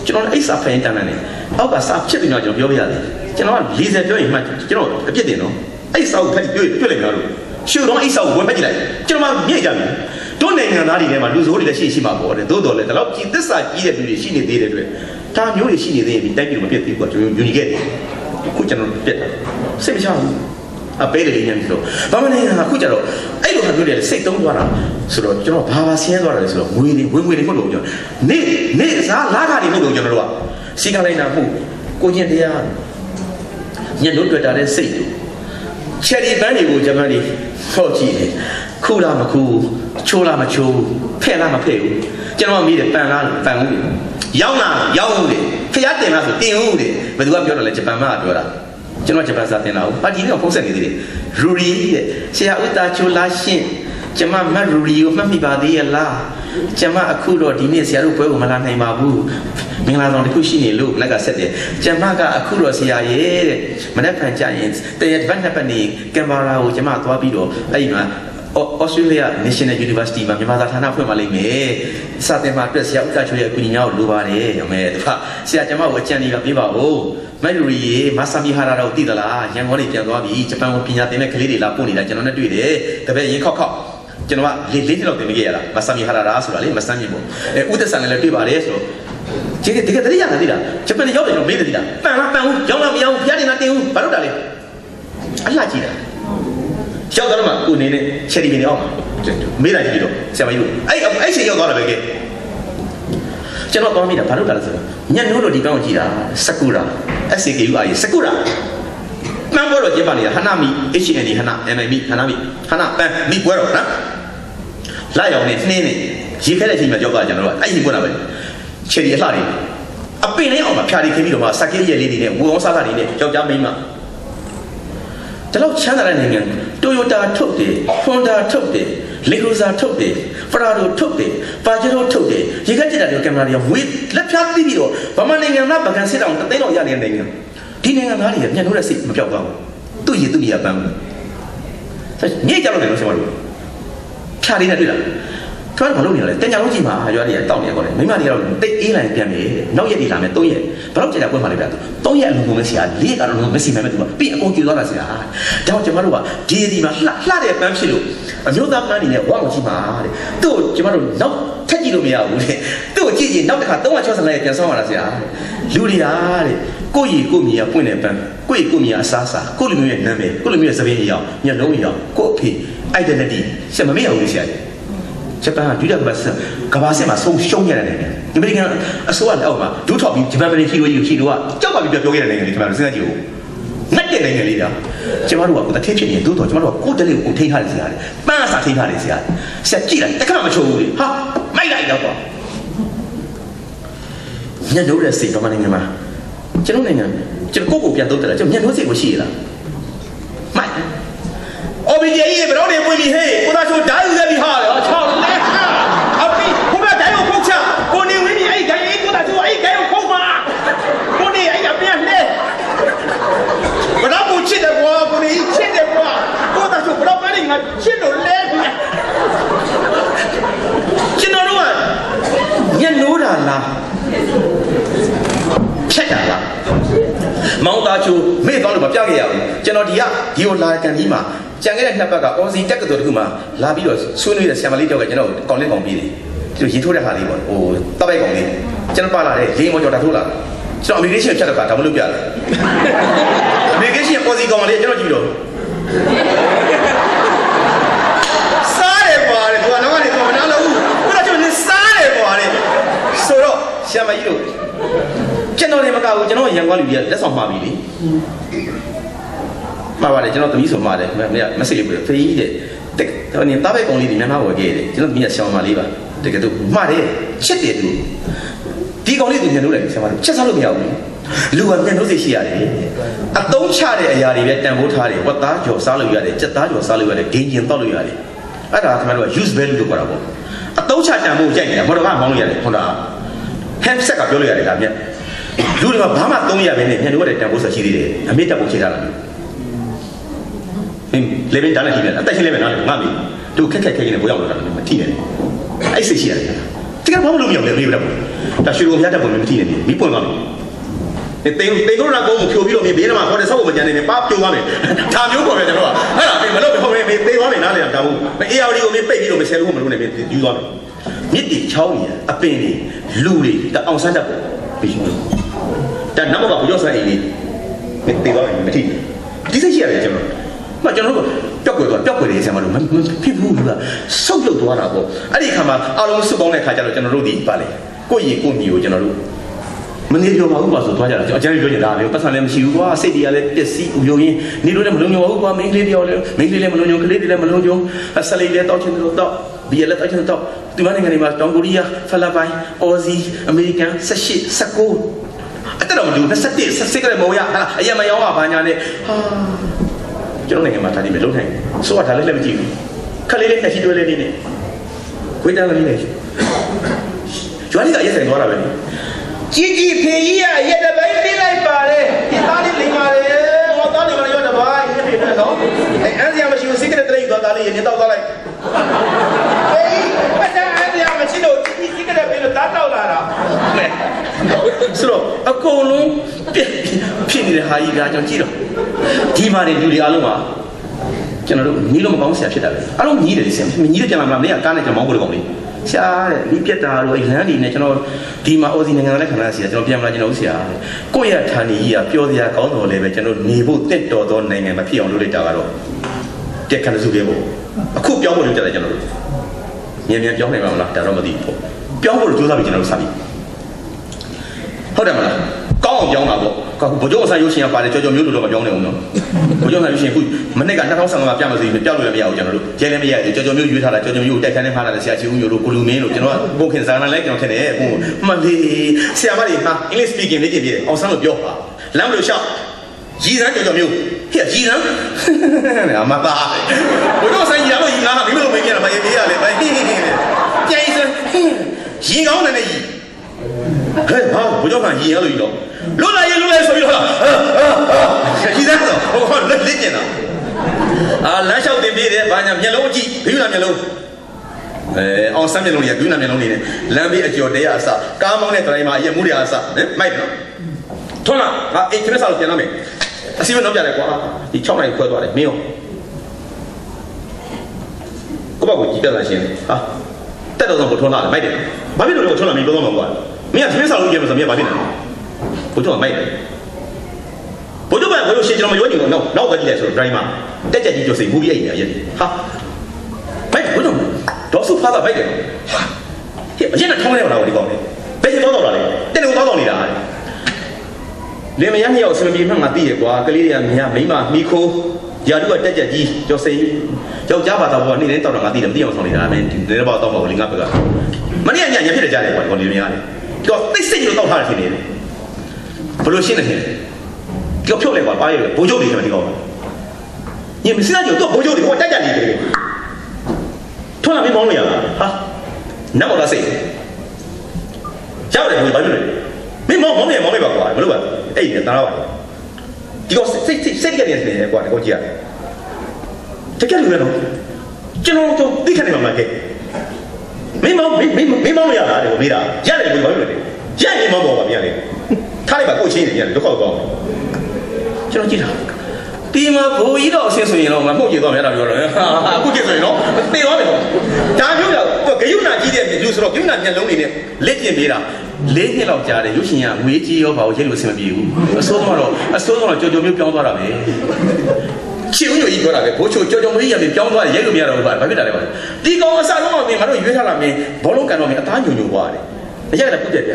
Speaker 1: ကျွန်တော်အိတ်စာဖရင်တန်းတန်းနဲ့အောက်ကစာဖြစ်ပြီးတော့ကျွန်တော်ပြောပြရတယ်ကျွန်တော်က40ပြောရင်မှကျွန်တော်အပြစ်တင်နော်အိတ်စာကိုဖက်တွေ့တွေ့လိုက်ကြလို့ရှုတော့အိတ်စာကိုဝင်ဖက်ကြည့်လိုက်ကျွန်တော်မှညစ်ကြပြီတို့နိုင်ငံသားတွေထဲမှာလူဆိုးတွေလည်းရှိရှိမှာပေါ့တဲ့သို့တော်လည်းဒီလောက်ကြီးသစ္စာကြီးတဲ့လူတွေရှိနေသေးတဲ့အတွက်ဒါမျိုးတွေရှိနေသေးရင်ဒီတိုက်ပြည်မပြတ်သေးဘူးကွာကျွန်တော်ယူနေခဲ့တယ် ခုကျွန်တော်ပြတ်တာစိတ်မချဘူးအပေးတယ်ညံ့ပြီးတော့ဘာမလဲအခုကျတော့အဲ့လိုဟာမျိုးတွေစိတ်သုံးသွားတာဆိုတော့ကျွန်တော်ဘာဘာဆင်းရဲသွားတယ်ဆိုတော့ငွေတွေဝင်ငွေတွေမဟုတ်လို့ကျွန်တော်နေနေစားလာခါတွေမဟုတ်လို့ကျွန်တော်တို့ကစီကလိုက်နာမှုကိုကျင်တရားညလုံးတွေ့တာတဲ့စိတ်တို့ချယ်ရီပန်းတွေကိုကျွန်တော်တွေဟောကြည့်တယ်ခုလားမခုချိုးလားမချိုးဖဲ့လားမဖဲ့ဘူးကျွန်တော်မေးတယ်ပန်လားပန်ဦးရောင်းလားရောင်းဦးတယ် ဖျားတင်လားဆိုတင်ဦးတယ်ဘယ်သူကပြောတော့လဲဂျပန်မှာပြောတာကျွန်တော်ဂျပန်စာသင်တာကိုဟာဒီနေ့ကဖုန်းဆက်နေသေးတယ်ရူရီတဲ့ဆရာဥတာချိုလာရှင်ကျမမတ်ရူရီကိုမှတ်မိပါသေးရဲ့လားကျမအခုတော့ဒီနေ့ဆရာတို့ပွဲကိုမလာနိုင်ပါဘူးမင်္ဂလာဆောင်တစ်ခုရှိနေလို့လက်ကဆက်တယ်ကျမကအခုတော့ဆရာရဲ့တဲ့မနေ့ကကြရင်တရက်တစ်ပတ်နှစ်ပတ်နေကင်မရာကိုကျမသွားပြီးတော့အဲ့ဒီမှာ Australia National University မှာမြန်မာစာဌာနဖွင့်มาလိမ့်မယ်။စာသင်မှာအတွက်ဆရာဥက္ကချိုရဲ့အကူအညီများကိုလိုပါတယ်။အမေတခါဆရာကျမကိုအကြံဉာဏ်ပေးပါဦး။မိုက်လူရီရေမာဆာမီဟာရာတော့သိသလား။ရန်ကုန်နေပြန်သွားပြီ။ဂျပန်ကိုပညာသင်တဲ့ကလေးတွေလာပို့နေတာကျွန်တော်နဲ့တွေ့တယ်။တပည့်ရင်ခောက်ခောက်ကျွန်တော်ကလေးလေးနှစ်လောက်တင်ခဲ့ရတာမာဆာမီဟာရာဆိုတာလေမဆမ်းမြင်ပေါ့။အဲဥဒ္ဒဆန်လည်းတွေ့ပါတယ်ဆိုတော့ဒီကတကယ်တည်းရတာသိလားဂျပန်ရောက်တယ်ကျွန်တော်မေးတယ်သိလားပန်လားပန်ဦးရောက်လားမရောက်ဘူးဖျားနေတာတင်ဦးဘာလို့တာလဲအလှကြည့်တာ ရောက်တော့မှကိုနေနဲ့ချက်ဒီပင်အောင်မေးလိုက်ကြည့်တော့ဆရာမကြီးအဲ့အဲ့ချိန်ရောက်သွားတာပဲကဲကျွန်တော်သွားမိတာဘာလို့တာလဲဆိုတော့ညနိုးလို့ဒီကောင်ကြည့်တာစကူရာ SKU အာစကူရာမှန်ပေါ်တော့ကျင်းပါနေတာဟနာမီ HND ဟနာ MMB ဟနာမီဟနာပန်မိပွဲတော့နော်လာရောက်နေနှင်းနေရေခဲတဲ့ချိန်မှာကြောက်သွားကျွန်တော်တို့အဲ့ဒီပွဲတာပဲချယ်ရီအလှတွေအပင်လေးအောင်မှာဖြားလေးခင်းပြီးတော့မှစက်ကလေးရဲ့လေးတွေနဲ့ဝေအောင်စားတာတွေနဲ့ယောက်ျားမိန်းမ ဒီလောက်ချမ်းသာတဲ့နိုင်ငံတိုယိုတာထုတ်တယ်ဟွန်ဒါထုတ်တယ်လေဂရိုဇာထုတ်တယ်ဖရာဒိုထုတ်တယ်ပါဂျရိုထုတ်တယ်ရေကကြက်တာတွေကင်မရာတွေကဝေးလက်ဖြားပြီးပြီးတော့ဗမာနိုင်ငံကဗကန်စစ်တောင်တသိန်းလောက်ရနေတဲ့နိုင်ငံဒီနိုင်ငံသားတွေကညှဉ်းလို့တဲ့စိတ်မပြောက်သွားဘူးသူ့ရည်သူ့ရည်ပန်းဘူးဆက်ညစ်ကြတော့တယ်လို့ဆိုမှလို့ဖြားလေးနဲ့တွေ့ လားကျွန်တော်ဘာလုပ်နေရလဲတင်ကြလုံးကြည့်မှာရွာတွေကတောက်နေကောတယ်မိမတွေကတော့တိတ်အေးလိုက်ပြန်ပြီနောက်ရက်တွေလာမယ်၃ရက်ဘယ်တော့ကြာကြာပွင့်ပါလိမ့်ဗျာ၃ရက်အလုံးလုံးပဲဆရာ၄ရက်ကတော့မစီမယ်မဲ့သူကပြီးအကုန်ကြည့်သွားတာဆရာဒါကြောင့်ကျွန်တော်တို့ကဒီဒီမှာလှလှတဲ့ပန်းဖြစ်လို့အမျိုးသားပန်းနေနဲ့ဝါမကြည့်ပါတဲ့သူ့ကိုကျွန်တော်တို့နောက်ထက်ကြည့်လို့မရဘူးတဲ့သူ့ကိုကြည့်ကြည့်နောက်တစ်ခါ360လိုက်ပြန်ဆောင်းရတာဆရာလူတွေကတဲ့ကိုယ့်ရီကိုယ့်မြေကပွင့်တဲ့ပန်းကိုယ့်ရီကိုယ့်မြေကအစားစားကိုယ့်လူမျိုးရဲ့နာမည်ကိုယ့်လူမျိုးရဲ့သပင်းအရောင်မျက်လုံးအရောင်ကိုယ့်အဖေ identity ဆက်မမေ့အောင်လို့ဆရာကြီး ဂျပန်ကဒုတိယကမ္ဘာစစ်ကမ္ဘာစစ်မှာဆုံးရှုံးရတဲ့နိုင်ငံအမေရိကန်အစိုးရလက်အောက်မှာဒုထောက်ပြီးဂျပန်ပြည်ခီလိုကြီးခီလိုကကြောက်ပါပြီးပြောခဲ့တဲ့နိုင်ငံတွေကျွန်တော်တို့စဉ်းစားကြည့်ဦးနှက်တဲ့နိုင်ငံလေးဒါကျွန်တော်တို့ကကိုတထစ်ဖြစ်နေတိုးတော့ကျွန်တော်တို့ကကိုတလေးကိုထိန်းထားတယ်ဆရာပန်းအစာထိန်းထားတယ်ဆရာဆက်ကြည့်လိုက်တခါမချိုးဘူးလေဟာမိုက်လိုက်တော့ပေါ့ညနိုးတဲ့စိတ်ကမနိုင်ငံမှာကျွန်တော်နိုင်ငံကျွန်တော်ကိုကိုပြန်သုံးတယ်လားကျွန်တော်ညနိုးစိတ်ကိုရှိရလားမိုက်အော်ဘီဂျေကြီးဘယ်တော့နေပွင့်ပြီဟေးကိုသားချိုးဓာတ်ယူခဲ့ပြီဟာလေချောင်းလဲအပီဟိုဘက်ဓာတ်ကိုခုတ်ချကိုနေဝင်းကြီးအဲ့ဓာတ်ကြီးကိုသားချိုးအဲ့ဓာတ်ကိုခုတ်ပါကိုနေအဲ့အပြန်လဲဘယ်တော့ကိုချစ်တယ်ကွာကိုနေချစ်တယ်ကွာကို သားချိုးဘယ်တော့မှနေငါချစ်လို့လဲပြီကျွန်တော်တို့ကညနိုးတာလားချက်တာလားမောင်သားချိုမေ့သွားလို့မပြခဲ့ရဘူးကျွန်တော်ဒီကဒီကိုလာကန်ကြီးမှာကြံခဲ့တဲ့နှစ်ပတ်ကအော်စီတက်ကတော်တခုမှာလာပြီးတော့ဆွေးနွေးတဲ့ဆရာမလေးတယောက်ကကျွန်တော်ကောင်းလေးကောင်ပြီးတယ်သူရေထိုးတဲ့ဟာလေးပေါ့ဟိုတပ်ပိုက်ကောင်လေးကျွန်တော်ပါလာတယ်လေးမောကျော်တာထိုးလာကျွန်တော်အမေရိကန်ဖြတ်တော့ကဒါမလို့ပြတယ်အမေရိကန်ပေါ်စီကောင်လေးကျွန်တော်ကြည့်တော့စားတယ်ပါလေသူကနောက်ကနေတော့မနာလို့ဘူးခုနကကျွန်တော်စားတယ်ပါလေဆိုတော့ ဆရာမကြီးတို့ကျွန်တော်နေမကဘူးကျွန်တော်ရန်ကုန်လူကြီးလက်ဆောင်မှာပြီလေမှာပါတယ်ကျွန်တော်သမီးဆိုမှာတယ်မမမစိတ်ဘူးဖေးကြီးတဲ့တက်တော်နေတာပဲကောင်လေးဒီမျက်နှာဝယ်ခဲ့တယ်ကျွန်တော်သမီးကဆောင်းမလေးပါတကယ်တော့မှားတယ်ချစ်တယ်သူဒီကောင်လေးသူညှဉ်းလို့တယ်ဆရာမတို့ချက်စားလို့မရဘူးလူကမျက်နှာစိတ်ရှိရတယ်အတုံးချတဲ့အရာတွေပဲတန်ဖိုးထားတယ်ဝတ်သားကြော်စားလို့ရတယ်စက်သားကြော်စားလို့ရတယ်ဂိင်ကျင်တောက်လို့ရတယ်အဲ့ဒါခင်ဗျားတို့က use value လို့ခေါ်တာပေါ့အတုံးချတန်ဖိုးကြိုက်နေတာမော်တော်ကမောင်းလို့ရတယ်ဟုတ်လား handset ကပြောလို့ရတယ်ဒါမြတ်လူတွေကဘာမှသုံးရပဲနဲ့ညနေဝတ်တဲ့တန်ဖိုးဆက်ရှိသေးတယ်အမေတက်ဖို့ချိန်ထားတာမျိုးဟင်းလေဘင်းတားလိုက်ကြည့်တယ်အသက်ရှင်လေပဲနော်ငါမေသူခက်ခက်ခဲခဲနဲ့ဘိုးရောက်လာတာမထိနဲ့အဲ့စိတ်ရှိရတယ်တကယ်ဘာလို့မလုပ်ရလဲမေးဘူးဒါရွှေကုန်ပြတ်တဲ့ပုံမျိုးမထိနဲ့မိပွင့်သွားတယ်တေတေကိုရာကုန်းကိုဖြိုပြီးတော့မင်းဘေးမှာခေါ်တဲ့ဆောက်ဖို့မကြမ်းနေနဲ့ပါပြိုသွားမယ်ဒါမျိုးပေါ်မယ်ကျွန်တော်ကအဲ့ဒါမင်းမလုပ်ဘူးဟုတ်မယ်မင်းသေးသွားမယ်နားလေတာဘူးမအေးအော်ဒီကိုမင်းပိတ်ပြီးတော့မဆယ်လို့မလုပ်နဲ့မင်းယူသွားမယ် မြစ်တီချောင်းကြီးအပင်တွေလူတွေတအောင်ဆန်းတတ်ပေါ့ပြီးယူလို့ဒါနောက်ဘကဘုရားဆိုင်အိမ်လေးမင်းသေးသွားမယ်မထိဒီစိတ်ရှိရတယ်ကျွန်တော်မကျွန်တော်တို့ပျောက်ကွယ်သွားပျောက်ကွယ်နေဆရာမလို့မဖြစ်ဘူးကဆုတ်လုတ်သွားတာပေါ့အဲ့ဒီခါမှာအားလုံးစုပေါင်းတဲ့ခါကျတော့ကျွန်တော်တို့ဒီပါလေကိုယ့်ရေကိုယ့်မြေကိုကျွန်တော်တို့ မနေပြောပါဘူးကွာဆိုသွားကြတာကျွန်တော်အကျဉ်းပြောချင်တာလေပတ်စံလည်းမရှိဘူးကွာစိတ်တွေကလည်းပျက်စီးဥယုံရင်းနေလို့လည်းမလုံခြုံပါဘူးကွာမိန်းကလေးတယောက်လည်းမိန်းကလေးလည်းမလုံခြုံကလေးတွေလည်းမလုံခြုံဆလိလည်းတောက်ချင်တယ်တော့ဘီယလည်းတောက်ချင်တော့ဒီမနိုင်ငံတွေမှာတောင်ကိုရီးယားဖိလစ်ပိုင်အော်ဇီအမေရိကန်18 19အတက်တော့မတူ27စစ်ကလေးမဟုတ်ရဟာအရင်မရောကဘာညာနဲ့ဟာကျွန်တော်နိုင်ငံမှာဒါဒီမဲ့လုံးထိုင်ဆိုတော့ဒါလည်းလည်းမကြည့်ဘူးခလေးလေးနဲ့ရှိတွဲလေးလေးနဲ့ဝိတန်းလေးနဲ့ကျွမ်းလေးကရက်ဆိုင်သွားတာပဲ ကြီးကြီးဖေကြီးရရက်တပိုင်းပြလိုက်ပါတယ်ဒီသားလေးလိမ်ပါတယ်ငါသားလေးမရောတပိုင်းပြပြနော်အဲအဲ့ဒီမရှိဘူးစိတ်ကလေးတိတ်သွားသားလေးရေတောက်သွားလိုက်ဖေကြီးအဲ့ဒါအဲ့ဒီမရှိတော့ဒီစိတ်ကလေးပြလို့တားတောက်လာတာမဲ့ဆိုတော့အကုန်လုံးဖြစ်နေတဲ့ဟာကြီးကကျွန်တော်ကြည့်တော့ဒီမှာနေလူတွေအားလုံးကကျွန်တော်တို့ညီလို့မကောင်းဆရာဖြစ်တာပဲအားလုံးညီတယ်ဆရာညီတယ်ပြန်လာမလားမနေ့ကကားနဲ့ကျွန်တော်မောင်းဖို့လေကောင်းလေးဆ ရာတဲ့ဒီပြက်တာတို့အဲ့လမ်းဒီနဲ့ကျွန်တော်ဒီမှာအိုစီနိုင်ငံလက်ခံလာဆရာကျွန်တော်ပြန်မလာကျွန်တော်ဆရာကိုယ့်ရဲ့ဌာနေကြီးကပြောစရာကောင်းတော်လည်းပဲကျွန်တော်နေဖို့တင့်တော်သောနိုင်ငံမဖြစ်အောင်လုပ်လိုက်တာကတော့တက်ခံစုခဲ့ဖို့အခုပြောင်းဖို့လုပ်ကြတယ်ကျွန်တော်တို့မြန်မြန်ပြောင်းနိုင်မှာမလားဒါတော့မသိဘူးပြောင်းဖို့လို့ကြိုးစားပြီးကျွန်တော်တို့စပြီဟုတ်တယ်မလား ကောင်းအောင်ပြောင်းတာပေါ့ဘိုးကျောင်းဆန်ရုပ်ရှင်ကပါတယ်ကြော်ကြော်မျိုးလိုတော့မပြောင်းနိုင်ဘူးနော်ဘိုးကျောင်းဆန်ရုပ်ရှင်ခုမနေ့က2015မှာပြမယ်ဆိုရင်ပြလို့လည်းမရဘူးကျွန်တော်တို့ကျဲလည်းမရဘူးကြော်ကြော်မျိုးရွေးထားတာကြော်ကြော်မျိုးကိုတက်ခန်းနဲ့မှားတာဆရာချီဦးမျိုးတို့ကိုလူမင်းတို့ကျွန်တော်ကဘုံခင်စာနာလဲကျွန်တော်ထင်တယ်ဘုံမှန်လေးဆရာမတွေဟာ English speaking လေးကြည့်ပြတယ်အောင်ဆန်းလို့ပြောပါလမ်းမလို့ရှောက်ရည်စမ်းကြော်ကြော်မျိုးဟဲ့ရည်စမ်းအမပါဘိုးကျောင်းဆန်ရလို့ရည်လားမိမလို့မင်းပြန်လာမရေးပေးရလေပဲကြိုင်စမ်းရည်ကောင်းတယ်နဲ့ရည် ဟဲ့ဟာဘိုးကျောင်းဆန်ရည်ရလို့ရတော့လွတ်လာရင်လွတ်လာဆိုပြီးတော့ဟာဟာကြီးသားတော့ဟိုလက်လက်ကျင်တာအာလမ်းလျှောက်တင်ပြေးတယ်ဘာညာမျက်လုံးကြည့်ဘီယူလာမျက်လုံးအဲအောင်ဆမ်းမျက်လုံးတွေကဘီယူလာမျက်လုံးတွေနဲ့လမ်းဘေးအကျော်တရားအစကားမောင်းတဲ့ဒရိုင်မာအရင်မှုတွေအစနဲ့မိုက်တယ်နော်ထွန်းလာဟာအိတ်ခရစ်စာကိုပြန်လာမယ်အစီအမံတော့ပြတယ်ကွာဒီ6နိုင်ခွဲသွားတယ်မင်းရောကိုဘကိုကြည့်တတ်တာရှင်းဟာတက်တော့တော့ထွန်းလာတယ်မိုက်တယ်ဘာဖြစ်လို့လဲထွန်းလာမင်းပြောတော့မှာကွာ မင်းကခရစ်စာကိုကြည့်မယ်ဆိုမင်းကဘာဖြစ်လဲဘုကျော်မိုက်တယ်ဘုကျော်မိုက်ဘယ်လိုရှင်းကျွန်တော်မပြောချင်ဘူးနောက်နောက်ပဲကြည့်လဲဆိုတော့ driver တက်ကြကြီးကျော်စိတ်မူပြီးအဲ့ဒီအရင်ဟာမိုက်ဘုကျော်ဒေါ်စုဖားတာမိုက်တယ်ဟာဟဲ့အရင်ကထောင်းနေတော့ဒီကောင်လေးဘယ်ချိန်တော့တော့လာလဲတက်လို့တော့တော့နေတာလင်မယားနှစ်ယောက်အစမပြေမှငါသိရကွာကလေးတွေကမြင်မိမမိခိုးယာတုကတက်ကြကြီးကျော်စိတ်ယောက်ျားဘာသာဘောကနေတိုင်းတောက်တော့ငါသိတယ်မသိအောင်ဆောင်နေတာမင်းဒီနေ့တော့တော့မဟုတ်လေငါဘက်ကမနေ့ကညညဖြစ်တယ်ကြားတယ်ကွာဒီကောင်လေးများလေ တော့သိစိတ်ကြီးတော့တောက်ထားတယ်ထင်တယ်ဘလို့ရှင်းနေတယ်ကြောက်ဖြုတ်လိုက်ပါပါရဲ့ဘိုးချုပ်တွေခင်ဗျဒီကောင်ညမစင်းတော့တော့ဘိုးချုပ်တွေကတက်ကြနေတယ်ထွန်းလာပြီးမောင်းလို့ရလားဟာနောက်တော့စိတ်ရောက်တယ်ဘယ်လိုလဲမင်းမောင်းမောင်းနေမောင်းနေပါကွာမလို့ပါအဲ့ဒီတားပါဒီကောင်စိတ်စိတ်စိတ်ကြနေတယ်ကွာဒီကောင်ကြီးရတကယ်လို့လည်းကျွန်တော်တို့သိခနေမှာမခဲ့ မင်းမောင်းမင်းမင်းမောင်းရလားတဲ့မေးတာရတယ်ဘယ်လိုလဲရရင်မောင်းပေါ်ပါဗျာလေထားလိုက်ပါကိုချင်းနေရတယ်ဒုက္ခကောင်းကျွန်တော်ကြည့်တာဒီမှာဘိုးကြီးတော့အဆင်ဆိုရင်တော့ငါမှုတ်ကြည့်တော့မြတ်တာပြောတယ်ဟာအခုကြည့်ဆိုရင်တော့သိသွားတယ်ဒါမျိုးတော့ဂယုဏကြီးတဲ့လူဆိုတော့ဂယုဏမျက်လုံးတွေနဲ့လက်ကျင်ပေးတာလေးနှစ်လောက်ကြာတယ်ရုပ်ရှင်ကငွေကြီးရောဘာလို့ရိတ်လို့အဆင်မပြေဘူးအစိုးရတော့အစိုးရတော့ကြော်ကြော်မျိုးပြောင်းသွားတာပဲ ချီဦးညိုကြီးပြောတာပဲဘိုးချိုကြော်ကြော်မျိုးကြီးရပြီပြောင်းသွားတယ်ရိတ်လို့မရတော့ဘူးဘာဖြစ်တာလဲဒီကောင်အစားလုံးတော့မင်းငါတို့ရွေးထားလာမင်းဘောလုံးကန်တော့မင်းအသားညိုညိုသွားတယ်အရက်လည်းပုတ်တယ်ဗျ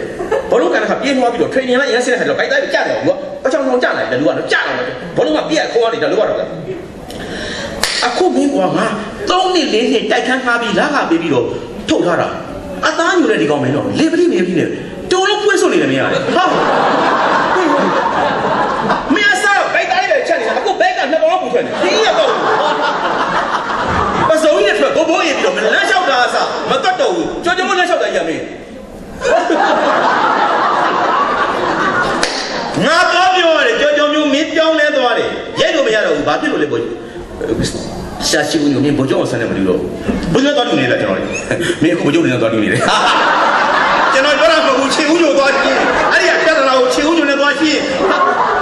Speaker 1: ဘောလုံးကန်ကပြေးသွားပြီးတော့ training လိုက်ရမ်းစတဲ့ခါတော့ဘိုက်တိုင်းကြတယ်ကွာအချောင်းချောင်းကြတယ်လူကတော့ကြတယ်ဘောလုံးကပြေးခေါ်ရတယ်လူကတော့အခုမင်းကွာငါ၃နှစ်၄နှစ်တိုက်ခန်းထားပြီးလာခါပေးပြီးတော့ထုတ်ထားတာအသားညိုတဲ့ဒီကောင်မင်းတော့လေပတိနေပြီနေတုံးလုံးဖွင့်စွနေတယ်မင်းရတယ်ဟာ နှစ်ကောင်ပူထွက်နေဒီရက်တော့ပစုံကြီးနဲ့ထွက်ဘိုးဘိုးရေးပြီးတော့လမ်းလျှောက်တာအစားမတွတ်တော့ဘူးကြောကြောမလမ်းလျှောက်တာကြီးရမင်းငါတော့ပြောရတယ်ကြောကြောမျိုးမင်းပြောင်းလဲသွားတယ်ရိုက်လို့မရတော့ဘူးဘာဖြစ်လို့လဲဘိုးရှာရှိဘူးညမင်းဘိုးကျောင်းဆန်းနေမလို့တော့ဘိုးကျောင်းတော့နေလားကျွန်တော်လေမင်းအခုဘိုးကျောင်းနေတော့နေတယ်ကျွန်တော်ပြောတာမဟုတ်ဘူးချင်းဦးညိုသွားချင်းအဲ့ဒီကပြဿနာကိုချင်းဦးညိုနဲ့သွားချင်း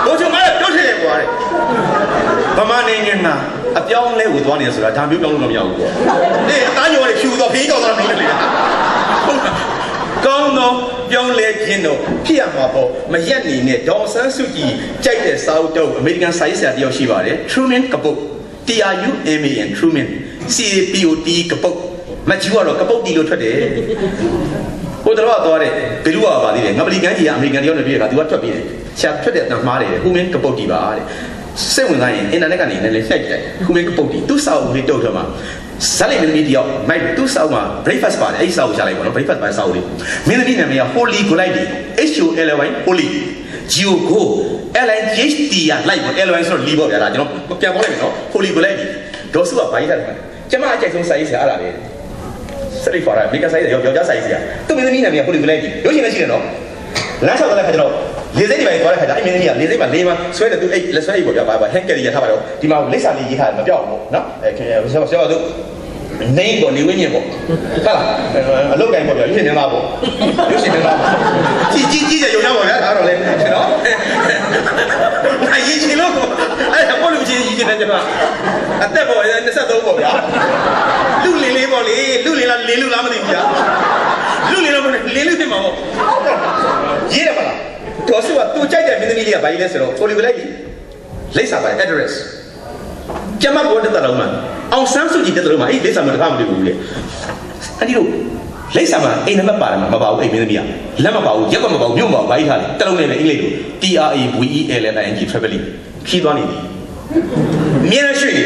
Speaker 1: ဘိုးကျောင်းကလည်းပြောထည့်တယ်ကွာတဲ့ဗ မာနိုင်ငံမှာအပြောင်းလဲကိုသွားနေရဆိုတာဒါမျိုးပြောင်းလို့မရဘူးကွာအေးအသားညိုကလည်းဖြူသွားဖေးကြောက်သွားနေတယ်လေဟုတ်လားကောင်းတော့ပြောင်းလဲခြင်းတော့ဖြစ်ရမှာပေါ့မရက်နေနဲ့ဒေါ်ဆန်းစုကြည်ကြိုက်တဲ့စာအုပ်တော့အမေရိကန်စာရေးဆရာတယောက်ရှိပါတယ် Truman Capote T R U M A N Truman C A P O T Capote မချူကတော့ကပုတ်တီလို့ထွက်တယ်ဟိုတော့သွားတယ်ဘယ်လိုอ่ะပါသေးတယ်ငပလီကန်ကြီးကအမေရိကန်တယောက်နဲ့တွေ့ရတာသူကထွက်ပြေးတယ်ရှာထွက်တဲ့အတန်မှားတယ်ဟူမင်းကပုတ်တီပါတဲ့ စိတ်ဝင်စားရင်အင်တာနက်ကနေလည်းနှိုက်ကြည့်ဟူမင်းကပုတ်တီသူ့စာအုပ်လေးတုတ်ထွက်မှာဇက်လိမင်းတယောက်မိုက်သူ့စာအုပ်မှာ breakfast ပါတယ်အဲ့ဒီစာအုပ်ရှာလိုက်ပါတော့ breakfast ပါစာအုပ်လေးမင်းသမီးနာမည်က Holy Golite H O L Y Holy Geo Go airline GHT ရလိုက်ပေါ့ airline ဆိုတော့လီပေါ့ဗျာဒါကျွန်တော်ပြန်ပေါ်လိုက်မယ်နော်ဖိုလီကိုလိုက်ဒေါ်စုကဘာကြီးထားတယ်ကျမအကြိုက်ဆုံးစာရေးဆရာအဲ့ဒါပဲစရိဖော်တာမိကဆိုင်ယောယောက်ျားဆိုင်ဆရာသူ့မင်းသမီးနာမည်ကဖိုလီကိုလိုက်ရုပ်ရှင်လည်းရှိတယ်နော်လမ်းလျှောက်တဲ့ခါကျတော့ လေစိတ်တွေပဲသွားတဲ့ခါကျအဲ့မင်းသမီးကလေစိတ်မှာလေးမှာဆွဲတယ်သူအဲ့လက်ဆွဲအိတ်ပေါ့ဗျာဘာဘာဟန်ကယ်ရီရထားပါတော့ဒီမှာလိပ်စာလေးရေးထားတယ်မပြောက်ဘူးနော်အဲဆရာဆရာတို့နေပေါ်နေဝင်းမြင်ပေါ့ဟုတ်လားအလုတ်တိုင်းပေါ့ဗျာရွှေနေသားပေါ့ရွှေနေသားကြီးကြီးကြီးကြရုံရပါဗျာဒါတော့လေနော်အရေးချင်းလို့အဲ့ဒါပေါ်လို့ချင်းကြီးချင်းတယ်ကျွန်တော်အသက်ပေါ့23ပေါ့ဗျာလူလင်းလေးပေါ့လေလူလင်းလားလင်းလူလားမသိဘူးဗျာလူလင်းတော့လင်းလူဖြစ်မှာပေါ့ရေးရပါလား တော်စုကသူကြိုက်တဲ့မင်းသမီးလေးကဘာကြီးလဲဆိုတော့ကိုလီကိုလိုက်လိပ်စာပါ address ကျမဘောတက်တော်မှာအောင်ဆန်းစုကြည်တက်တော်မှာအဲ့လိပ်စာမတခါမတွေ့ဘူးလေအဲ့ဒီတော့လိပ်စာမှာအိမ်နံပါတ်ပါတယ်မှာမပါဘူးအဲ့မင်းသမီးကလက်မပါဘူးရက်ကမပါဘူးမြို့မပါဘူးဘာကြီးထားလဲတလုံးနဲ့ပဲအင်္ဂလိပ်လို T R A V E L N I N G traveling ခီးသွားနေပြီအမြဲတမ်းရွှေ့နေ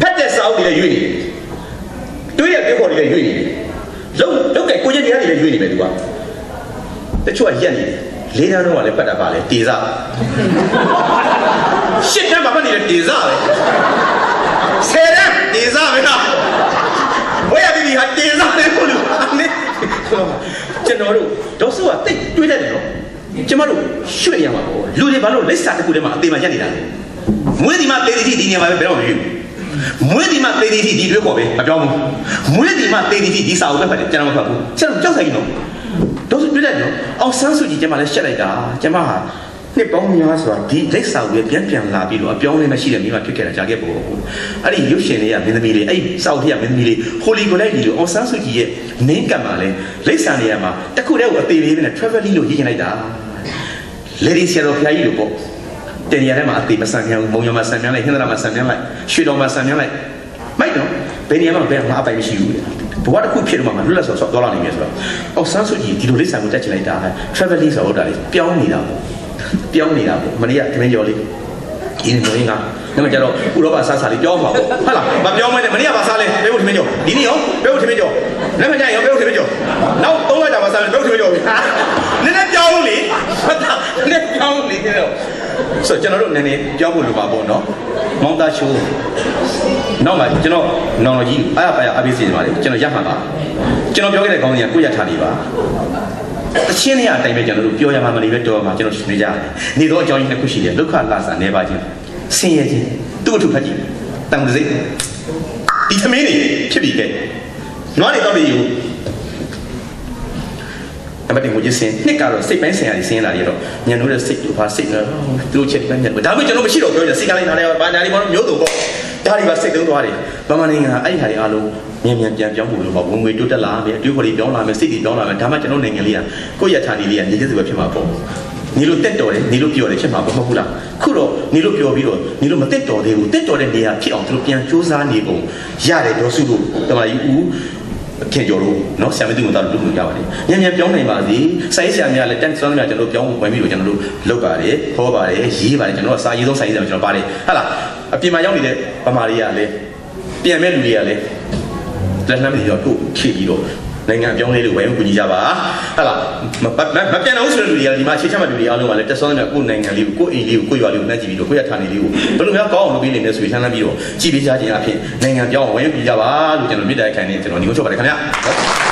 Speaker 1: ဖက်တဲ့စာအုပ်တွေလည်းရွေ့နေတွေးရပြောပေါ်တွေလည်းရွေ့နေလုံးလောက်ကကိုကြီးတရားတွေလည်းရွေ့နေပဲသူကတချို့ကရက်နေတယ် လေးတန်းတော့ကလည်းပတ်တာပါလေတေစာရှစ်တန်းမှာပတ်နေတဲ့တေစာပဲဆယ်တန်းတေစာပဲနော်ဝဲရပြီဟာတေစာပဲကိုလူနေကျွန်တော်တို့ဒေါ်စုကတိတ်တွေးတတ်တယ်နော်ကျမတို့ရွှေ့ရမှာပေါ့လူတွေဘာလို့လက်စာတစ်ခုထဲမှာအသေးမှရက်နေတာလဲမွေးဒီမှာတေးတီဒီနေရာမှာပဲဘယ်တော့မှမဖြစ်ဘူးမွေးဒီမှာတေးတီဒီတွေးခေါ်ပဲမပြောင်းဘူးမွေးဒီမှာတေးတီဒီစာအုပ်ပဲဖတ်တယ်ကျွန်တော်မဖတ်ဘူးကျွန်တော်ကြောက်ဆိုင်ကြီးနော် တော့ဆိုတွေ့တယ်နော်အောင်ဆန်းစုကြည်ကျမလည်းရှက်လိုက်တာကျမဟာနှစ်ပေါင်းများစွာဒီလက်စာကိုပြန်ပြန်လာပြီးတော့အပြောင်းအလဲမရှိတဲ့မိမဖြစ်ခဲ့တာကြာခဲ့ပေါ့အဲ့ဒီရုပ်ရှင်လေးကမင်းသမီးလေးအဲ့စောက်ထရမင်းသမီးလေးဟိုလီကိုလိုက်ပြီးတော့အောင်ဆန်းစုကြည်ရဲ့နင်းကပ်မှာလဲလက်စာနေရာမှာတခုတည်းကိုအသေးလေးနဲ့ traveling လို့ရေးချင်လိုက်တာ lady ဆရာတော်ဖျားကြီးလို့ပေါ့တင်ရထဲမှာအသေးမဆန်မြန်မုံရမဆန်မြန်လိုက်ဟင်္ဒရာမဆန်မြန်လိုက်ရွှေတော်မဆန်မြန်လိုက်မိုက်တော့ဘယ်နေရာမှာဘယ်မှာအပိုင်မရှိဘူး ဘဝတစ်ခုဖြစ်တော့မှလွတ်လပ်စွာသွားလာနေပြီဆိုတော့အောက်ဆန်းစုကြည်ဒီလိုလေးဆန်ကိုတက်ချင်လိုက်တာ traveling ဆိုတော့ဒါလေးပြောင်းနေတာပေါ့ပြောင်းနေတာပေါ့မနေ့ကသမင်းကျော်လေးဒီနေ့မျိုးရင်းကနမကျတော့ဥရောပစားစားလေးပြောင်းပါပေါ့ဟုတ်လားမပြောင်းမနဲ့မနေ့ကပါစားလဲဘယ်ဖို့သမင်းကျော်ဒီနေ့ရောဘယ်ဖို့သမင်းကျော်လက်မကျရင်ရောဘယ်ဖို့သမင်းကျော်နောက်သုံးလိုက်တာပါစားလဲဘယ်ဖို့သမင်းကျော်နည်းနည်းပြောင်းလေဟုတ်တာနည်းပြောင်းလေတဲ့ ဆိုကျွန်တော်တို့နည်းနည်းပြောင်းဖို့လိုပါပေါ့နော်မောင်သားချိုးနောက်မှကျွန်တော်နောင်တော်ကြီးအားရပါရအပိစီနေပါလေကျွန်တော်ရမှတ်ပါကျွန်တော်ပြောခဲ့တဲ့ကောင်းကြီးကကိုရထားနေပါအချင်းနေရအတိုင်းပဲကျွန်တော်တို့ပြောရမှာမနေပဲတော်မှာကျွန်တော်ရှင်နေကြတယ်နေတော့အကြောင်းကြီးတစ်ခုရှိတယ်ဒုက္ခလာစာနေပါခြင်းဆင်းရဲခြင်းသူ့အထုဖတ်ကြည့်တန်တစိတ်ဒီသမင်းနေဖြစ်ပြီးခဲ့နွားနေတော့ပြီးယူ အမတ်တင်ကိုကျစင်နှစ်ကတော့စိတ်ပိုင်းဆိုင်ရာကြီးစင်းလာရတော့ညံလို့တဲ့စိတ်တို့ဘာစိတ်လဲသူတို့ချက်ပိုင်းညံဒါပေမဲ့ကျွန်တော်မရှိတော့ပြောကြစိတ်ကလေးနားလဲဘာညာလေးမလို့မျိုးတုံပေါ့ဒါတွေပါစိတ်သုံးသွားတယ်ဗမာနိုင်ငံကအဲ့ဒီဟာတွေအားလုံးမြန်မြန်ပြန်ပြောင်းဖို့လို့ပေါ့ဝင်ငွေတိုးတက်လာမယ်အတွေးခေါ်တွေပြောင်းလာမယ်စိတ်တွေပြောင်းလာမယ်ဒါမှကျွန်တော်နိုင်ငံလေးကကိုယ့်ရထာနေလေးကနေကျစုပဲဖြစ်မှာပေါ့နေလို့တက်တော်တယ်နေလို့ပြောတယ်ဖြစ်မှာပေါ့မဟုတ်လားခုတော့နေလို့ပြောပြီးတော့နေလို့မတက်တော်သေးဘူးတက်တော်တဲ့နေရာဖြစ်အောင်သူတို့ပြန်စူးစမ်းနေပုံရတယ်ဒေါ်စုတို့တမန်ကြီးဦး ခင်ကျော်တို့နော်ဆရာမသိမသားတို့လုပ်လို့ရပါတယ်။ညံ့ညံ့ပြောင်းနိုင်ပါစေ။ဆိုင်ဆရာများလည်းတန်ဆွမ်းများကျွန်တော်တို့ပြောင်းဝင်ပြီးတော့ကျွန်တော်တို့လုပ်ပါတယ်။ဟောပါတယ်၊ရေးပါတယ်ကျွန်တော်တို့စာရေးဆုံးဆိုင်ဆရာကျွန်တော်ပါတယ်။ဟုတ်လား။အပြင်မှာရောက်နေတဲ့ဗမာတွေကလည်းပြန်မဲ့လူတွေကလည်းလက်လှမ်းတွေရောတို့ဖြည့်ပြီးတော့ နိုင်ငံပြောင်းလဲလို့ဝယ်ကူညီကြပါဟုတ်လားမမပြန်အောင်ဆိုတဲ့လူတွေကဒီမှာခြေချမှတ်လူတွေအားလုံးကလည်းတက်ဆောင်းတဲ့ကိုယ်နိုင်ငံလေးကိုကိုယ်အိမ်လေးကိုကိုယ်ရွာလေးကိုနှက်ကြည့်ပြီးတော့ကိုယ့်ရဌာနေလေးကိုဘယ်လိုများကောင်းအောင်လုပ်ပေးနိုင်လဲဆိုရင်လှမ်းလှမ်းပြီးတော့ကြည့်ပေးကြခြင်းအဖြစ်နိုင်ငံပြောင်းဝယ်ကူညီကြပါလို့ကျွန်တော်မြစ်တိုင်ခိုင်နေကျွန်တော်ညီကိုချုပ်ပါတယ်ခင်ဗျာ